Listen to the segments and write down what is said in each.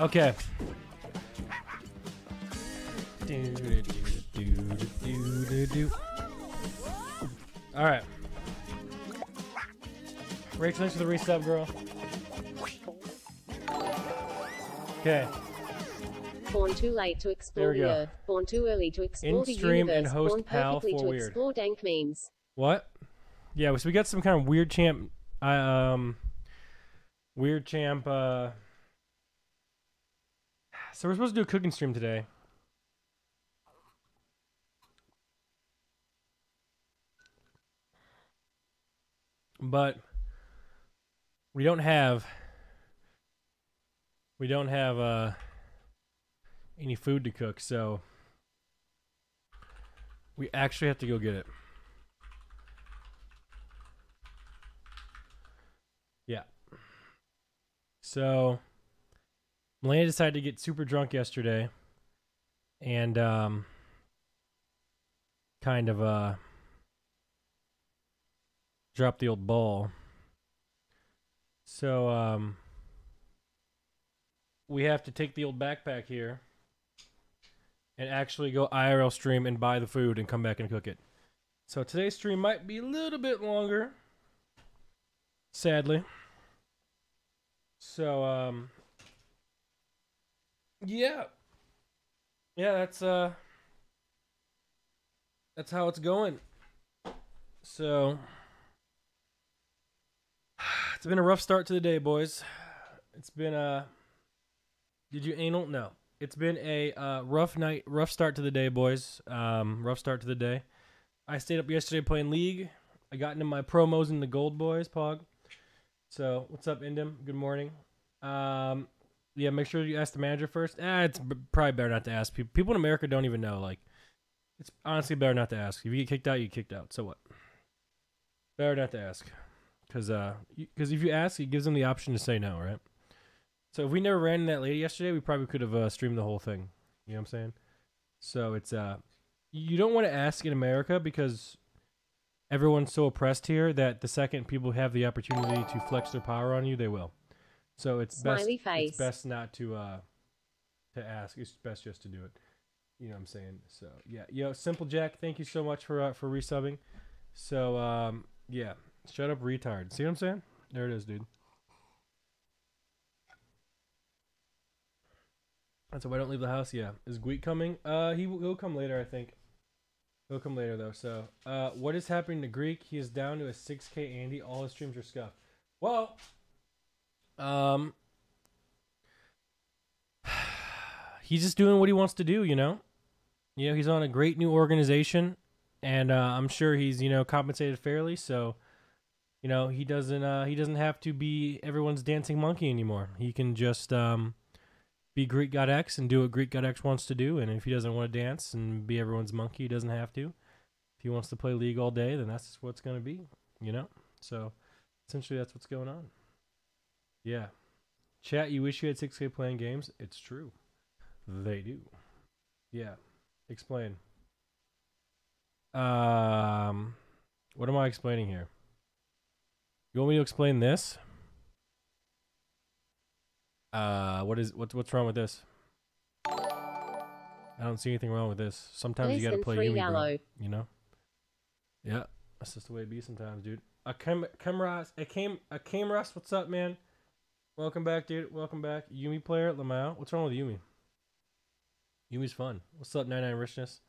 Okay. All right. Rachel, thanks for the resub, girl. Okay. Born too late to There explore the go. earth. Born too early to explore the In-stream and universe. host Born pal perfectly for to weird. explore dank memes. What? Yeah, so we got some kind of weird champ. Uh, um, weird champ. Uh, so we're supposed to do a cooking stream today. But we don't have we don't have uh any food to cook, so we actually have to go get it. Yeah. So Melania decided to get super drunk yesterday and um kind of uh drop the old ball. So um we have to take the old backpack here and actually go IRL stream and buy the food and come back and cook it. So today's stream might be a little bit longer. Sadly. So um yeah. Yeah, that's uh that's how it's going. So it's been a rough start to the day, boys. It's been a Did you anal? No. It's been a uh, rough night, rough start to the day, boys. Um, rough start to the day. I stayed up yesterday playing League. I got into my promos in the Gold Boys, Pog. So, what's up, Indem? Good morning. Um, yeah, make sure you ask the manager first. Ah, it's probably better not to ask people. People in America don't even know. Like, it's honestly better not to ask. If you get kicked out, you get kicked out. So what? Better not to ask, because uh, because if you ask, it gives them the option to say no, right? So if we never ran that lady yesterday, we probably could have uh, streamed the whole thing. You know what I'm saying? So it's uh, you don't want to ask in America because everyone's so oppressed here that the second people have the opportunity to flex their power on you, they will. So it's Smiley best face. it's best not to uh to ask. It's best just to do it. You know what I'm saying? So yeah, yo, Simple Jack, thank you so much for uh, for resubbing. So um yeah, shut up, retard. See what I'm saying? There it is, dude. That's why I don't leave the house. Yeah, is Gweek coming? Uh, he will he'll come later, I think. He'll come later though. So, uh, what is happening to Greek? He is down to a 6K Andy. All his streams are scuffed. Well, um, he's just doing what he wants to do. You know, you know he's on a great new organization, and uh, I'm sure he's you know compensated fairly. So, you know he doesn't uh, he doesn't have to be everyone's dancing monkey anymore. He can just um be Greek God X and do what Greek God X wants to do. And if he doesn't want to dance and be everyone's monkey, he doesn't have to. If he wants to play League all day, then that's what's going to be, you know? So essentially, that's what's going on. Yeah. Chat, you wish you had 6K playing games? It's true. They do. Yeah. Explain. Um, what am I explaining here? You want me to explain this? Uh, what is what's what's wrong with this? I don't see anything wrong with this. Sometimes you gotta play Yuumi, yellow. you know. Yeah, that's just the way it be sometimes, dude. A cam Camras, a cam a Camras, what's up, man? Welcome back, dude. Welcome back, Yuumi player Lamau. What's wrong with Yuumi? Yuumi's fun. What's up, 99 Richness?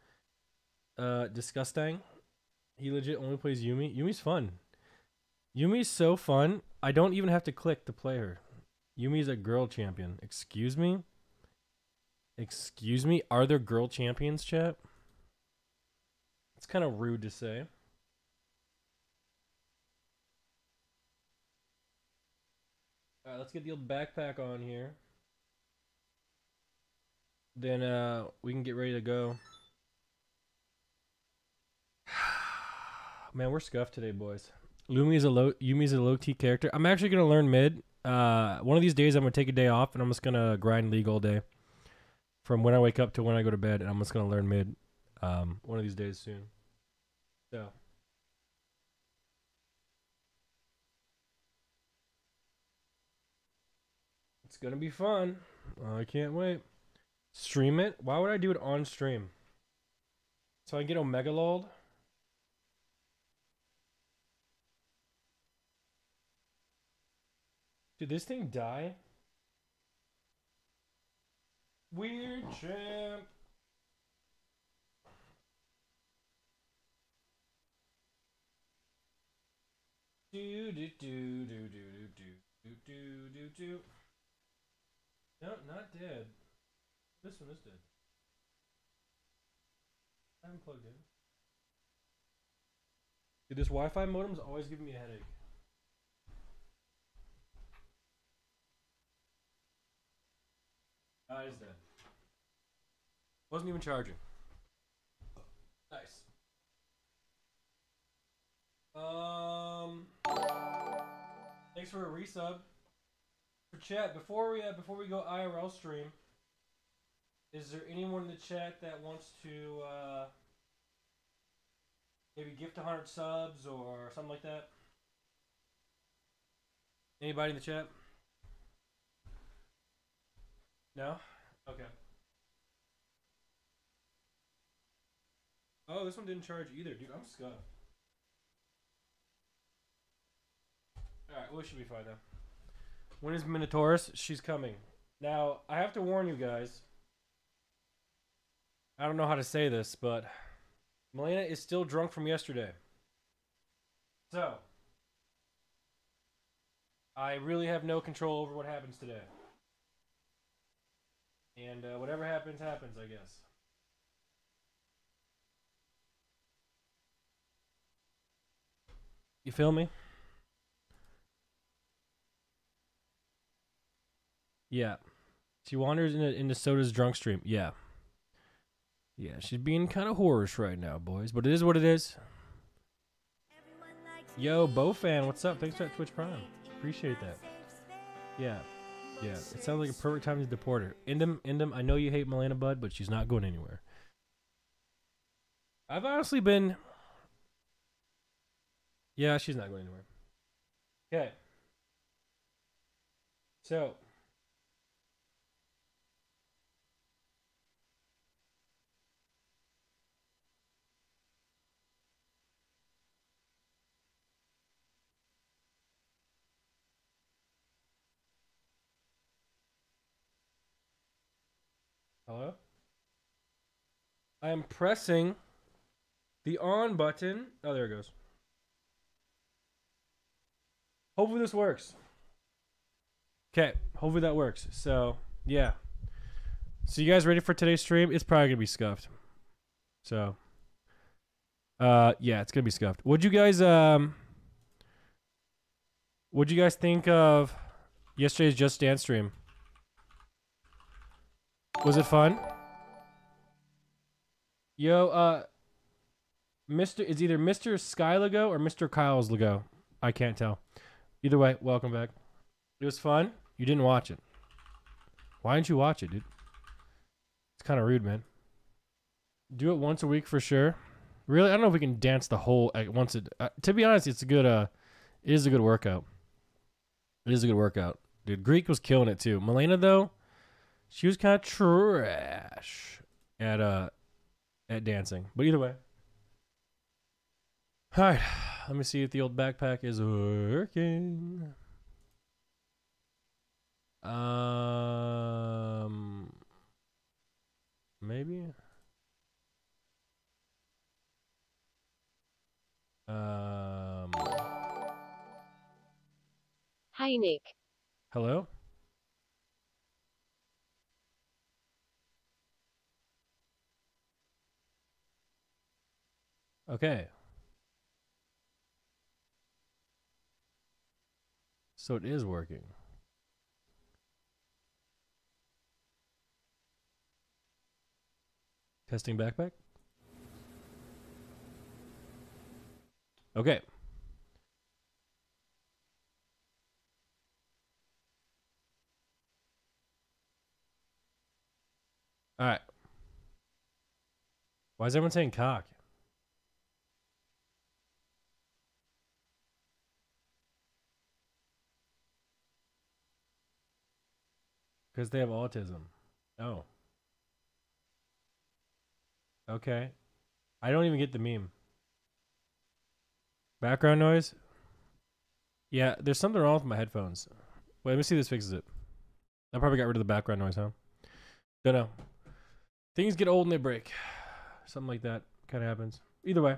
Uh, disgusting. He legit only plays Yuumi. Yuumi's fun. Yuumi's so fun. I don't even have to click to play her. Yuumi's a girl champion. Excuse me? Excuse me? Are there girl champions, chat? It's kind of rude to say. Alright, let's get the old backpack on here. Then uh we can get ready to go. Man, we're scuffed today, boys. Lumi's a low Yuumi's a low T character. I'm actually gonna learn mid. Uh, one of these days I'm gonna take a day off and I'm just gonna grind league all day, from when I wake up to when I go to bed, and I'm just gonna learn mid. Um, one of these days soon. So. Gonna be fun. I can't wait. Stream it? Why would I do it on stream? So I get Omega lulled? Did this thing die? Weird champ. Do do do do do do do do do do. No, not dead. This one is dead. I haven't plugged in. Dude, this Wi-Fi modem's always giving me a headache. Ah, it's dead. Wasn't even charging. Nice. Um. Thanks for a resub. For chat, before we uh, before we go IRL stream, is there anyone in the chat that wants to uh, maybe gift a hundred subs or something like that? Anybody in the chat? No? Okay. Oh, this one didn't charge either, dude. I'm scuffed. Alright, we should be fine now. When is Minotaurus? She's coming. Now, I have to warn you guys. I don't know how to say this, but Malena is still drunk from yesterday. So, I really have no control over what happens today. And uh, whatever happens, happens, I guess. You feel me? Yeah. She wanders into, into Soda's drunk stream. Yeah. Yeah, she's being kind of whorish right now, boys. But it is what it is. Yo, Bo fan, what's up? Thanks for that Twitch Prime. Appreciate that. Yeah. Yeah. It sounds like a perfect time to deport her. Indem, Indem, I know you hate Malena Bud, but she's not going anywhere. I've honestly been. Yeah, she's not going anywhere. Okay. So. Hello? I am pressing the on button. Oh, there it goes. Hopefully this works. Okay, hopefully that works. So, yeah. So you guys ready for today's stream? It's probably gonna be scuffed. So, uh, yeah, it's gonna be scuffed. What'd you guys um? What'd you guys think of yesterday's Just Dance stream? Was it fun? Yo, uh, Mr. It's either Mr. Skylago or Mr. Kyle's Lego. I can't tell. Either way, welcome back. It was fun. You didn't watch it. Why didn't you watch it, dude? It's kind of rude, man. Do it once a week for sure. Really, I don't know if we can dance the whole uh, once. It, uh, to be honest, it's a good. Uh, it is a good workout. It is a good workout, dude. Greek was killing it too. Malena though, she was kind of trash at uh at dancing. But either way. All right, let me see if the old backpack is working. Um, maybe. Um, Hi Nick. hello. Okay. So it is working. Testing backpack. Okay. All right. Why is everyone saying cock? Because they have autism. Oh. Okay. I don't even get the meme. Background noise? Yeah, there's something wrong with my headphones. Wait, let me see if this fixes it. I probably got rid of the background noise, huh? Don't know. Things get old and they break. Something like that kind of happens. Either way.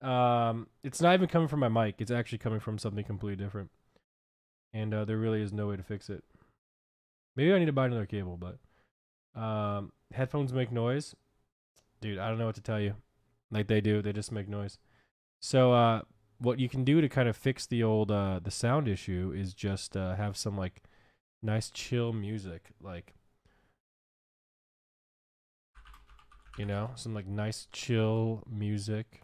Um, it's not even coming from my mic. It's actually coming from something completely different. And uh, there really is no way to fix it. Maybe I need to buy another cable, but um, headphones make noise. Dude, I don't know what to tell you. Like they do, they just make noise. So uh, what you can do to kind of fix the old uh, the sound issue is just uh, have some like nice chill music, like you know, some like nice chill music.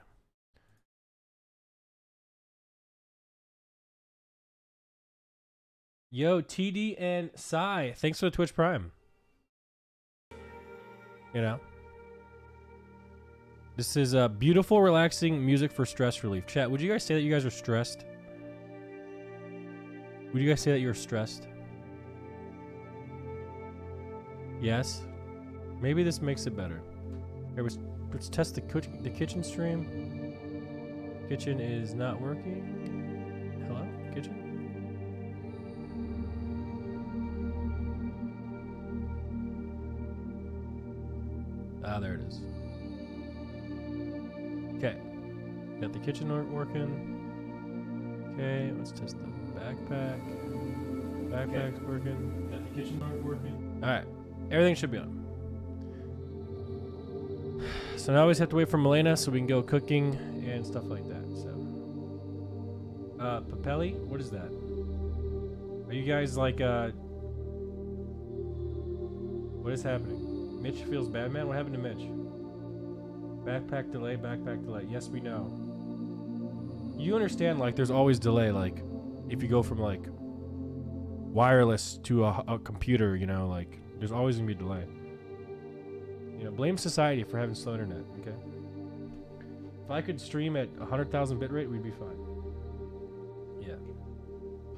Yo, TD and Psy, thanks for the Twitch Prime. You know, this is uh, beautiful, relaxing music for stress relief. Chat, would you guys say that you guys are stressed? Would you guys say that you're stressed? Yes. Maybe this makes it better. Here, let's, test the, the kitchen stream. Kitchen is not working. Ah, there it is. Okay. Got the kitchen wor- working. Okay, let's test the backpack. Backpack's working. Got the kitchen wor- working. Alright. Everything should be on. So now we just have to wait for Malena so we can go cooking and stuff like that. So, uh, Papelli, what is that? Are you guys like uh? What is happening? Mitch feels bad, man. What happened to Mitch? Backpack delay, backpack delay. Yes, we know. You understand, like, there's always delay. Like, if you go from like wireless to a, a computer, you know, like, there's always gonna be delay. You know, blame society for having slow internet. Okay. If I could stream at 100,000 bitrate, we'd be fine. Yeah.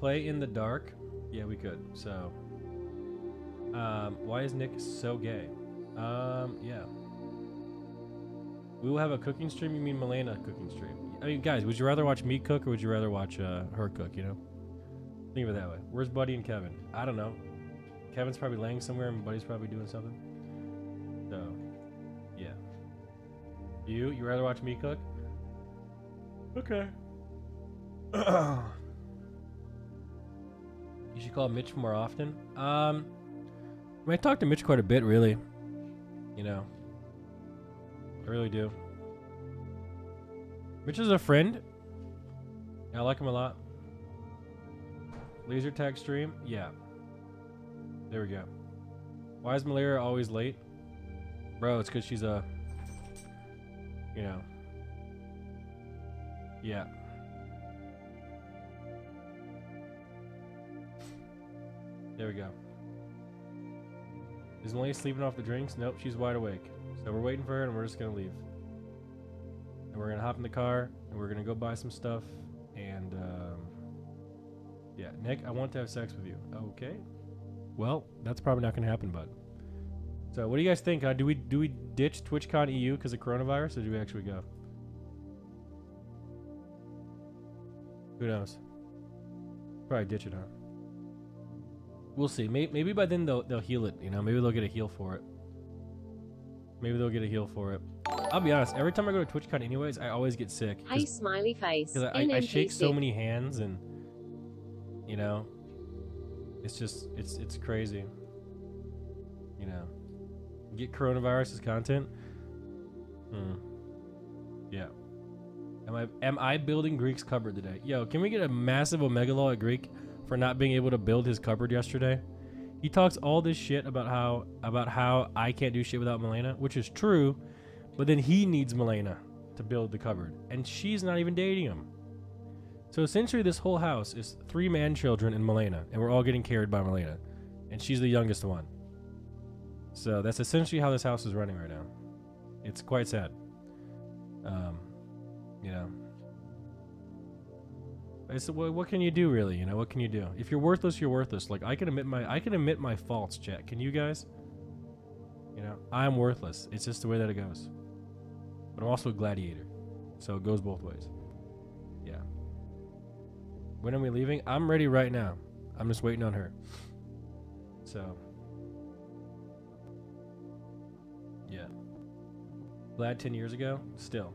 Play in the dark. Yeah, we could. So. Um, why is Nick so gay? Um, yeah. We will have a cooking stream. You mean Malena cooking stream? I mean, guys, would you rather watch me cook or would you rather watch uh, her cook? You know, think of it that way. Where's Buddy and Kevin? I don't know. Kevin's probably laying somewhere and Buddy's probably doing something. So, yeah. You, you rather watch me cook? Okay. you should call Mitch more often. Um, I, mean, I talk to Mitch quite a bit, really. You know, I really do. Mitch is a friend. I like him a lot. Laser tag stream? Yeah. There we go. Why is Malaria always late? Bro, it's because she's a. You know. Yeah. There we go. Is Malay sleeping off the drinks? Nope, she's wide awake. So we're waiting for her and we're just gonna leave. And we're gonna hop in the car and we're gonna go buy some stuff. And um, yeah, Nick, I want to have sex with you. Okay. Well, that's probably not gonna happen, bud. So what do you guys think? Uh, do we do we ditch TwitchCon EU because of coronavirus, or do we actually go? Who knows? Probably ditch it, huh? We'll see. Maybe, maybe by then they'll they'll heal it. You know, maybe they'll get a heal for it. Maybe they'll get a heal for it. I'll be honest. Every time I go to TwitchCon, anyways, I always get sick Hey, smiley face. because I, I shake so many hands and you know, it's just it's it's crazy. You know, get coronavirus as content. Hmm. Yeah. Am I am I building Greek's cupboard today? Yo, can we get a massive OMEGALUL at Greek for not being able to build his cupboard yesterday? He talks all this shit about how about how I can't do shit without Malena, which is true, but then he needs Malena to build the cupboard, and she's not even dating him. So essentially, this whole house is three man children and Malena, and we're all getting carried by Malena, and she's the youngest one. So that's essentially how this house is running right now. It's quite sad. Um, you know. It's, what, what can you do, really? You know, what can you do? If you're worthless, you're worthless. Like I can admit my, I can admit my faults, chat. Can you guys? You know, I'm worthless. It's just the way that it goes. But I'm also a gladiator, so it goes both ways. Yeah. When are we leaving? I'm ready right now. I'm just waiting on her. So. Yeah. Glad 10 years ago? Still.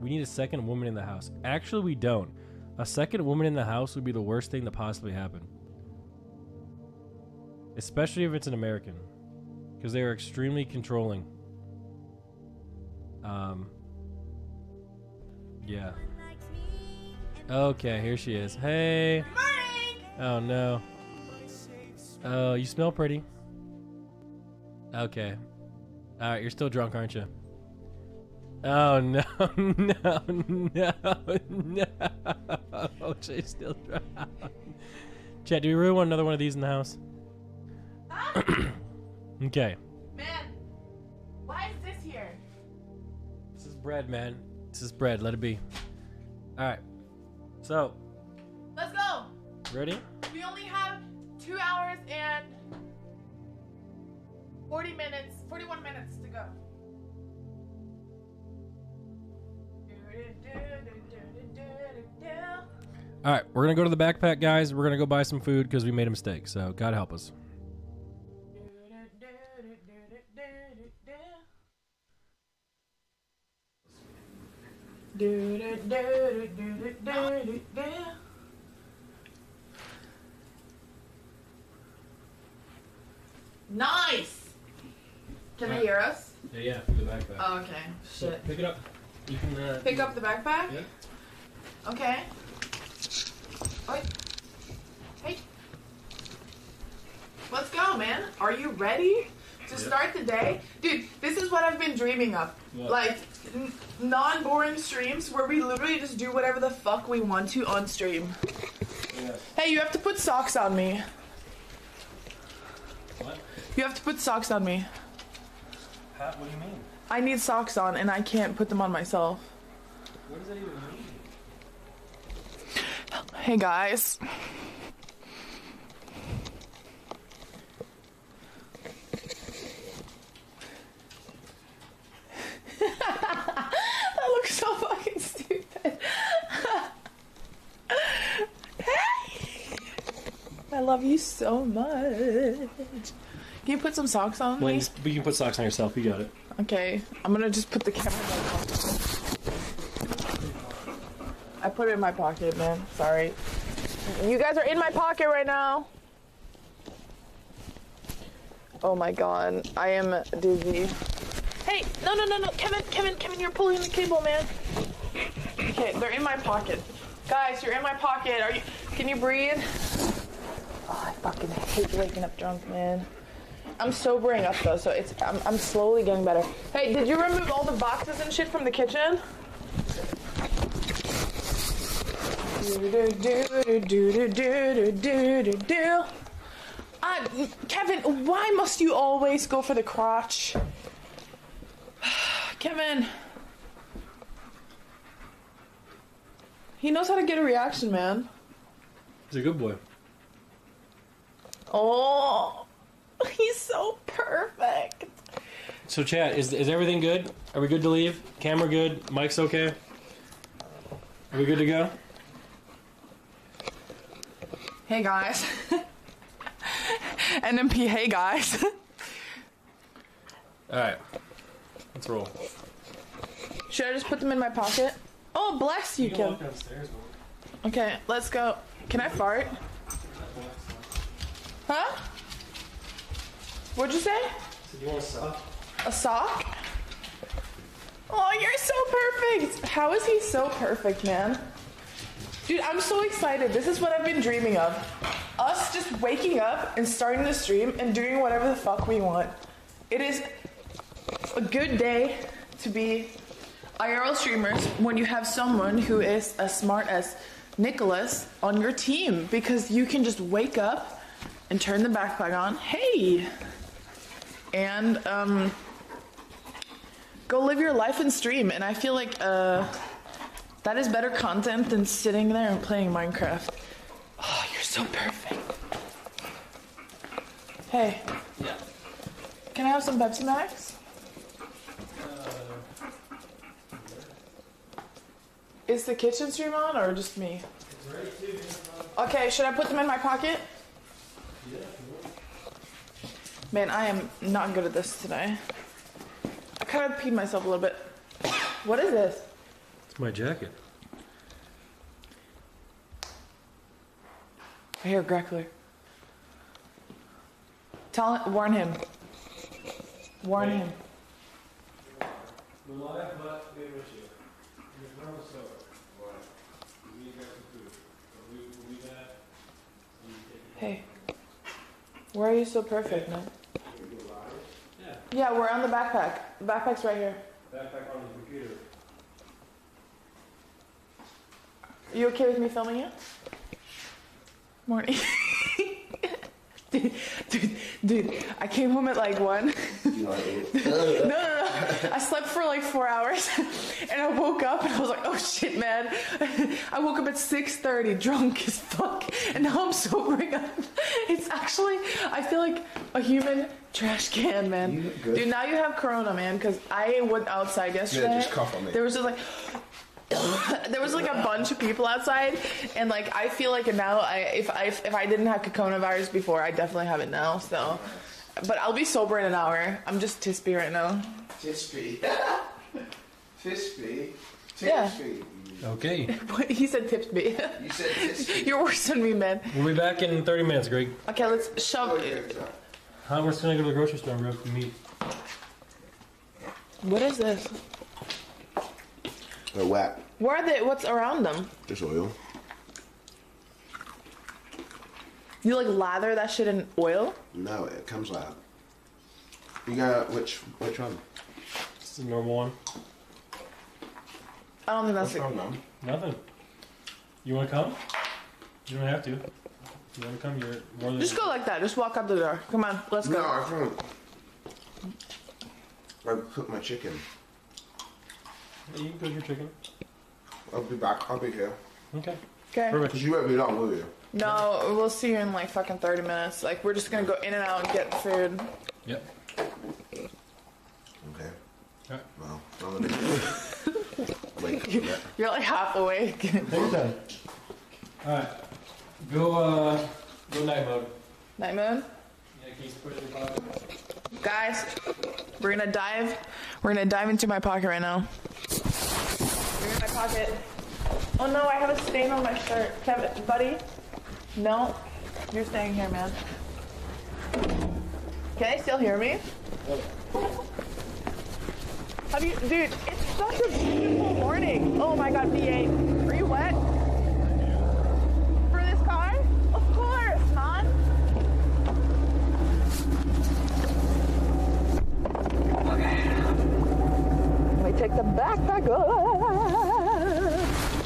We need a second woman in the house. Actually, we don't. A second woman in the house would be the worst thing to possibly happen. Especially if it's an American. Because they are extremely controlling. Um. Yeah. Okay, here she is. Hey. Oh no. Oh, you smell pretty. Okay. All right, you're still drunk, aren't you? Oh no, no, no, no! Oh, still drunk. Chat, do we really want another one of these in the house? okay. Man, why is this here? This is bread, man. This is bread. Let it be. All right. So, Let's go. ready? We only have two hours and 40 minutes, 41 minutes to go. All right, we're gonna go to the backpack, guys. We're gonna go buy some food because we made a mistake. So God help us. Nice. Can they hear us? Yeah, yeah, through the backpack. Oh, okay. Shit. pick it up. You can. Uh, Pick up the backpack. Yeah. Okay. Oi. Hey. Let's go, man. Are you ready to start the day? Dude, this is what I've been dreaming of. What? Like, n- non boring streams where we literally just do whatever the fuck we want to on stream. Hey, you have to put socks on me. What? You have to put socks on me. How, what do you mean? I need socks on and I can't put them on myself. What does that even mean? Hey guys. that looks so fucking stupid. hey! I love you so much. Can you put some socks on me? Wait, you can put socks on yourself. You got it. Okay, I'm gonna just put the camera my pocket. I put it in my pocket, man. Sorry. You guys are in my pocket right now. Oh my god, I am dizzy. Hey, no, no, no, no, Kevin, Kevin, Kevin, you're pulling the cable, man. Okay, they're in my pocket. Guys, you're in my pocket. Are you? Can you breathe? Oh, I fucking hate waking up drunk, man. I'm sobering up though, so it's I'm, I'm slowly getting better. Hey, did you remove all the boxes and shit from the kitchen? Uh, Kevin, why must you always go for the crotch? Kevin. He knows how to get a reaction, man. He's a good boy. Oh, he's so perfect. So, chat, is is everything good? Are we good to leave? Camera good? Mic's okay? Are we good to go? Hey guys. NMP, hey guys. All right. Let's roll. Should I just put them in my pocket? Oh, bless you, Kim. Okay, let's go. Can I fart? Huh? What'd you say? Do you want a sock? A sock? Oh, you're so perfect. How is he so perfect, man? Dude, I'm so excited. This is what I've been dreaming of. Us just waking up and starting the stream and doing whatever the fuck we want. It is a good day to be IRL streamers when you have someone who is as smart as Nicholas on your team because you can just wake up and turn the backpack on. Hey! And um go live your life and stream and I feel like uh That is better content than sitting there and playing Minecraft. Oh, you're so perfect. Hey. Yeah. Can I have some Pepsi Max? Is the kitchen stream on or just me? Okay, should I put them in my pocket? Man, I am not good at this today. I kind of peed myself a little bit. What is this? It's my jacket. I hear Greckler. Tell warn him. Warn him. Hey. Why are you so perfect, man? Yeah, we're on the backpack. The backpack's right here. Backpack on the computer. You okay with me filming you? Morning. dude, dude, dude, I came home at like one. no, no, no. I slept for like four hours, and I woke up and I was like, "Oh shit, man!" I woke up at six thirty, drunk as fuck, and now I'm sobering up. It's actually, I feel like a human trash can, man. You look good. Dude, now you have corona, man, because I went outside yesterday. just cough on me. There was just like. there was like a bunch of people outside, and like I feel like now, I if I if I didn't have coronavirus before, I definitely have it now. So, but I'll be sober in an hour. I'm just tispy right now. Tispy. Tispy. Yeah. Okay. He said tipsy. You said tispy. You're worse than me, man. We'll be back in 30 minutes, Greg. Okay, let's shove. Huh? We're just gonna go to the grocery store and grab some meat. What is this? They're wet. Where are they? What's around them? Just oil. You like lather that shit in oil? No, it comes out. You got which which one? This is a normal one. I don't think that's What's like. wrong, Mom? Nothing. You wanna come? You don't have to. You wanna come, you're more than Just go like that. Just walk out the door. Come on, let's No, go. I can't. I cooked my chicken. Yeah, you can cook your chicken. I'll be back. I'll be here. Okay. Okay. Perfect. Cause you won't be long, will you? No, we'll see you in like fucking 30 minutes. Like, we're just gonna go in and out and get food. Yep. Okay. Alright. Well, I'm gonna wake up a. You're like half awake. Take your time. Alright. Go, uh, go night mode. Night moon. Guys, we're gonna dive. We're gonna dive into my pocket right now. We're in my pocket. Oh no, I have a stain on my shirt. Kevin, buddy. No, you're staying here, man. Can they still hear me? Have you, dude? It's such a beautiful morning. Oh my God, V8. Are you wet? For this car? Of course, man. Take the backpack.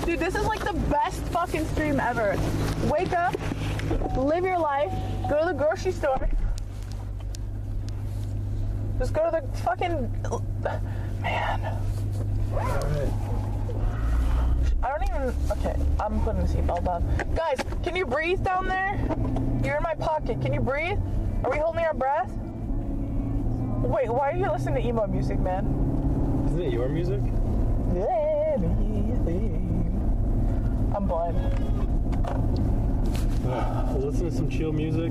Dude, this is like the best fucking stream ever. Wake up, live your life, go to the grocery store. Just go to the fucking. Man. I don't even. Okay, I'm putting the seatbelt on. Guys, can you breathe down there? You're in my pocket. Can you breathe? Are we holding our breath? Wait, why are you listening to emo music, man? Isn't it your music? I'm blind. Ah, we'll listen to some chill music.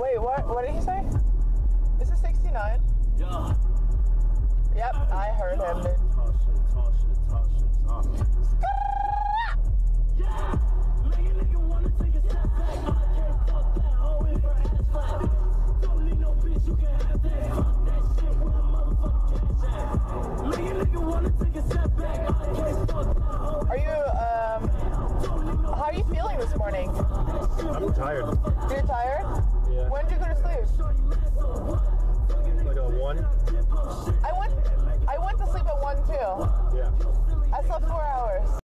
Wait, what? What did he say? Is it 69? Yeah. Yep, I heard him, this morning? I'm tired. You're tired? Yeah. When did you go to sleep? Like a one? I went, I went to sleep at 1 too. Yeah. I slept four hours.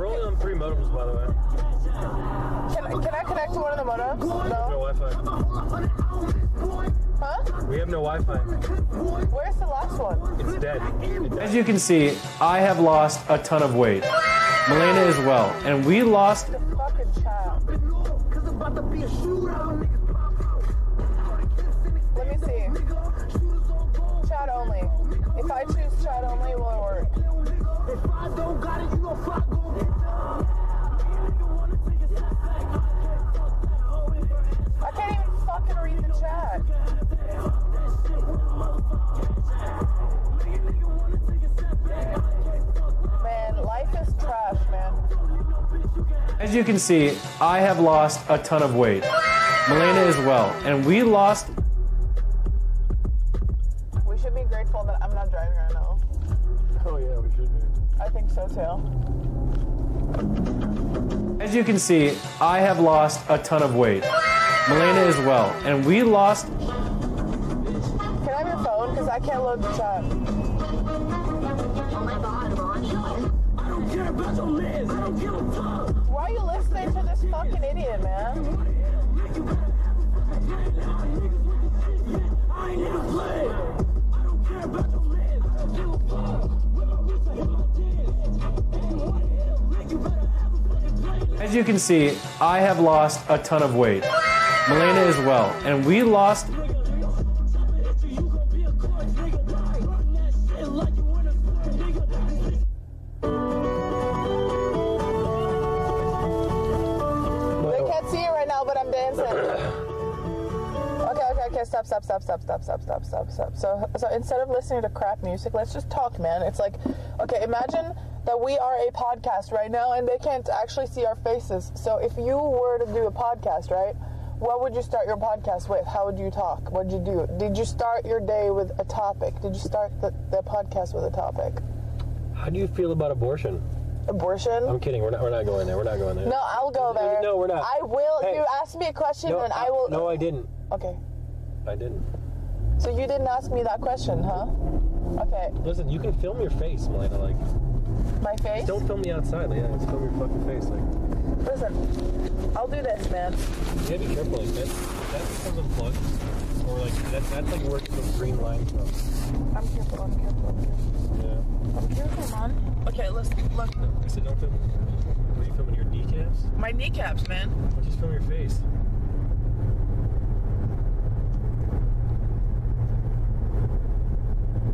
We're only on three modems, by the way. Can, can I connect to one of the modems? No. No Wi-Fi. Huh? We have no Wi-Fi. Where's the last one? It's dead. As you can see, I have lost a ton of weight. Malena as well. And we lost The fucking chat. Let me see. Chat only. If I choose chat only, will it work? I As you can see, I have lost a ton of weight. Malena as well. And we lost We should be grateful that I'm not driving right now. Oh yeah, we should be. I think so too. As you can see, I have lost a ton of weight. Malena as well. And we lost Can I have your phone? Because I can't load the chat. Why are you listening to this fucking idiot, man? As you can see, I have lost a ton of weight. Malena as well. And we lost Okay, okay, okay. Stop, stop, stop, stop, stop, stop, stop, stop, stop. So, so instead of listening to crap music, let's just talk, man. It's like, okay, imagine that we are a podcast right now, and they can't actually see our faces. So, if you were to do a podcast, right? What would you start your podcast with? How would you talk? What would you do? Did you start your day with a topic? Did you start the, the podcast with a topic? How do you feel about abortion? Abortion? I'm kidding. We're not. We're not going there. We're not going there. no, I'll go there. No, we're not. I will. Hey. You ask me a question, No, and I will. No, I didn't. Okay. I didn't. So you didn't ask me that question, huh? Okay, Listen, you can film your face, Malena. Like, my face. don't film me outside. Yeah, just film your fucking face. Like, Listen, I'll do this, man. you gotta be careful. Like that. That becomes unplugged, or like that. That's like where the green line from. I'm careful. I'm careful. I'm careful. Yeah. I'm careful, man. Okay, let's Look, I said don't film. Were you filming your kneecaps? my kneecaps, man. Just film your face.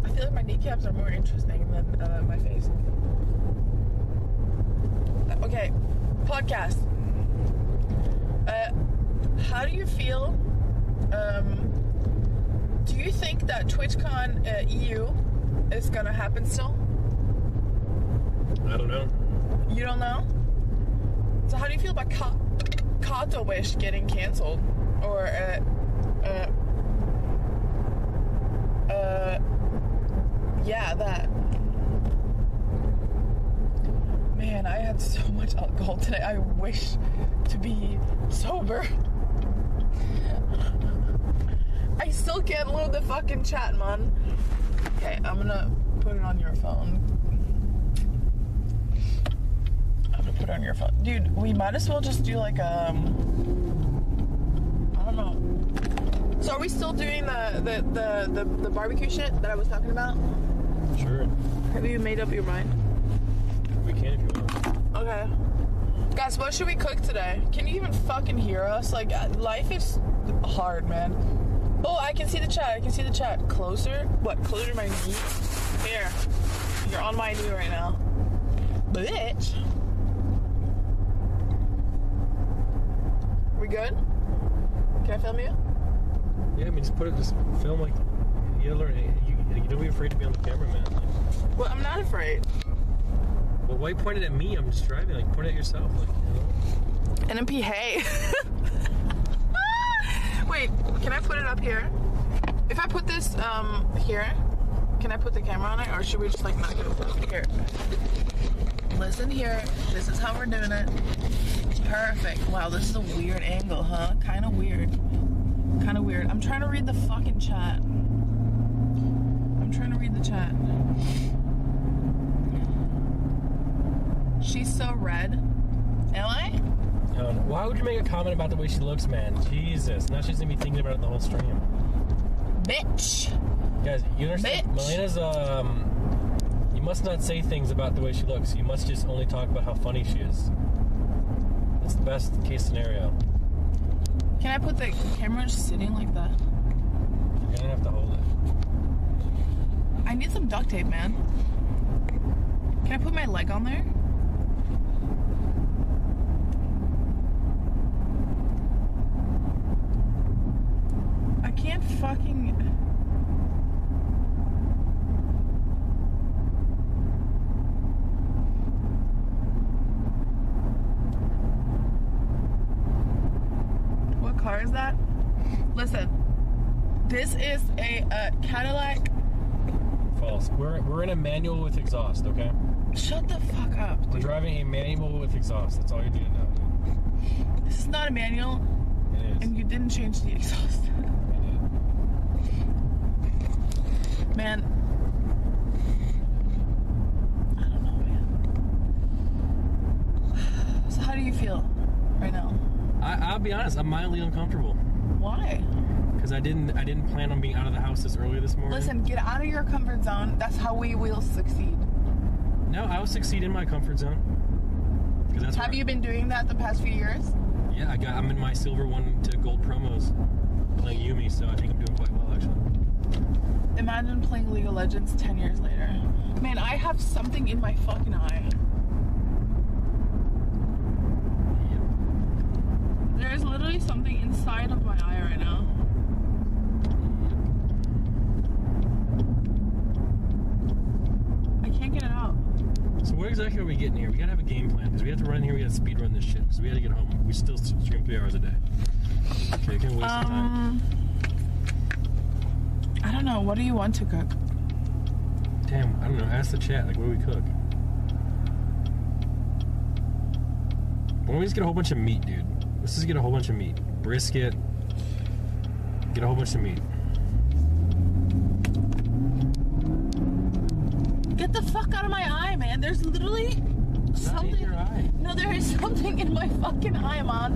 I feel like my kneecaps are more interesting than uh, my face. Okay, podcast. Uh, how do you feel? Um, do you think that TwitchCon uh, EU is gonna happen still? I don't know. You don't know? So how do you feel about Ka- Wish getting canceled? Or, uh, uh, uh, yeah, that. Man, I had so much alcohol today. I wish to be sober. I still can't load the fucking chat, man. Okay, I'm gonna put it on your phone. I'm gonna put it on your phone. Dude, we might as well just do like um I don't know. So are we still doing the the, the, the, the barbecue shit that I was talking about? Sure. Have you made up your mind? We can if you want. Okay. Guys, what should we cook today? Can you even fucking hear us? Like, uh, life is hard, man. Oh, I can see the chat. I can see the chat. Closer? What? Closer to my knee? Here. You're on my knee right now. Bitch. We good? Can I film you? Yeah, I mean, just put it. Just film like. You learn. You, you don't be afraid to be on the camera, man. Like, Well, I'm not afraid. well, why you pointed at me? I'm just driving. Like, point at yourself. Like, you know. NMP, hey. Wait, can I put it up here? If I put this um here, can I put the camera on it, or should we just like not do it? Here. Listen here. This is how we're doing it. Perfect. Wow, this is a weird angle, huh? Kind of weird. Kind of weird. I'm trying to read the fucking chat. I'm trying to read the chat. She's so red. Am I? Um, why would you make a comment about the way she looks, man? Jesus. Now she's gonna be thinking about it the whole stream. Bitch. Guys, you understand? Bitch. Malena's um. You must not say things about the way she looks. You must just only talk about how funny she is. That's the best case scenario. Can I put the camera just sitting like that? You're gonna have to hold it. I need some duct tape, man. Can I put my leg on there? I can't fucking. What car is that? Listen, this is a uh, Cadillac False. We're we're in a manual with exhaust. Okay. Shut the fuck up. We're driving a manual with exhaust. That's all you need to know. This is not a manual, It is. and you didn't change the exhaust. It Man. I don't know, man. So, how do you feel right now? I, I'll be honest. I'm mildly uncomfortable Why? because I didn't I didn't plan on being out of the house this early this morning. Listen, get out of your comfort zone. That's how we will succeed. No, I will succeed in my comfort zone. that's Have you been doing that the past few years? Yeah, I got. I'm in my silver one to gold promos, playing Yuumi. So I think I'm doing quite well actually. Imagine playing League of Legends 10 years later. Man, I have something in my fucking eye. There's literally something inside of my eye right now. I can't get it out. What exactly are we getting here? We gotta have a game plan because we have to run here. We gotta speed run this shit because we gotta get home. We still stream three hours a day. Okay, can't waste the time. Um, I don't know. What do you want to cook? Damn, I don't know. Ask the chat. Like, what do we cook? Why don't we just get a whole bunch of meat, dude? Let's just get a whole bunch of meat. Brisket. Get a whole bunch of meat. The fuck out of my eye, man. There's literally Not in something. your eye. No, there is something in my fucking eye, man.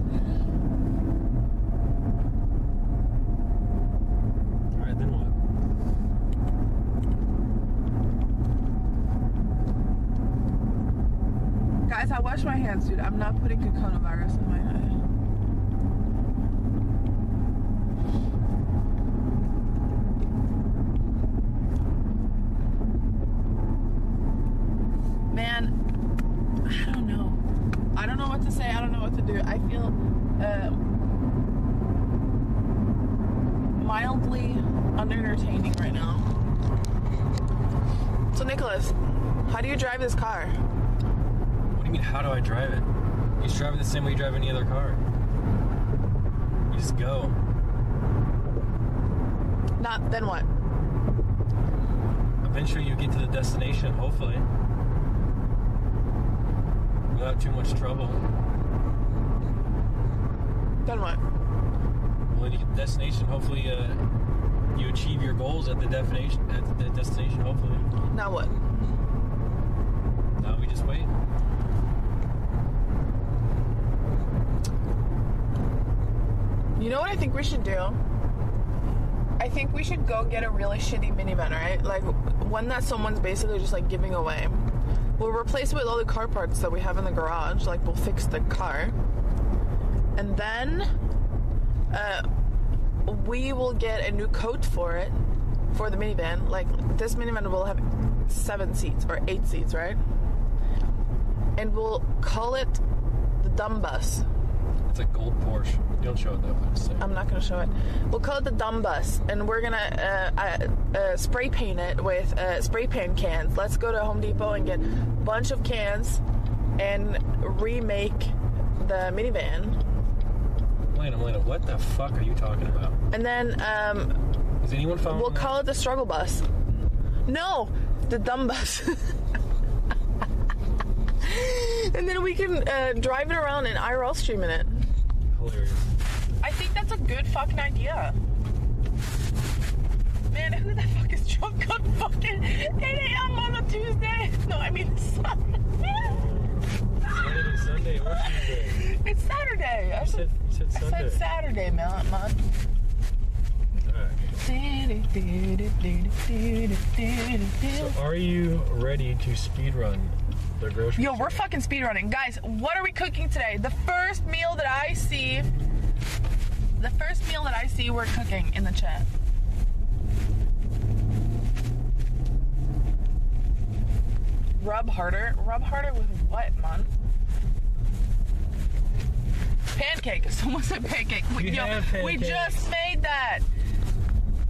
All right, then what? Guys, I wash my hands, dude. I'm not putting coronavirus in my eye. Man, I don't know. I don't know what to say. I don't know what to do. I feel uh, mildly unentertaining right now. So, Nicholas, how do you drive this car? What do you mean, how do I drive it? You just drive it the same way you drive any other car. You just go. Not then what? Eventually, you get to the destination, hopefully. Without too much trouble. Then what? Well, you get the destination, hopefully, uh, you achieve your goals at the definition at the destination. Hopefully, Now what? Just wait. You know what I think we should do? I think we should go get a really shitty minivan, right? Like one that someone's basically just like giving away. We'll replace it with all the car parts that we have in the garage. Like we'll fix the car, and then uh, we will get a new coat for it for the minivan. Like this minivan will have seven seats or eight seats, right? And we'll call it the dumb bus. It's a gold Porsche. You don't show it though. I'm. I'm not gonna show it. We'll call it the dumb bus, and we're gonna uh, uh, uh, spray paint it with uh, spray paint cans. Let's go to Home Depot and get a bunch of cans and remake the minivan. Elena, Elena, what the fuck are you talking about? And then um, Is anyone following? we'll that? call it the struggle bus. No, the dumb bus. and then we can uh, drive it around and IRL stream in it. Hilarious. I think that's a good fucking idea. Man, who the fuck is drunk on fucking 8 a.m. on a Tuesday. No, I mean Sunday. Even Sunday or Tuesday. It's Saturday. I said, said, said I said Saturday, man. man. So are you ready to speed run the grocery Yo, we're fucking speedrunning. Guys, what are we cooking today? The first meal that I see, the first meal that I see we're cooking in the chat. Rub harder? Rub harder with what, man? Pancake. Someone said pancake. We, yo, we just made that.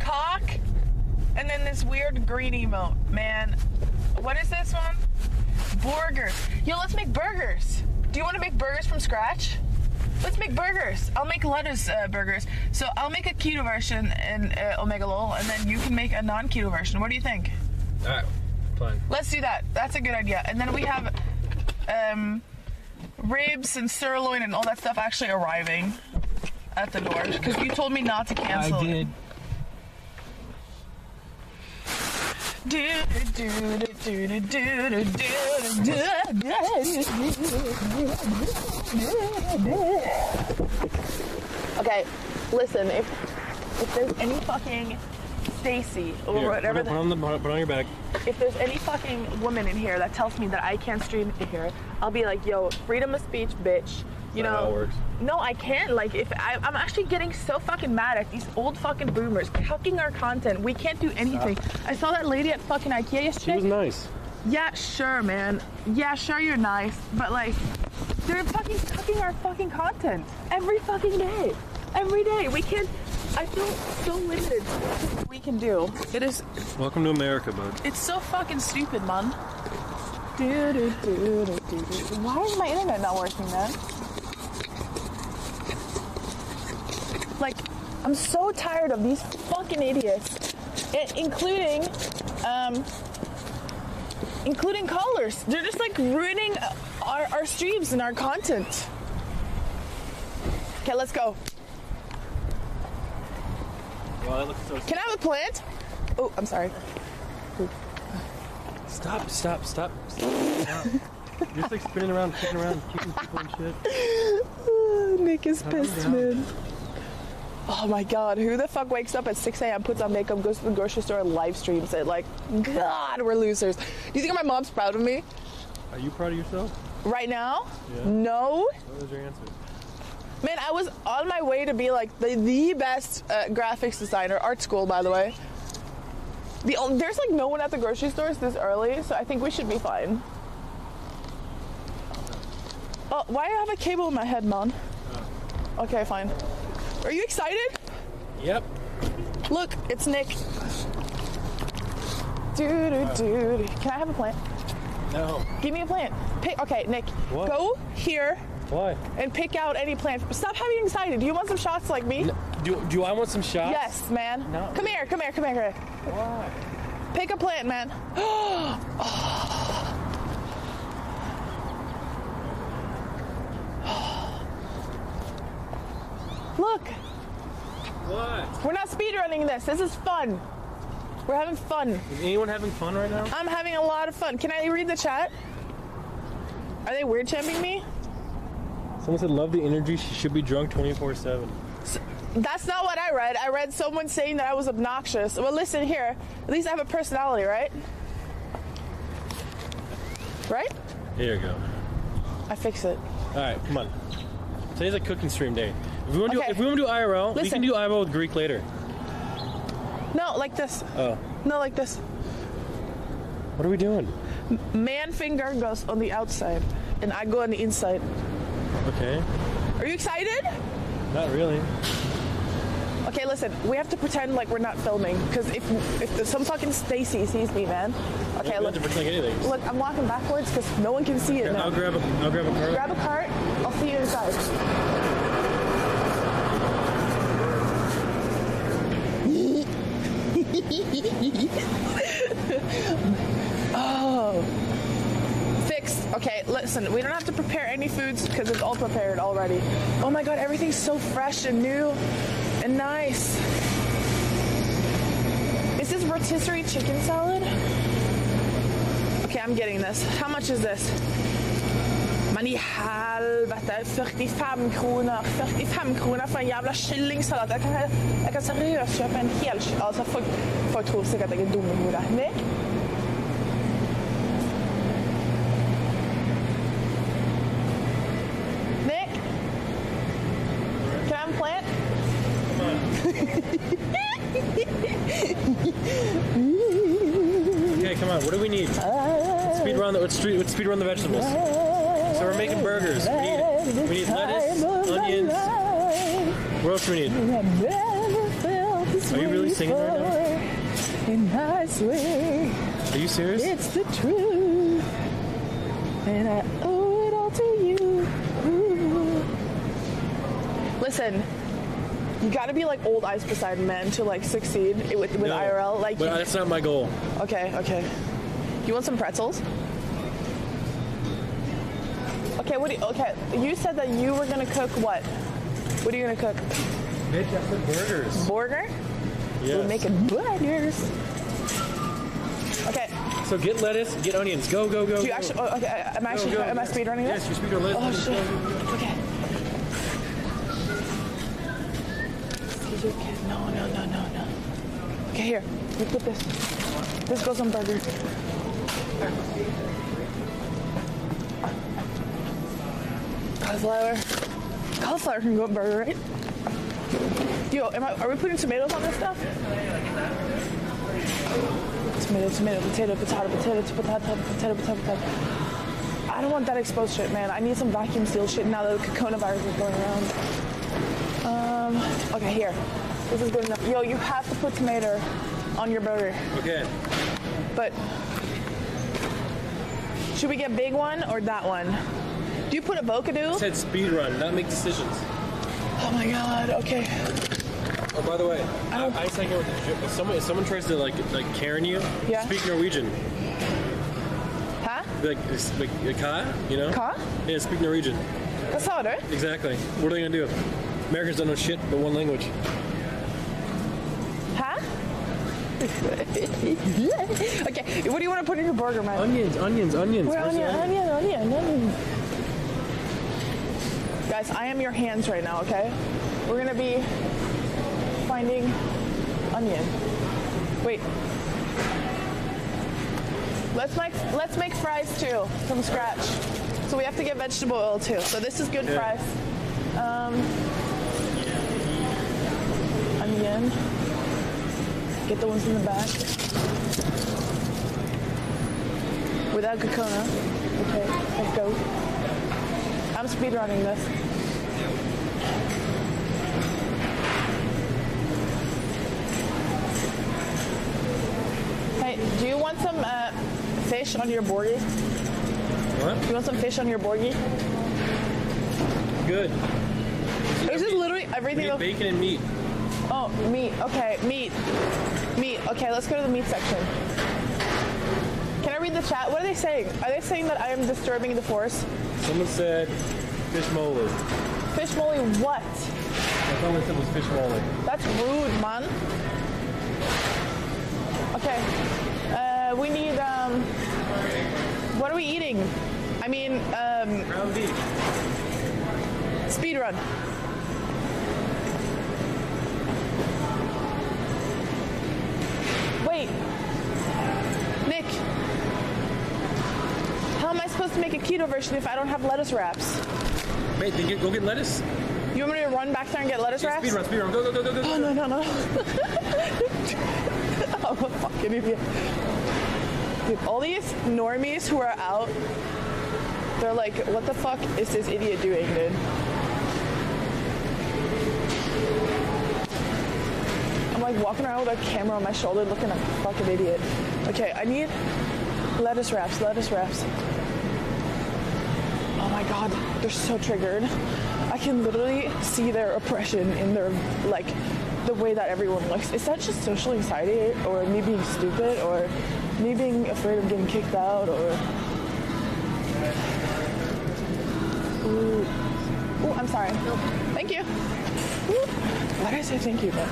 Cock, and then this weird green emote. Man, what is this one? Burgers. Yo, let's make burgers. Do you want to make burgers from scratch? Let's make burgers. I'll make lettuce uh, burgers. So I'll make a keto version in uh, OMEGALUL, and then you can make a non-keto version. What do you think? All right, fine. Let's do that. That's a good idea. And then we have um, ribs and sirloin and all that stuff actually arriving at the door because you told me not to cancel. I did. Okay, listen, if if there's any fucking Stacy or Here, whatever put, on the put on your back. if there's any fucking woman in here that tells me that I can't stream in here, I'll be like, yo, freedom of speech, bitch. You know, how it works. no, I can't. Like, if I, I'm actually getting so fucking mad at these old fucking boomers cucking our content. We can't do anything. I saw that lady at fucking IKEA yesterday She was nice. Yeah, sure, man. Yeah, sure, you're nice, but like, they're fucking cucking our fucking content every fucking day, every day. We can't. I feel so limited. what We can do. It is Welcome to America, bud. it's so fucking stupid, man. Why is my internet not working, man? Like, I'm so tired of these fucking idiots, I- including, um, including callers. They're just like ruining our, our streams and our content. Okay, let's go. Looks so. Can I have a plant? Oh, I'm sorry. Stop! Stop! Stop! Stop! You're just like spinning around, kicking around, kicking people and shit. Nick is Calm pissed, down. man. Oh my god, who the fuck wakes up at 6 a.m., puts on makeup, goes to the grocery store, and live streams it? Like, God, we're losers. Do you think my mom's proud of me? Are you proud of yourself? Right now? Yeah. No. What was your answer? Man, I was on my way to be like the, the best uh, graphics designer, art school, by the way. The, there's like no one at the grocery stores this early, so I think we should be fine. Oh, why do I have a cable in my head, man? Okay, fine. Are you excited? Yep. Look, it's Nick. Do, do. Can I have a plant? No. Give me a plant. Pick. Okay, Nick. What? Go here Why? and pick out any plant. Stop having anxiety. Do you want some shots like me? Do Do I want some shots? Yes, man. No. Come here. Come here. Come here. Come here. Why? Pick a plant, man. Oh. Look, What? we're not speedrunning this. This is fun. We're having fun. Is anyone having fun right now? I'm having a lot of fun. Can I read the chat? Are they weird champing me? Someone said, "Love the energy. She should be drunk 24 7 That's not what I read. I read someone saying that I was obnoxious. Well, listen here. At least I have a personality, right? Right? Here you go. I fix it. All right, come on. Today's a cooking stream day. If we want to Okay. do, if we want to do IRL, we can do IRL with Greek later. No, like this. Oh, No, like this. what are we doing? Man finger goes on the outside, and I go on the inside. Okay, Are you excited? not really. Okay, listen. We have to pretend like we're not filming, because if if some fucking Stacy sees me, man. Okay, look. to pretend anything. Look, I'm walking backwards because no one can see it now. I'll grab a I'll grab a card. Grab a cart. I'll see you inside. oh. Fixed. Okay, listen, we don't have to prepare any foods because it's all prepared already. Oh my god, everything's so fresh and new and nice. Is this rotisserie chicken salad. Okay, I'm getting this. How much is this? Men i helvete, 45 kroner. 45 kroner for en jævla kyllingsalat. Jeg jeg kan seriøst kjøpe en hel Altså, folk, folk tror sikkert jeg er dum i hodet. Nick? Okay, come on. What do we need? Speed run the let's speed run the vegetables. So we're making burgers. We need we need lettuce, onions. What else do we need? Are you really singing right now? And I swear Are you serious? it's the truth. And I owe it all to you. Ooh. Listen, you gotta be like old Ice Poseidon man to like succeed with, with No, IRL. Like, but you- that's not my goal. okay, okay. You want some pretzels? Okay, what do you, okay, you said that you were gonna cook what? What are you gonna cook? Bitch, I said burgers. Burger? Yes. We're making burgers. Okay, So get lettuce, get onions. Go, go, go. do you go. actually, oh, okay, am I actually, Go, go. am I speed running Yes, this? you speed run lettuce. Oh shit. Okay. Okay. No, no, no, no, no. Okay, here. You put this. This goes on burger. Cauliflower. Cauliflower can go on burger, right? Yo, am I, are we putting tomatoes on this stuff? Tomato, tomato, potato, potato, potato, potato, potato, potato, potato. I don't want that exposed shit, man. I need some vacuum sealed shit now that the coronavirus is going around. Um, okay, here. This is good enough. Yo, you have to put tomato on your burger. Okay. But should we get big one or that one? Do you put I avocado? said speed run, not make decisions. Oh my god. Okay. Oh, by the way, I, I second with the if someone if someone tries to like like Karen you, Yeah. speak Norwegian. Huh? Like like uh, ka, you know? Ka? Yeah, speak Norwegian. Sa du? Exactly. What are they gonna do? Americans don't know shit but one language. Huh? okay. What do you want to put in your burger, man? Onions, onions, onions. Where the onion, onion, onion, onion. Guys, I am your hands right now, okay? We're gonna be finding onion. Wait. Let's make let's make fries too from scratch. So we have to get vegetable oil too. So this is good Yeah. fries. Um, onion. Get the ones in the back. Without Kakona. Okay, let's go. I'm speed running this. Hey, do you want some uh, fish on your borgie? What? Do you want some fish on your borgie? Good. This is literally everything. of- bacon and meat. Oh, meat. Okay, meat. Meat. Okay, let's go to the meat section. Can I read the chat? What are they saying? Are they saying that I am disturbing the force? Someone said fish moly. Fish moly what? I said was fish moly. That's rude, man. Okay. Uh, we need, um, what are we eating? I mean, um, Ground beef. speed run. Wait. Nick. How am I supposed to make a keto version if I don't have lettuce wraps? Wait, then get, go get lettuce. You want me to run back there and get lettuce wraps? Speed run, speed run. Go, go, go, go, go. Oh, no, no, no. I'm a fucking idiot. All these normies who are out, they're like, what the fuck is this idiot doing, dude? I'm like walking around with a camera on my shoulder looking like a fucking idiot. Okay, I need lettuce wraps, lettuce wraps. Oh my god, they're so triggered. I can literally see their oppression in their like the way that everyone looks. Is that just social anxiety or me being stupid or me being afraid of getting kicked out or Ooh. Ooh, I'm sorry. Thank you. Why did I say thank you then?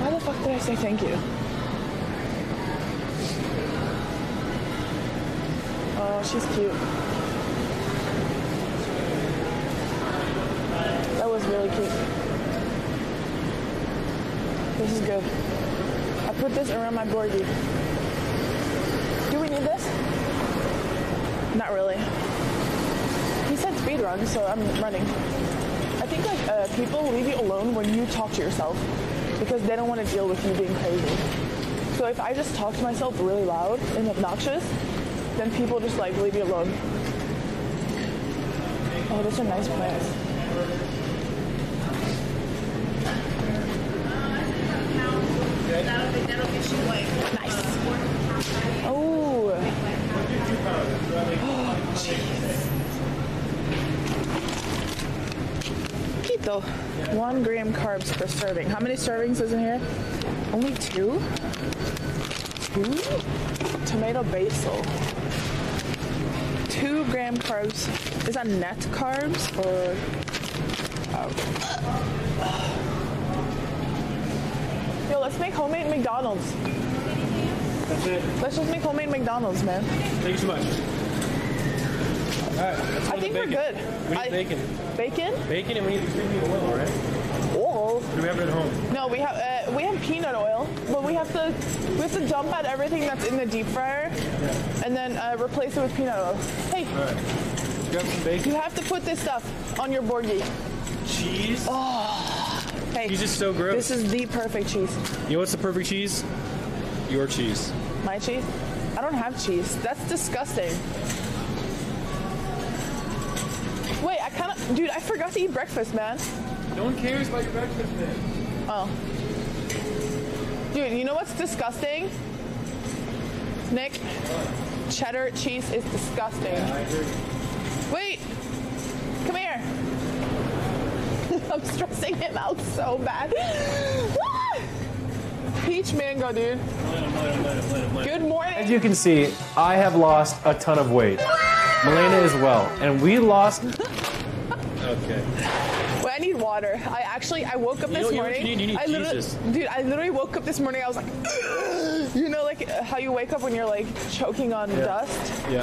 Why the fuck did I say thank you? Oh, she's cute. That was really cute. This is good. Put this around my borgie. Do we need this? Not really. He said speed run, so I'm running. I think like uh, people leave you alone when you talk to yourself because they don't want to deal with you being crazy. So if I just talk to myself really loud and obnoxious, then people just like leave you alone. Oh, those are nice plants. Nice. Oh. Keto. One gram carbs per serving. How many servings is in here? Only two? Two? Tomato basil. Two gram carbs. Is that net carbs or? Oh. Yo, let's make homemade McDonald's. That's it. Let's just make homemade McDonald's, man. Thank you so much. All right. I think we're good. We need I- bacon. Bacon? Bacon and we need heat oil, right? Oh. Do we have it at home? No, we have uh, we have peanut oil, but we have to we have to dump out everything that's in the deep fryer, and then uh, replace it with peanut oil. Hey, All right. Grab some bacon. you have to put this stuff on your borgie. Cheese. Oh. Hey, Cheese is so gross. this is the perfect cheese. you know what's the perfect cheese? Your cheese. My cheese? I don't have cheese. That's disgusting. Wait, I kind of, dude, I forgot to eat breakfast, man. No one cares about your breakfast man. Oh. Dude, you know what's disgusting? Nick, cheddar cheese is disgusting. I. Wait! Come here! I'm stressing him out so bad. Peach mango, dude. Let him, let him, let him, let him, let him. As you can see, I have lost a ton of weight. Malena as well. And we lost Okay. Wait, I need water. I actually, I woke up You this know- you know what morning. you need? You need I literally, Jesus. dude, I literally woke up this morning. I was like, you know, like how you wake up when you're like choking on dust. Yeah.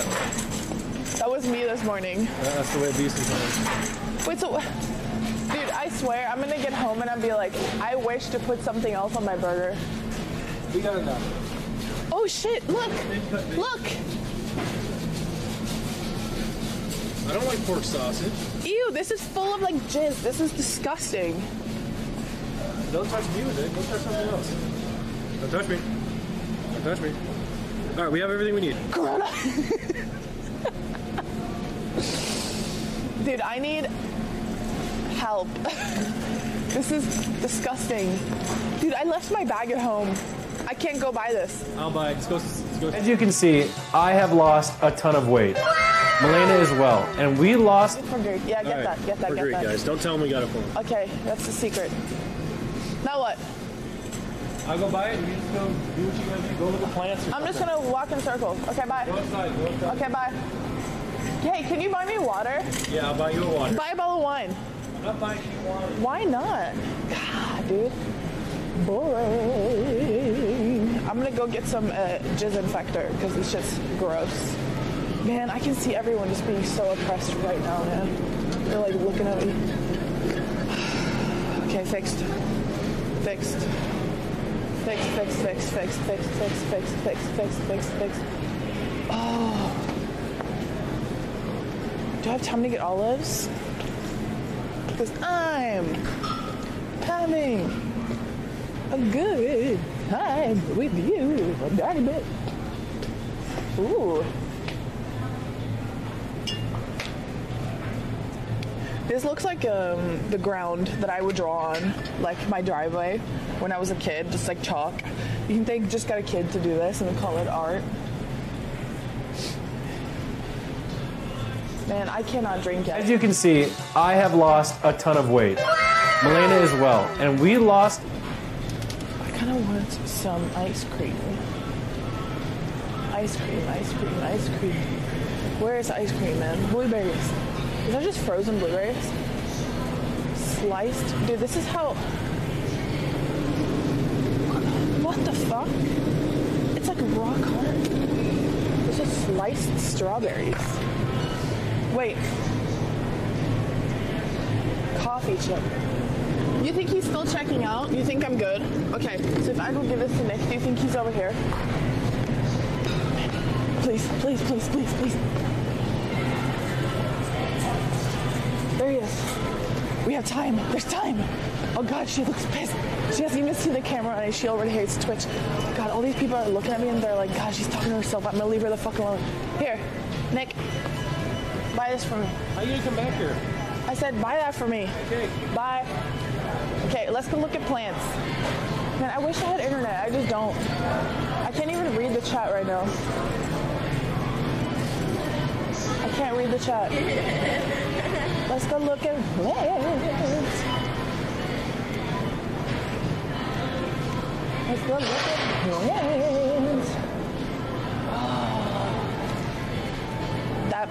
That was me this morning. That's the way it be sometimes. Wait, so, dude, I swear, I'm gonna get home and I'll be like, I wish to put something else on my burger. We got enough. Oh shit! Look, look. I don't like pork sausage. Ew, this is full of like jizz. This is disgusting. Don't touch me with it. Go touch something else. Don't touch me. Don't touch me. All right, we have everything we need. Corona. Dude, I need help. this is disgusting. Dude, I left my bag at home. I can't go buy this. I'll buy it. Let's go. Let's go. As you can see, I have lost a ton of weight. Malena as well. And we lost For Greek. Yeah, get All right, that, get that, We're get Greek, that. guys. Don't tell them we got it for them. Okay, that's the secret. Now what? I'll go buy it. You just go do what you gotta do. Go look at plants. Or I'm just gonna walk in circles. Okay, bye. Go outside. Go outside. Okay, bye. Hey, can you buy me water? Yeah, I'll buy you a water. Buy a bottle of wine. Why not? God, dude. Boring. I'm gonna go get some uh, disinfector because it's just gross. Man, I can see everyone just being so oppressed right now, man. They're like looking at me. Okay, fixed. Fixed. Fixed, fixed, fixed, fixed, fixed, fixed, fixed, fixed, fixed, fixed, fixed. Oh. Do I have time to get olives? Because I'm having a good time with you, a daddy bit. Ooh. This looks like um, the ground that I would draw on, like my driveway when I was a kid, just like chalk. You think they just got a kid to do this and call it art? Man, I cannot drink. As you can see, I have lost a ton of weight. Malena as well. And we lost I kind of want some ice cream. Ice cream, ice cream, ice cream. Where is ice cream, man? Blueberries. Is that just frozen blueberries? Sliced? Dude, this is how. What the fuck? It's like rock hard. It's just sliced strawberries. Wait. Coffee chip. You think he's still checking out? You think I'm good? Okay, so if I go give this to Nick, do you think he's over here? Please, please, please, please, please. There he is. We have time. There's time. Oh God, she looks pissed. She hasn't even seen the camera and she already hates Twitch. God, all these people are looking at me and they're like, God, she's talking to herself. I'm gonna leave her the fuck alone. Here, Nick, this for me. How you gonna come back here? I said, buy that for me. Okay. Bye. Okay, let's go look at plants. Man, I wish I had internet. I just don't. I can't even read the chat right now. I can't read the chat. Let's go look at plants. Let's go look at plants.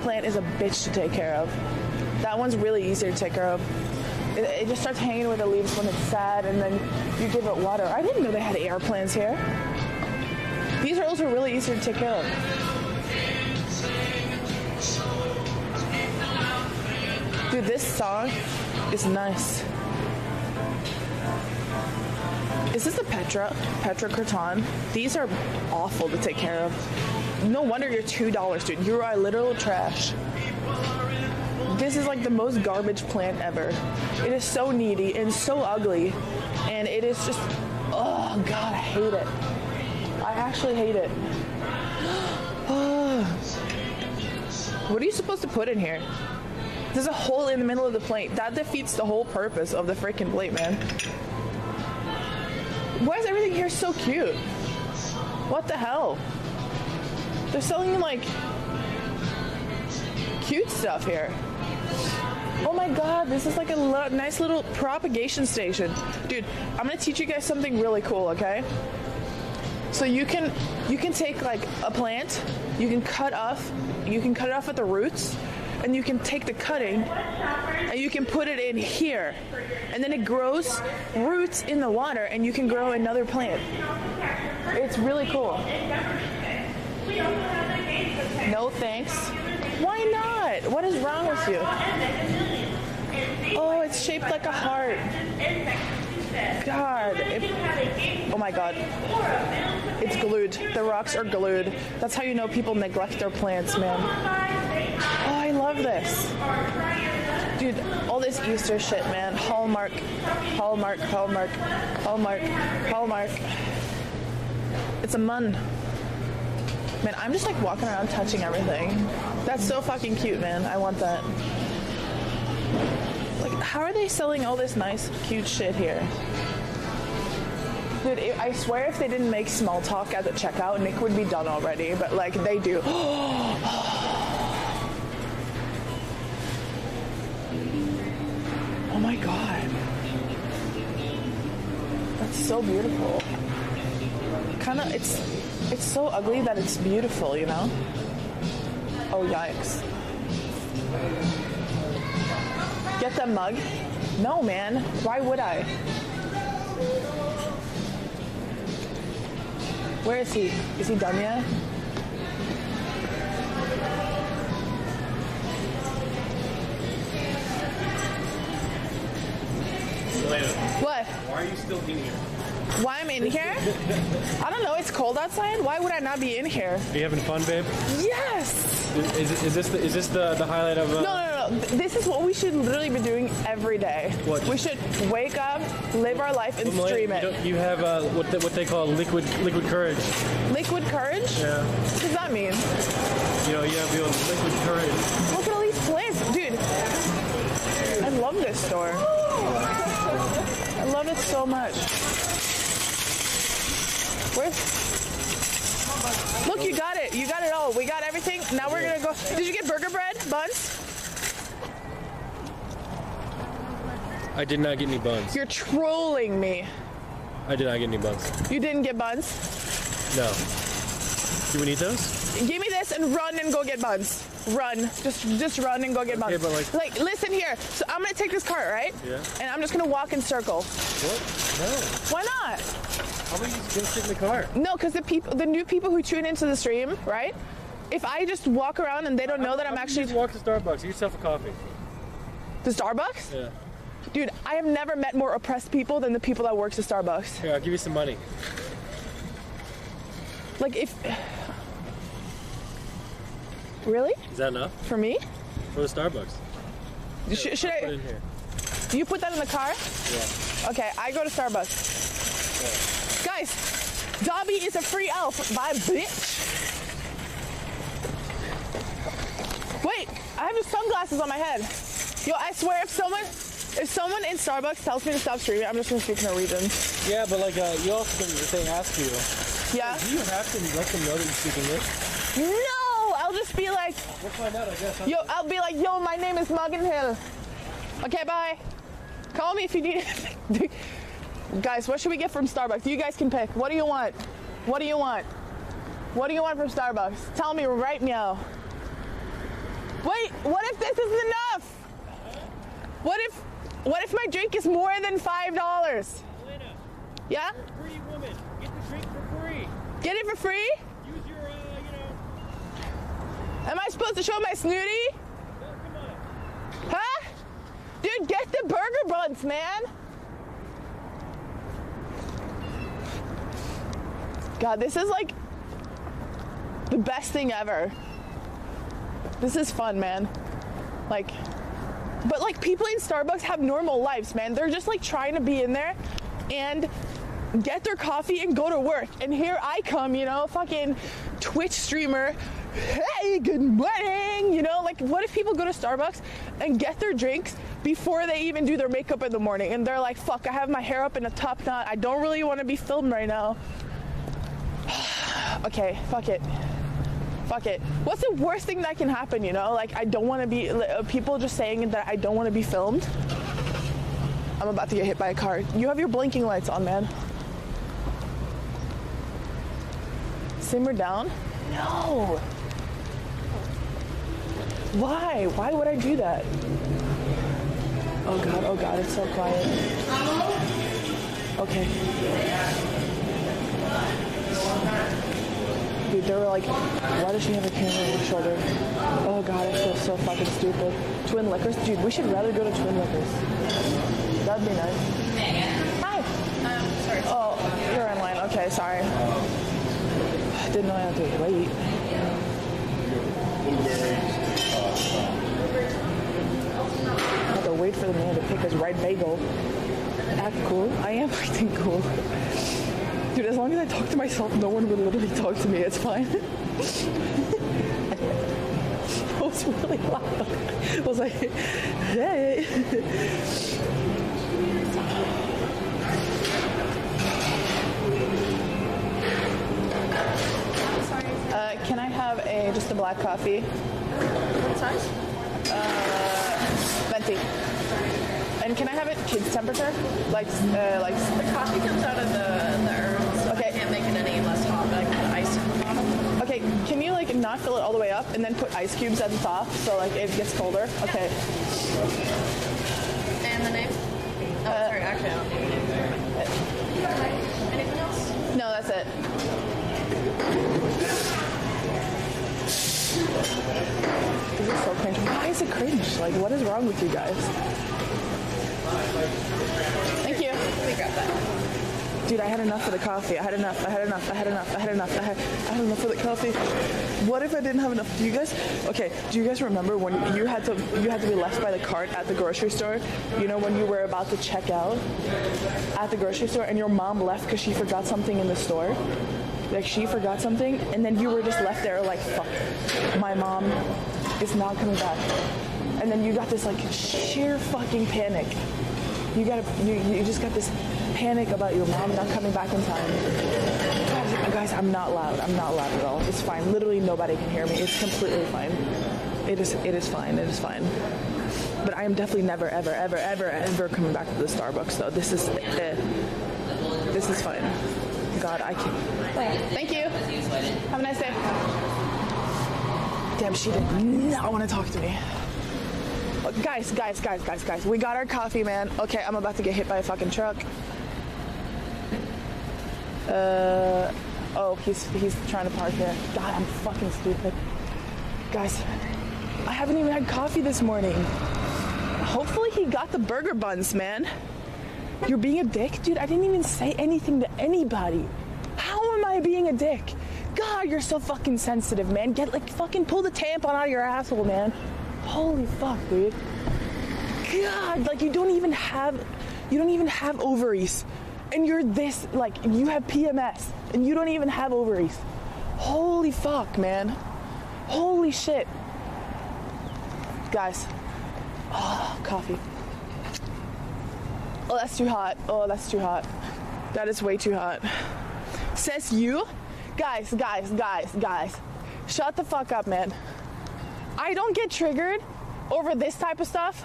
Plant is a bitch to take care of. That one's really easy to take care of. It, it just starts hanging with the leaves when it's sad, and then you give it water. I didn't know they had air plants here. These are also really easy to take care of. Dude, this song is nice. Is this a Petra? Petra croton? These are awful to take care of. No wonder you're two dollars, dude. You are literal trash. This is like the most garbage plant ever. It is so needy and so ugly, and it is just, oh god, I hate it. I actually hate it. what are you supposed to put in here? There's a hole in the middle of the plate. That defeats the whole purpose of the freaking plate, man. Why is everything here so cute? What the hell? They're selling like cute stuff here. Oh my god, this is like a lo- nice little propagation station. Dude, I'm gonna teach you guys something really cool, okay? So you can you can take like a plant, you can cut off, you can cut it off at the roots, and you can take the cutting and you can put it in here. And then it grows roots in the water and you can grow another plant. It's really cool. No thanks. Why not? What is wrong with you? Oh, it's shaped like a heart. God. it- oh my god. It's glued. The rocks are glued. That's how you know people neglect their plants, man. Oh, I love this. Dude, all this Easter shit, man. Hallmark, Hallmark, Hallmark, Hallmark, Hallmark. It's a mun. Man, I'm just like walking around touching everything. That's so fucking cute, man. I want that. Like, how are they selling all this nice, cute shit here? Dude, I- I swear if they didn't make small talk at the checkout, Nick would be done already. But like, they do. Oh my god. That's so beautiful. Kind of, it's, it's so ugly that it's beautiful, you know? Oh, yikes. Get the mug? No, man. Why would I? Where is he? Is he done yet? What? Why are you still in here? Why I'm in here? I don't know. It's cold outside. Why would I not be in here? Are you having fun, babe? Yes. Is, is, is this the, is this the, the highlight of? Uh, No, no, no. This is what we should literally be doing every day. What? We should wake up, live our life, and Malay, stream you, it. don't- you have uh, what they, what they call liquid liquid courage. Liquid courage? Yeah. What does that mean? You know, you have your liquid courage. Look at all these plants, dude. I love this store. I love it so much. Where's? Look, you got it. You got it all. We got everything. Now we're gonna go. Did you get burger bread, buns? I did not get any buns. You're trolling me. I did not get any buns. You didn't get buns. No. Do we need those? Give me this and run and go get buns. Run. Just just run and go get buns. But like- listen here. So I'm gonna take this cart, right? Yeah. And I'm just gonna walk in circle. What? No. Why not? How about you just sit in the car? No, because the people, the new people who tune into the stream, right? If I just walk around and they don't know that I'm actually just walk to Starbucks. Get yourself a coffee. the Starbucks, Yeah. dude, I have never met more oppressed people than the people that works at Starbucks. Here, I'll give you some money. Like if, really, Is that enough for me? for the Starbucks? Should, should Put it I? in here. Do you put that in the car? Yeah. Okay, I go to Starbucks. Guys, Dobby is a free elf. Bye, bitch. Wait, I have sunglasses on my head. Yo, I swear, if someone, if someone in Starbucks tells me to stop streaming, I'm just gonna speak Norwegian. Yeah, but like uh, you also can, if they ask you, Yeah. do you have to let them know that you're speak English? No, I'll just be like, We'll find out, I guess. yo, I'll be like, yo, my name is Muggin Hill. Okay, bye. Call me if you need. It. Guys, what should we get from Starbucks? You guys can pick. What do you want? What do you want? What do you want from Starbucks? Tell me right now. Wait, what if this isn't enough? What if what if my drink is more than five dollars? Yeah? get the drink for free. Get it for free? Use your, uh, you know, Am I supposed to show my snooty? Huh? Dude, get the burger buns, man. God, this is like the best thing ever. This is fun, man. Like, but like people in Starbucks have normal lives, man. They're just like trying to be in there and get their coffee and go to work. And here I come, you know, fucking Twitch streamer. Hey, good morning. You know, like what if people go to Starbucks and get their drinks before they even do their makeup in the morning? And they're like, fuck, I have my hair up in a top knot. I don't really want to be filmed right now. okay, fuck it. Fuck it. What's the worst thing that can happen, you know? Like, I don't want to be, uh, people just saying that I don't want to be filmed. I'm about to get hit by a car. You have your blinking lights on, man. Simmer down? No. Why? Why would I do that? Oh god, oh god, it's so quiet. Okay. Dude, they were like, why does she have a camera on her shoulder? Oh god, I feel so fucking stupid. Twin Liquors? Dude, we should rather go to Twin Liquors. That'd be nice. Hi. Um, sorry. Oh, you're in line. Okay, sorry. Didn't know I had to wait had to wait for the man to pick his right bagel. Act cool. I am acting cool. Dude, as long as I talk to myself, no one would literally talk to me. It's fine. I was really loud. I was like, hey. Uh, can I have a just a black coffee? What size? Venti. And can I have it kids temperature? Like, uh, like. The coffee comes out of the, the urn, so Okay. I can't make it any less hot, but I can put ice in the bottom. Okay, can you like not fill it all the way up and then put ice cubes at the top so like it gets colder? Okay. And the name? Oh, Uh, sorry, actually, I don't need it. Anything else? No, that's it. Is so cringe. Why is it cringe? Like, what is wrong with you guys? Thank you. We got that. Dude, I had enough of the coffee. I had enough. I had enough. I had enough. I had enough. I had, I had enough of the coffee. What if I didn't have enough? Do you guys? Okay. Do you guys remember when you had to you had to be left by the cart at the grocery store? You know when you were about to check out at the grocery store and your mom left because she forgot something in the store. Like she forgot something, and then you were just left there like, fuck, my mom is not coming back. And then you got this like sheer fucking panic. You got you, you just got this panic about your mom not coming back in time. Guys, I'm not loud. I'm not loud at all. It's fine. Literally nobody can hear me. It's completely fine. It is it is fine. It is fine. But I am definitely never ever ever ever ever coming back to the Starbucks though. This is uh, this is fine. God, I can't. Thank you. Have a nice day. Damn, she did not want to talk to me. Guys, guys, guys, guys, guys. We got our coffee, man. Okay, I'm about to get hit by a fucking truck. Uh, oh, he's he's trying to park here. God, I'm fucking stupid. Guys, I haven't even had coffee this morning. Hopefully he got the burger buns, man. You're being a dick? Dude, I didn't even say anything to anybody. How am I being a dick? God, you're so fucking sensitive, man. Get like fucking pull the tampon out of your asshole, man. Holy fuck, dude. God, like you don't even have you don't even have ovaries. And you're this like you have PMS and you don't even have ovaries. Holy fuck, man. Holy shit. Guys. Oh, coffee. Oh, that's too hot. Oh, that's too hot. That is way too hot. Says you? Guys, guys, guys, guys. Shut the fuck up, man. I don't get triggered over this type of stuff.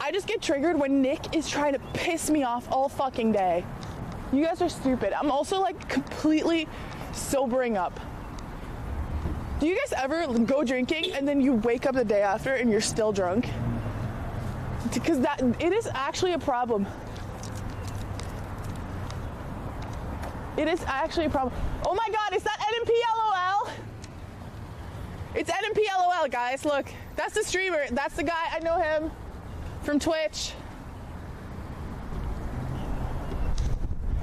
I just get triggered when Nick is trying to piss me off all fucking day. You guys are stupid. I'm also like completely sobering up. Do you guys ever go drinking and then you wake up the day after and you're still drunk? Because that it is actually a problem. It is actually a problem. Oh my god, is that NMP LOL? It's NMP LOL, guys. Look, that's the streamer. That's the guy. I know him from Twitch.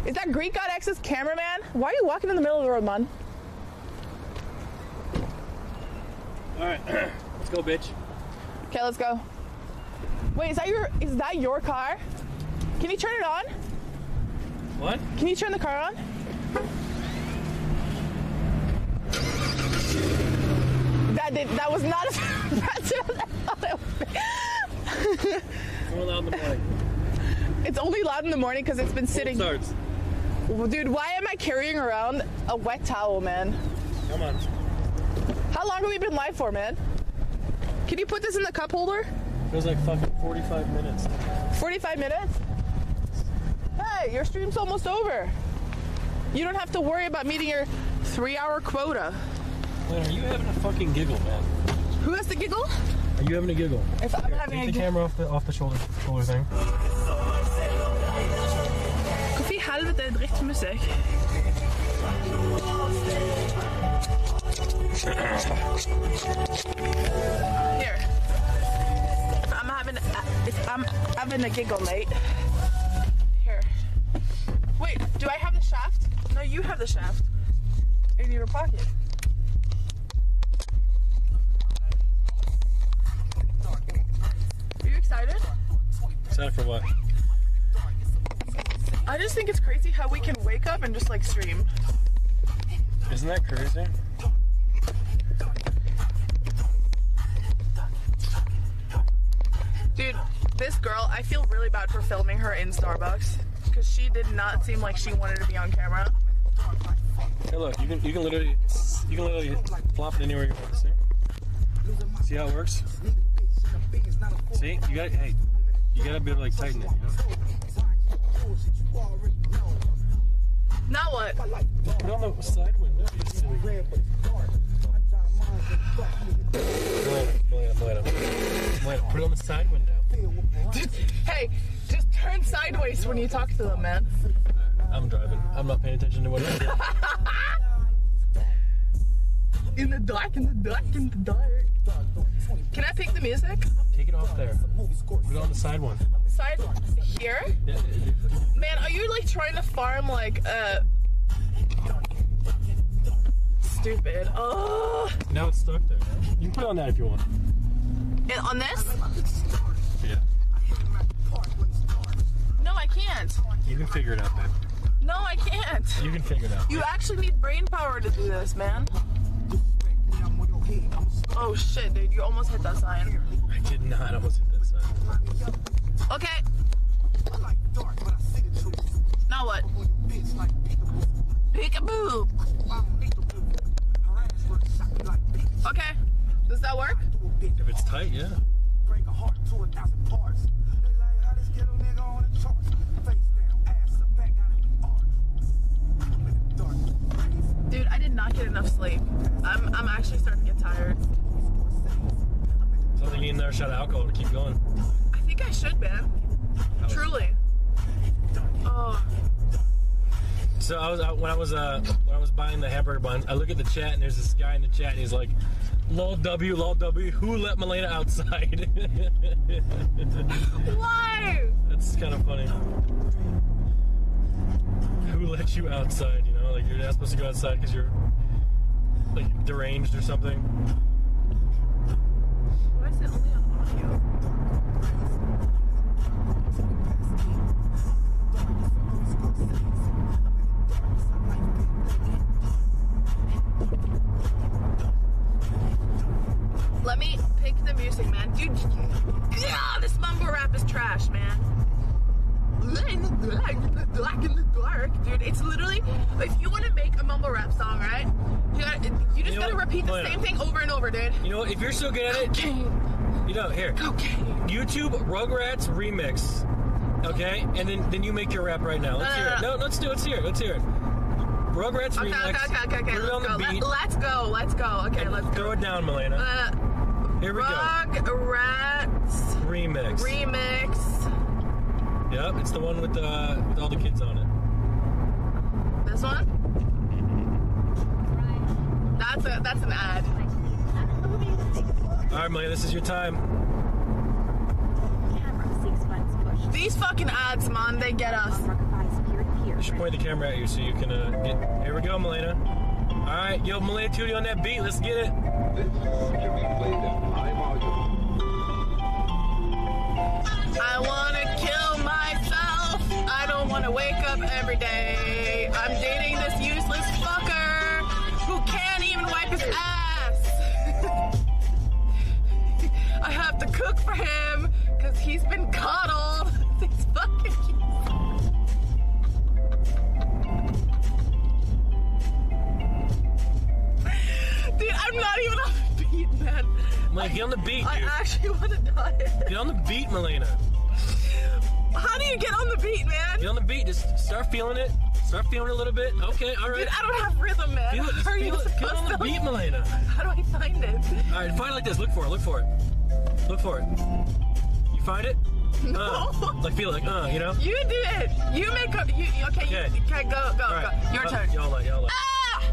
Is that Greekgodx's cameraman? Why are you walking in the middle of the road, man? All right, let's go, bitch. Okay, let's go. Wait, is that your is that your car? Can you turn it on? What? Can you turn the car on? That did that was not as that's what I thought it would be. More loud in the morning. It's only loud in the morning because it's been sitting. Starts. Well, Dude, why am I carrying around a wet towel, man? Come on. How long have we been live for, man? Can you put this in the cup holder? Feels like fucking 45 minutes. 45 minutes? Hey, your stream's almost over. You don't have to worry about meeting your three hour quota. Wait, are you having a fucking giggle, man? Who has the giggle? Are you having a giggle? If I'm having Take a the camera off the off the shoulder shoulder thing. Hvorfor i helvete drittmusikk? Here. I'm having a, I'm having a giggle, mate. Here. Wait, do I have the shaft? No, you have the shaft. In your pocket. Are you excited? Excited for what? I just think it's crazy how we can wake up and just like stream. Isn't that crazy? Dude, this girl, I feel really bad for filming her in Starbucks because she did not seem like she wanted to be on camera. Hey, look, you can you can literally you can literally flop it anywhere you want. See? See how it works? See? You got hey, you gotta be able to like tighten it. You know? Now what? Put it on the side window. Malena, Malena. Malena, put it on the side window. Hey, just turn sideways when you talk to them, man. I'm driving. I'm not paying attention to what you're doing. In the dark, in the dark, in the dark. Can I pick the music? Take it off there. Put it on the side one. Side one. here? Yeah, yeah, yeah. Man, are you like trying to farm like uh stupid? Oh, Now it's stuck there. You can put it on that if you want. and on this? Yeah. No, I can't. You can figure it out, man. No, I can't. You can figure it out. You actually need brain power to do this, man. Oh shit, dude, you almost hit that sign. I did not almost hit that side. Okay. Now what? Peekaboo. Okay. Does that work? If it's tight, yeah. Dude, I did not get enough sleep. I'm I'm actually starting to get tired. Something you need another shot of alcohol to keep going. I think I should, man. Truly. Oh. So I was uh, when I was uh when I was buying the hamburger buns, I look at the chat and there's this guy in the chat and he's like, "Lol W, lol W, who let Malena outside?" Why? That's kind of funny. Who let you outside? You know, like you're not supposed to go outside because you're like deranged or something. Why is it only on audio? Let me pick the music, man. Dude, yeah, this mumble rap is trash, man. In the black, in the black, in the dark, dude. It's literally if you want to make a mumble rap song, right? You, gotta, you just You know gotta repeat the same thing over and over, dude. You know? If you're so good at it, you know, here, cocaine. YouTube Rugrats remix. Okay, and then then you make your rap right now. Let's hear it. No, let's do. Let's hear it. Let's hear it. Rugrats Okay, remix. okay, okay, okay, okay. It Let's the go. beat. Let, let's go. Let's go. Okay, let's Throw go. it down, Malena. Uh, Here we go. Rugrats Remix. remix. Yep, it's the one with uh, with all the kids on it. This one. That's a that's an ad. All right, Malena, this is your time. These fucking ads, man, they get us. I should point the camera at you so you can uh, get. Here we go, Malena. All right, yo, Malena Tudi on that beat. Let's get it. I wanna kill myself. I don't wanna wake up every day. I'm dating this useless fucker who can't even wipe his ass. I have to cook for him because he's been coddled. These fucking Dude, I'm not even on the beat, man. Malena, get on the beat, I actually want to die. Get on the beat, Malena. How do you get on the beat, man? Get on the beat. Just start feeling it. Start feeling it a little bit. Okay, all right. Dude, I don't have rhythm, man. Feel it. Just feel you it. Get on the beat, Malena. How do I find it? All right, find it like this. Look for it. Look for it. Look for it. You find it? No. Uh, like feel it. Like uh, you know. You do it. You make up. You, okay, Okay. You, okay, go, go, right. go. Your Uh, turn. Y'all like, y'all like. Ah!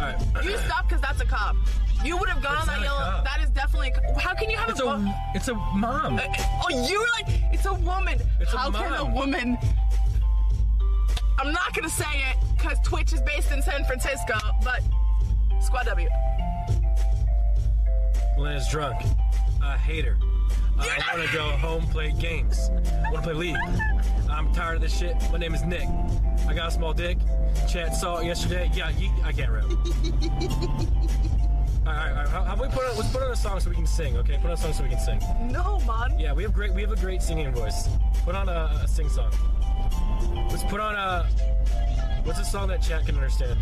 Right. You stop because that's a cop. You would have gone It's on that yellow. That is definitely. A, how can you have It's a? a it's a mom. Uh, oh, you were like, it's a woman. It's a how can a woman? I'm not gonna say it because Twitch is based in San Francisco, but Squad W. Lena's drunk. I hate her. I want to go home, play games. I want to play League. I'm tired of this shit. My name is Nick. I got a small dick. Chad saw it yesterday. Yeah, ye- I can't rap. all right, all right. How, how about we put on? Let's put on a song so we can sing. Okay, put on a song so we can sing. No, man. Yeah, we have great. We have a great singing voice. Put on a, a sing song. Let's put on a. What's a song that chat can understand?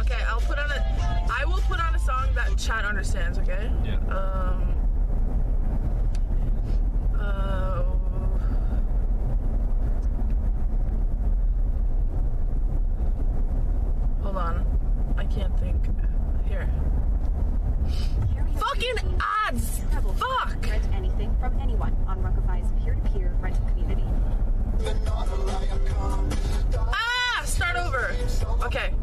Okay, I'll put on a. I will put on a song that chat understands. Okay. Yeah. Um. Uh. Hold on. I can't think. Here. Fucking ads! Fuck! Rent anything from anyone on Ruckify's peer-to-peer rental community. Ah! Start over. Okay.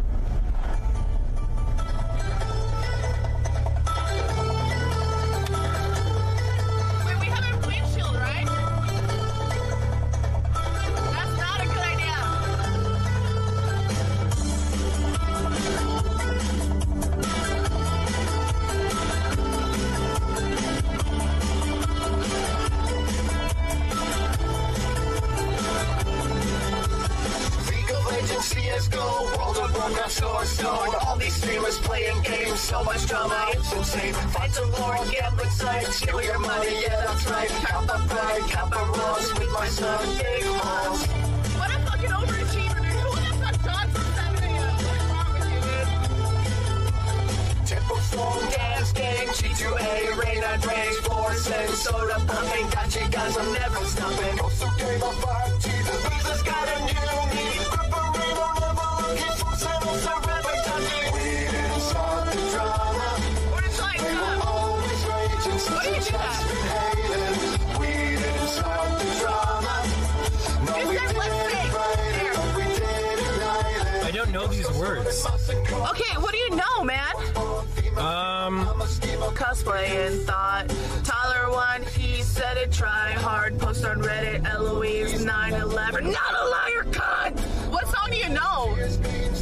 Cosplaying thought. Tyler1, he said it. Try hard. Post on Reddit. Eloise 911. Not a liar, cunt. What song do you know?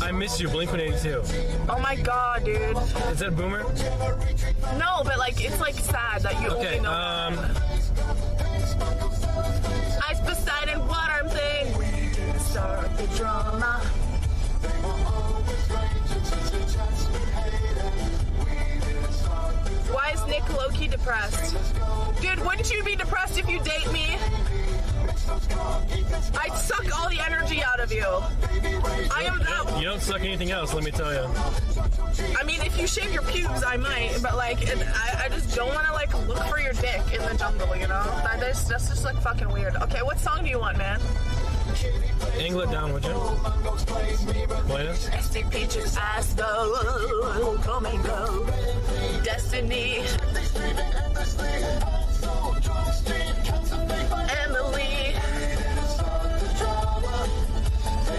I miss you, Blink 182. Oh my god, dude. Is that Boomer? No, but like it's like sad that you Okay, only know. um, Ice Poseidon, I'm saying. We didn't start the drama. Why is Nick Loki depressed? Dude, wouldn't you be depressed if you date me? I'd suck all the energy out of you. I am that. you don't suck anything else, let me tell you. I mean, if you shave your pubes, I might, but like, I, I just don't want to like look for your dick in the jungle, you know? That's, that's just like fucking weird. Okay, what song do you want, man? Angle it down, would you? Nasty peaches come and go. Destiny. Emily.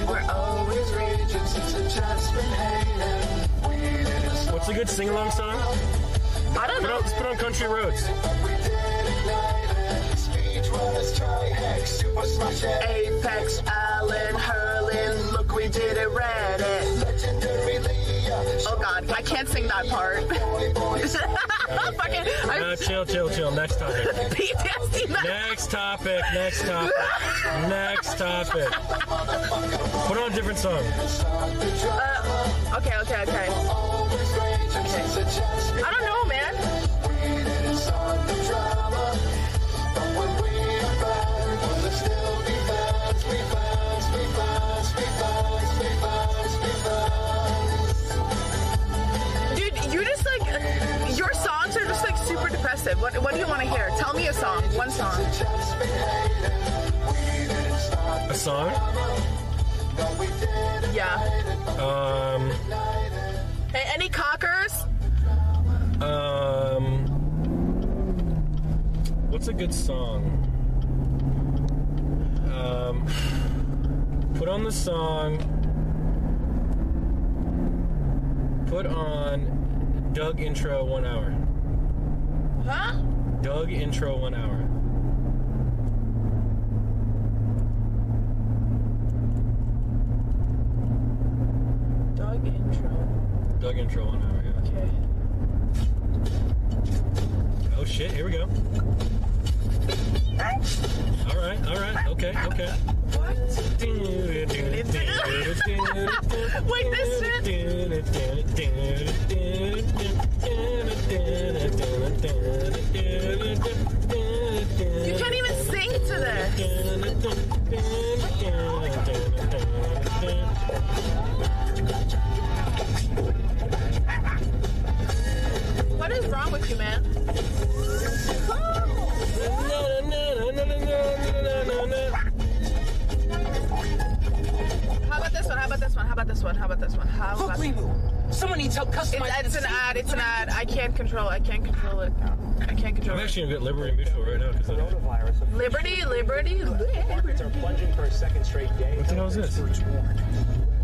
We're always raging since it just been. What's a good sing along song? I don't Put know. on, let's put on Country Roads. Apex, Allen, Hurling, look, we did it, Reddit. Oh god, I can't sing that part. Fucking, I'm chill, chill, chill. Next topic. PTSD. Next topic. Next topic. Next topic. Put on a different song. Uh, okay, okay, okay. I don't know, What what do you want to hear? Tell me a song. One song. A song? Yeah. Um, Hey, any cockers? um, what's a good song? Um, put on the song. Put on Doug intro one hour. Huh? Doug intro one hour. Dog intro. Doug intro one hour. Yeah. Okay. Oh shit! Here we go. All right. All right. Okay. Okay. Wait, this shit. You can't even sing to this. What is wrong with you, man? This one? How about this one? How about this one? How about this one? Someone needs help It's, customizing it's an ad. It's an ad. I can't control. I can't control it. I can't control I'm it. actually gonna get Liberty Mutual right now because of that. Coronavirus Liberty, liberty. markets are plunging for a second straight day. What the hell is this?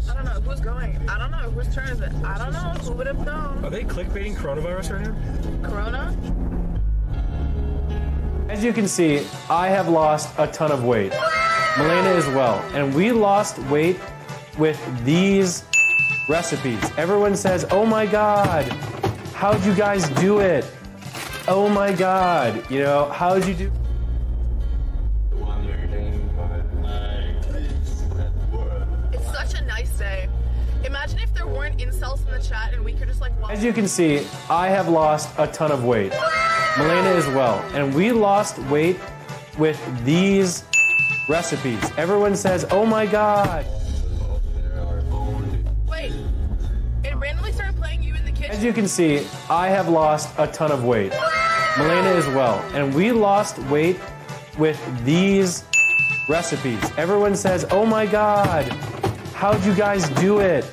I don't know who's going. I don't know whose turn is it. I don't know. Who would have known? Are they clickbaiting coronavirus right now? Corona. As you can see, I have lost a ton of weight. Malena as well. And we lost weight with these recipes. Everyone says, oh my God, how'd you guys do it? Oh my God, you know, how'd you do? It's such a nice day. Imagine if there weren't insults in the chat and we could just like. As you can see, I have lost a ton of weight. Malena as well. And we lost weight with these recipes. Everyone says, oh my God. As you can see, I have lost a ton of weight. Malena as well. And we lost weight with these recipes. Everyone says, oh my God, how'd you guys do it?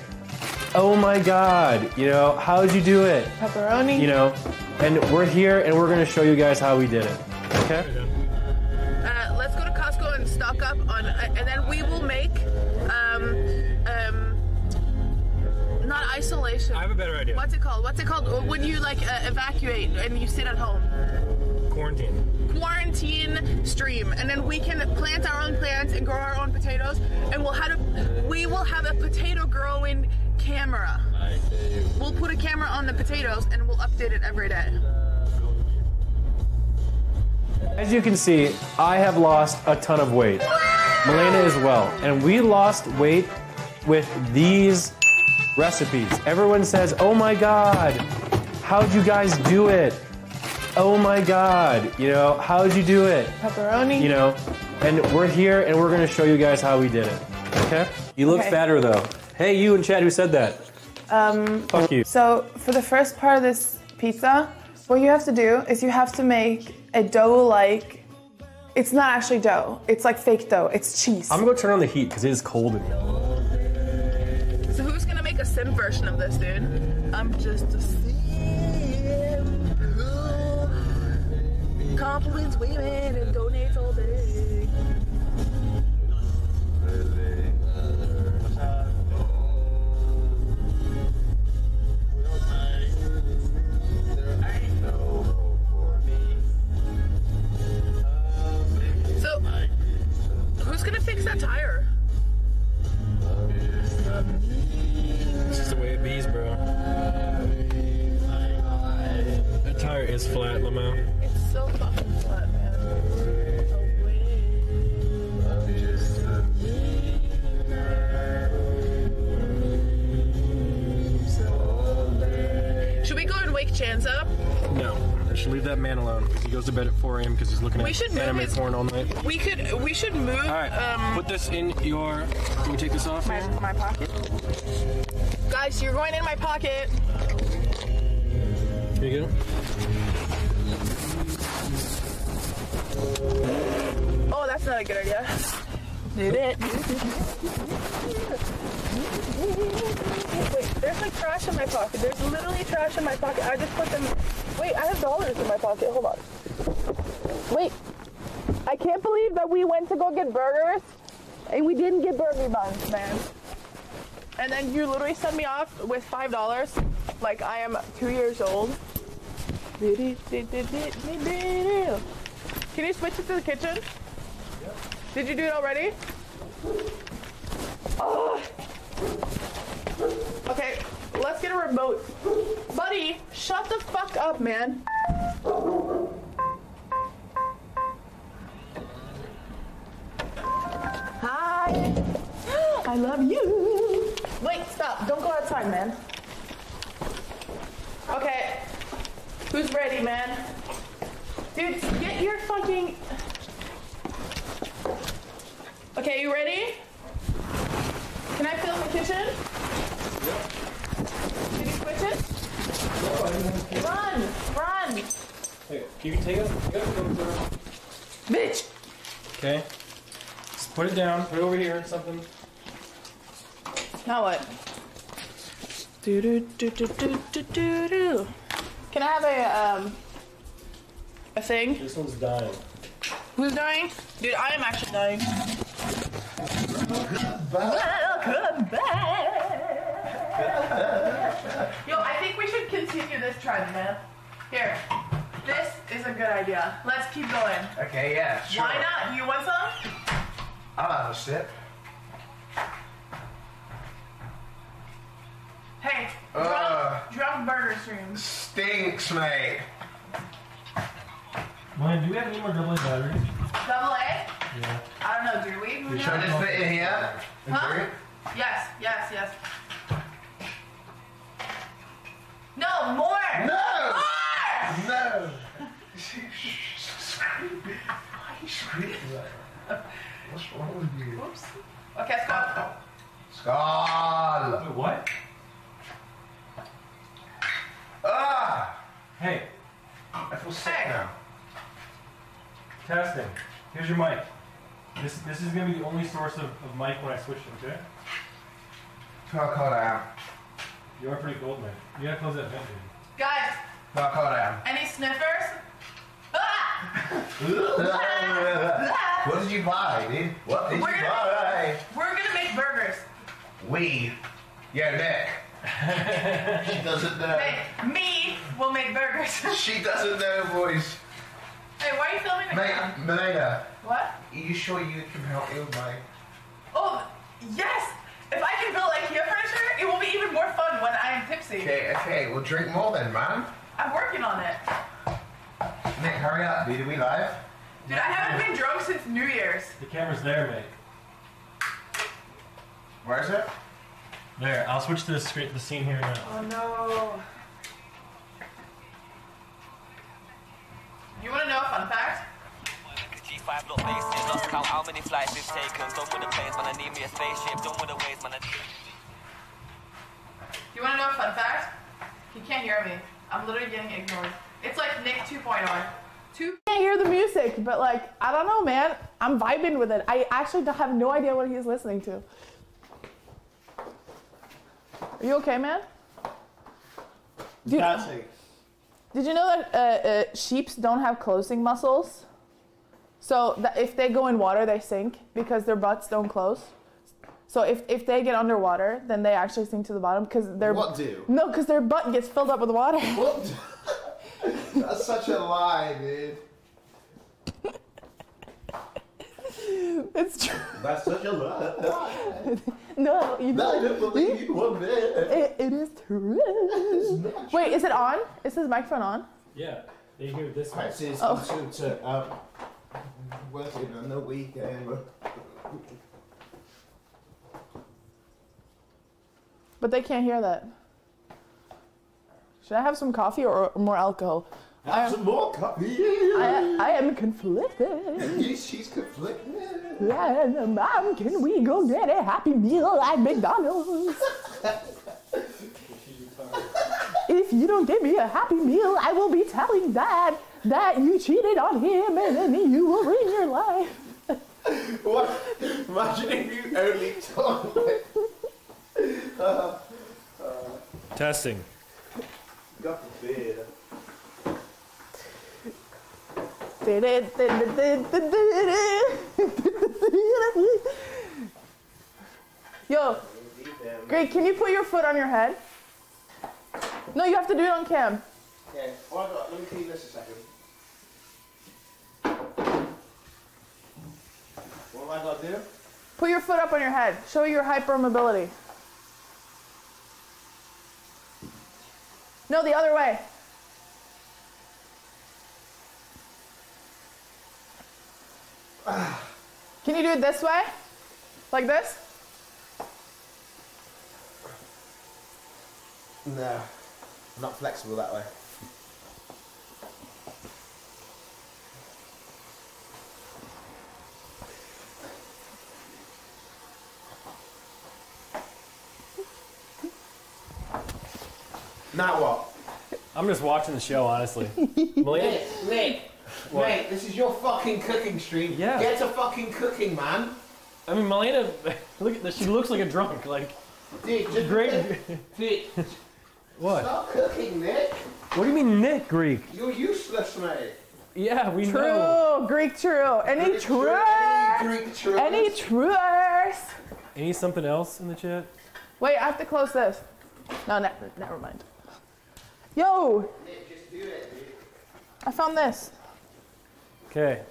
Oh my God, you know, how'd you do it? Pepperoni. You know, and we're here and we're gonna show you guys how we did it. Okay? Uh, let's go to Costco and stock up on, uh, and then we will make um, isolation. I have a better idea. What's it called? What's it called when you like uh, evacuate and you sit at home? Quarantine. Quarantine stream, and then we can plant our own plants and grow our own potatoes, and we'll have a we will have a potato growing camera. We'll put a camera on the potatoes and we'll update it every day. As you can see, I have lost a ton of weight. Malena as well. And we lost weight with these recipes. Everyone says, oh my God, how'd you guys do it? Oh my God, you know, how'd you do it? Pepperoni. You know, and we're here and we're gonna show you guys how we did it. Okay? You look Okay. fatter though. Hey, you and Chad, who said that? Um, Fuck you. So for the first part of this pizza, what you have to do is you have to make a dough like. It's not actually dough. It's like fake dough. It's cheese. I'm gonna go turn on the heat because it is cold in here. So who's gonna make a sim version of this, dude? I'm just a sim. Compliments women and donates all day. So who's gonna fix that tire? Tire is flat, Lamau. It's so fucking flat, man. Should we go and wake Chance up? No, I should leave that man alone. because He goes to bed at 4 a.m. because he's looking We at should move anime his- porn all night. We could we should move All right, um put this in your. Can we take this off? my, my pocket. Guys, you're going in my pocket. Here you go. Oh, that's not a good idea. Did it? Wait, there's like trash in my pocket. There's literally trash in my pocket. I just put them. Wait, I have dollars in my pocket. Hold on. Wait, I can't believe that we went to go get burgers and we didn't get burger buns, man. And then you literally sent me off with five dollars, like I am two years old. Can you switch it to the kitchen? Did you do it already? Oh. Okay, let's get a remote. Buddy, shut the fuck up, man. Hi. I love you. Wait, stop. Don't go outside, man. Okay. Who's ready, man? Dude, get your fucking. Okay, you ready? Can I film the kitchen? Yeah. Did you switch it? Run! Run! Hey, you take it. Bitch! Okay. Just put it down. Put it over here and something. Now what? Do do do do do do do do. Can I have a um a thing? This one's dying. Who's dying? Dude, I am actually dying. Welcome back. Yo, I think we should continue this trend, man. Here. This is a good idea. Let's keep going. Okay, yeah, sure. Why not? You want some? I'll have a sip. Hey, Uh. drunk, drunk burger streams. Stinks, mate. Ryan, do we have any more double A batteries? Double A? Yeah. I don't know, do we? Who Should I knows? just fit in here and Huh? Yes, yes, yes. No, more! No! More! No! Screaming. Why are you screaming that? What's wrong with you? Oops. Okay, let's. Skull! Wait, what? Ah! Hey, I feel sick Hey. now. testing. Here's your mic. This this is gonna be the only source of, of mic when I switch it, okay? How cold I am. You are pretty cold, man. You gotta close that vent, dude. Guys, How cold I am. any sniffers? Ah! what did you buy, dude? What did We're you gonna- buy? We're gonna make burgers. We. Yeah, Nick. She doesn't know. Hey, me will make burgers. She doesn't know, boys. hey, why are you filming me? Mate, Malena, What? are you sure you can help me with my... Oh, yes! If I can build IKEA furniture, it will be even more fun when I am tipsy. Okay, okay, we'll drink more then, man. I'm working on it. Nick, hurry up, dude. Are we live? Dude, I haven't been drunk since New Year's. The camera's there, mate. Where is it? There. I'll switch to the screen, the scene here now. Oh no. You wanna know a fun fact? G5 look faces, lost count how many flights we've taken. Done with the planes, man, I need me a spaceship. Done with the waves, man, I You wanna know a fun fact? He can't hear me. I'm literally getting ignored. It's like Nick 2.0. Two. can't hear the music, but like I don't know, man. I'm vibing with it. I actually don't have no idea what he's listening to. Are you okay, man? Dude, did you know that uh, uh, sheeps don't have closing muscles? So that if they go in water, they sink because their butts don't close. So if, if they get underwater, then they actually sink to the bottom because their What do? no, because their butt gets filled up with water. What? That's such a lie, dude. It's true. That's such a lie. No, you I know. don't believe one bit. It, it is true. Wait, is it on? Is his microphone on? Yeah. They hear this Right, so it's Oh. to, to um, working on the weekend. But they can't hear that. Should I have some coffee or more alcohol? I Have am, some more coffee. I, I am conflicted. Yes, she's conflicted. And, Mom, can we go get a Happy Meal at McDonald's? if you don't give me a Happy Meal, I will be telling Dad that you cheated on him and then you will ruin your life. What? Imagine if you only told me. Testing. God forbid. Yo, Greg, can you put your foot on your head? No, you have to do it on cam. Okay, I got, let me clean this a second. What have I to do? Put your foot up on your head. Show your hypermobility. No, the other way. Can you do it this way? Like this? No, not flexible that way. Now what? I'm just watching the show, honestly. Malena, Nick, Nick, What? mate, this is your fucking cooking stream. Yeah. Get to fucking cooking, man. I mean, Malena, look at this. She looks like a drunk. Like, Dude, just great. Dude, what? Stop cooking, Nick. What do you mean, Nick Greek? You're useless, mate. Yeah, we know. True, Greek true. Any Greek truers? Any Greek truers? Any truers? Any something else in the chat? Wait, I have to close this. No, ne- never mind. Yo, Nick, just do it, dude. I found this. Okay.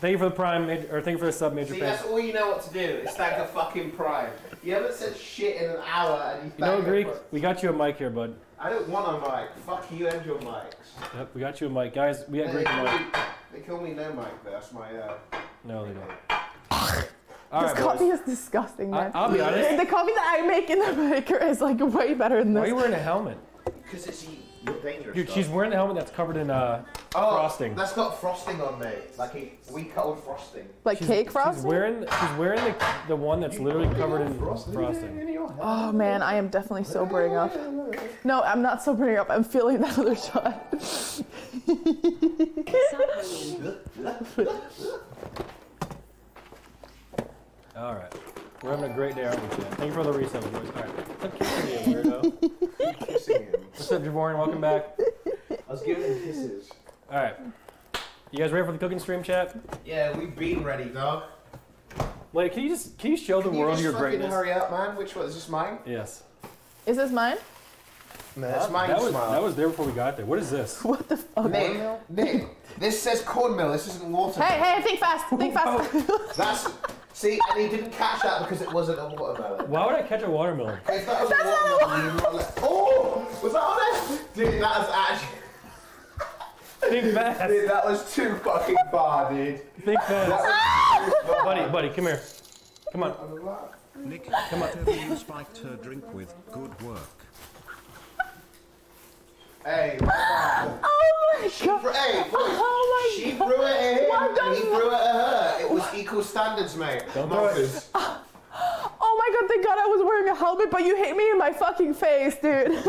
Thank you for the prime, or thank you for the sub, major See, fan. that's all you know what to do. It's thank the fucking prime. You haven't said shit in an hour and you You know, Greek, Prime. we got you a mic here, bud. I don't want a mic. Fuck you and your mics. Yep, we got you a mic, guys. We got Greek a mic. they call me no mic. But that's my. Uh, No, they don't. All this right, coffee boys. is disgusting, man. I'll be honest. the, the coffee that I make in the maker is like way better than this. Why are this. you wearing a helmet, Because it's you're dangerous. dude? stuff. She's wearing a helmet that's covered in uh, oh, frosting. That's got frosting on me, like a week old frosting. like She's, cake she's frosting? wearing she's wearing the the one that's literally covered in frosting. frosting. In your head. Oh man, I am definitely sobering up. No, I'm not sobering up. I'm feeling that other shot. All right, we're having a great day, aren't we, Chad? Thank you for the resub, boys. All right, stop kissing me, you weirdo. Kissing him. What's up, Javorian? Welcome back. I was giving him kisses. All right, you guys ready for the cooking stream, chat? Yeah, we've been ready, dog. Wait, can you just can you show the Can you world just your fucking greatness? hurry up, man? Which one is this mine? Yes. Is this mine? No, that's mine. That was smile. that was there before we got there. What is this? What the fuck? Nick, Nick, this says cornmeal. This isn't water. Hey, hey, think fast, think oh. fast. That's see, and he didn't catch that because it wasn't a watermelon. Why would I catch a watermelon? If that was a watermelon, you'd not let- Oh, was that on it? Dude, that was actually. Think fast. Dude, that was too fucking far, dude. Think That fast. was too far. buddy, buddy, come here. Come on. Nick, Come on. Toby spiked her drink with good work. Hey. Oh my She god. br- hey, boy, Oh my she god. threw it at him, What the and he threw it at her. It was equal standards, mate. Don't throw it. Oh my god, thank god I was wearing a helmet, but you hit me in my fucking face, dude.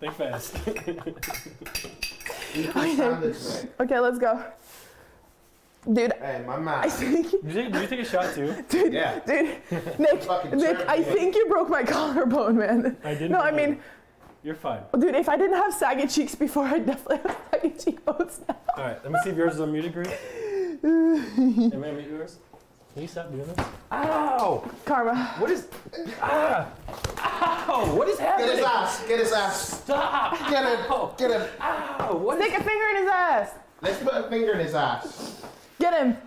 Think fast. Equal standards, mate. okay, let's go. Dude, Hey, my I man. think, Did you, did you take a shot too? dude, Yeah. dude, Nick, Nick, I think you broke my collarbone, man. I didn't. No, I mean, You're fine. dude, if I didn't have saggy cheeks before, I'd definitely have saggy cheekbones now. All right, let me see if yours is unmuted, Green. Am I mute yours? Can you stop doing this? Ow! Karma. What is? Ah! Ow! What is Get his ass. Get his ass. Stop! Get him. Ow! Get him. Ow! What is? Stick a finger in his ass. Let's put a finger in his ass. Get him.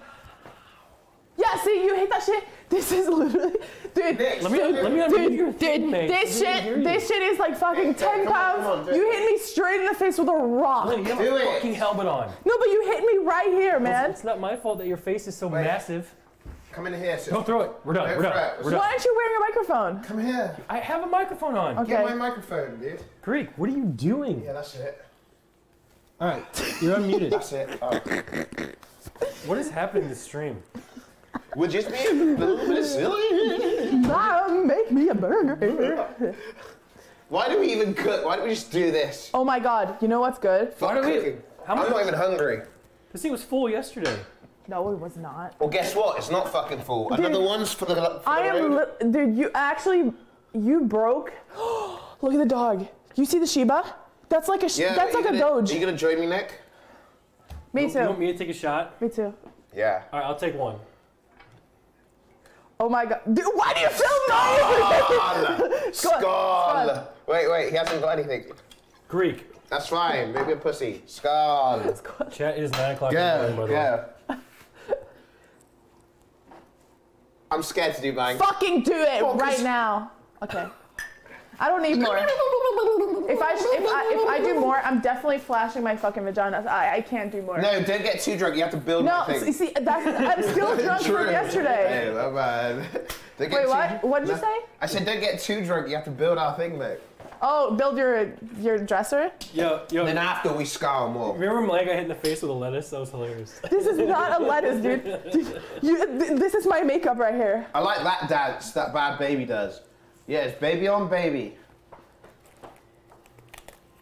Yeah, see, you hate that shit. This is literally, dude. Nick, Let me stop let me it. unmute your Dude, thing, dude, mate. this I didn't hear shit, this shit is like fucking ten come pounds. come on, do you hit me straight in the face with a rock. Lynn, you have Do a it. fucking helmet on. No, but you hit me right here, man. It's not my fault that your face is so Wait. massive. Come in here. sis. Don't throw it. We're done. We're done. throw it. We're done. Why aren't you wearing a microphone? Come here. I have a microphone on. Okay. Get my microphone, dude. Greek, what are you doing? Yeah, that's it. All right, you're unmuted. That's it. Oh. what is happening in this stream? We're just being a little bit silly. Mom, make me a burger. Why do we even cook? Why don't we just do this? Oh my god, you know what's good? Fuck do we- cooking. how I'm not even hungry. This thing was full yesterday. No, it was not. Well, guess what? It's not fucking full. Another one's for the. For I the am, road. li- dude. You actually, you broke. Look at the dog. You see the Shiba? That's like a. Sh- Yeah, that's are like you a gonna- Doge. Are you gonna join me, Nick? Me too. You want me to take a shot? Me too. Yeah. All right, I'll take one. Oh my god, dude, why do you film me? Skull. Skull. Skull. Wait, wait. He hasn't got anything. Greek, That's fine. Maybe a pussy. Skull. chat is nine o'clock in the morning, by Go. the way. I'm scared to do bang. Fucking do it Focus. right now. Okay. I don't need more. If I, if I if I do more, I'm definitely flashing my fucking vagina. I, I can't do more. No, don't get too drunk. You have to build No, my see, thing. see that's, I'm still drunk True. from yesterday. Hey, my bad. Wait, too- what? What did you say? I said don't get too drunk. You have to build our thing, mate. Oh, build your your dresser. Yo, yo. Then after we scour more. Remember when Mike got hit in the face with a lettuce? That was hilarious. This is not a lettuce, dude. Dude, you, th- this is my makeup right here. I like that dance that DaBaby does. Yeah, it's baby on baby.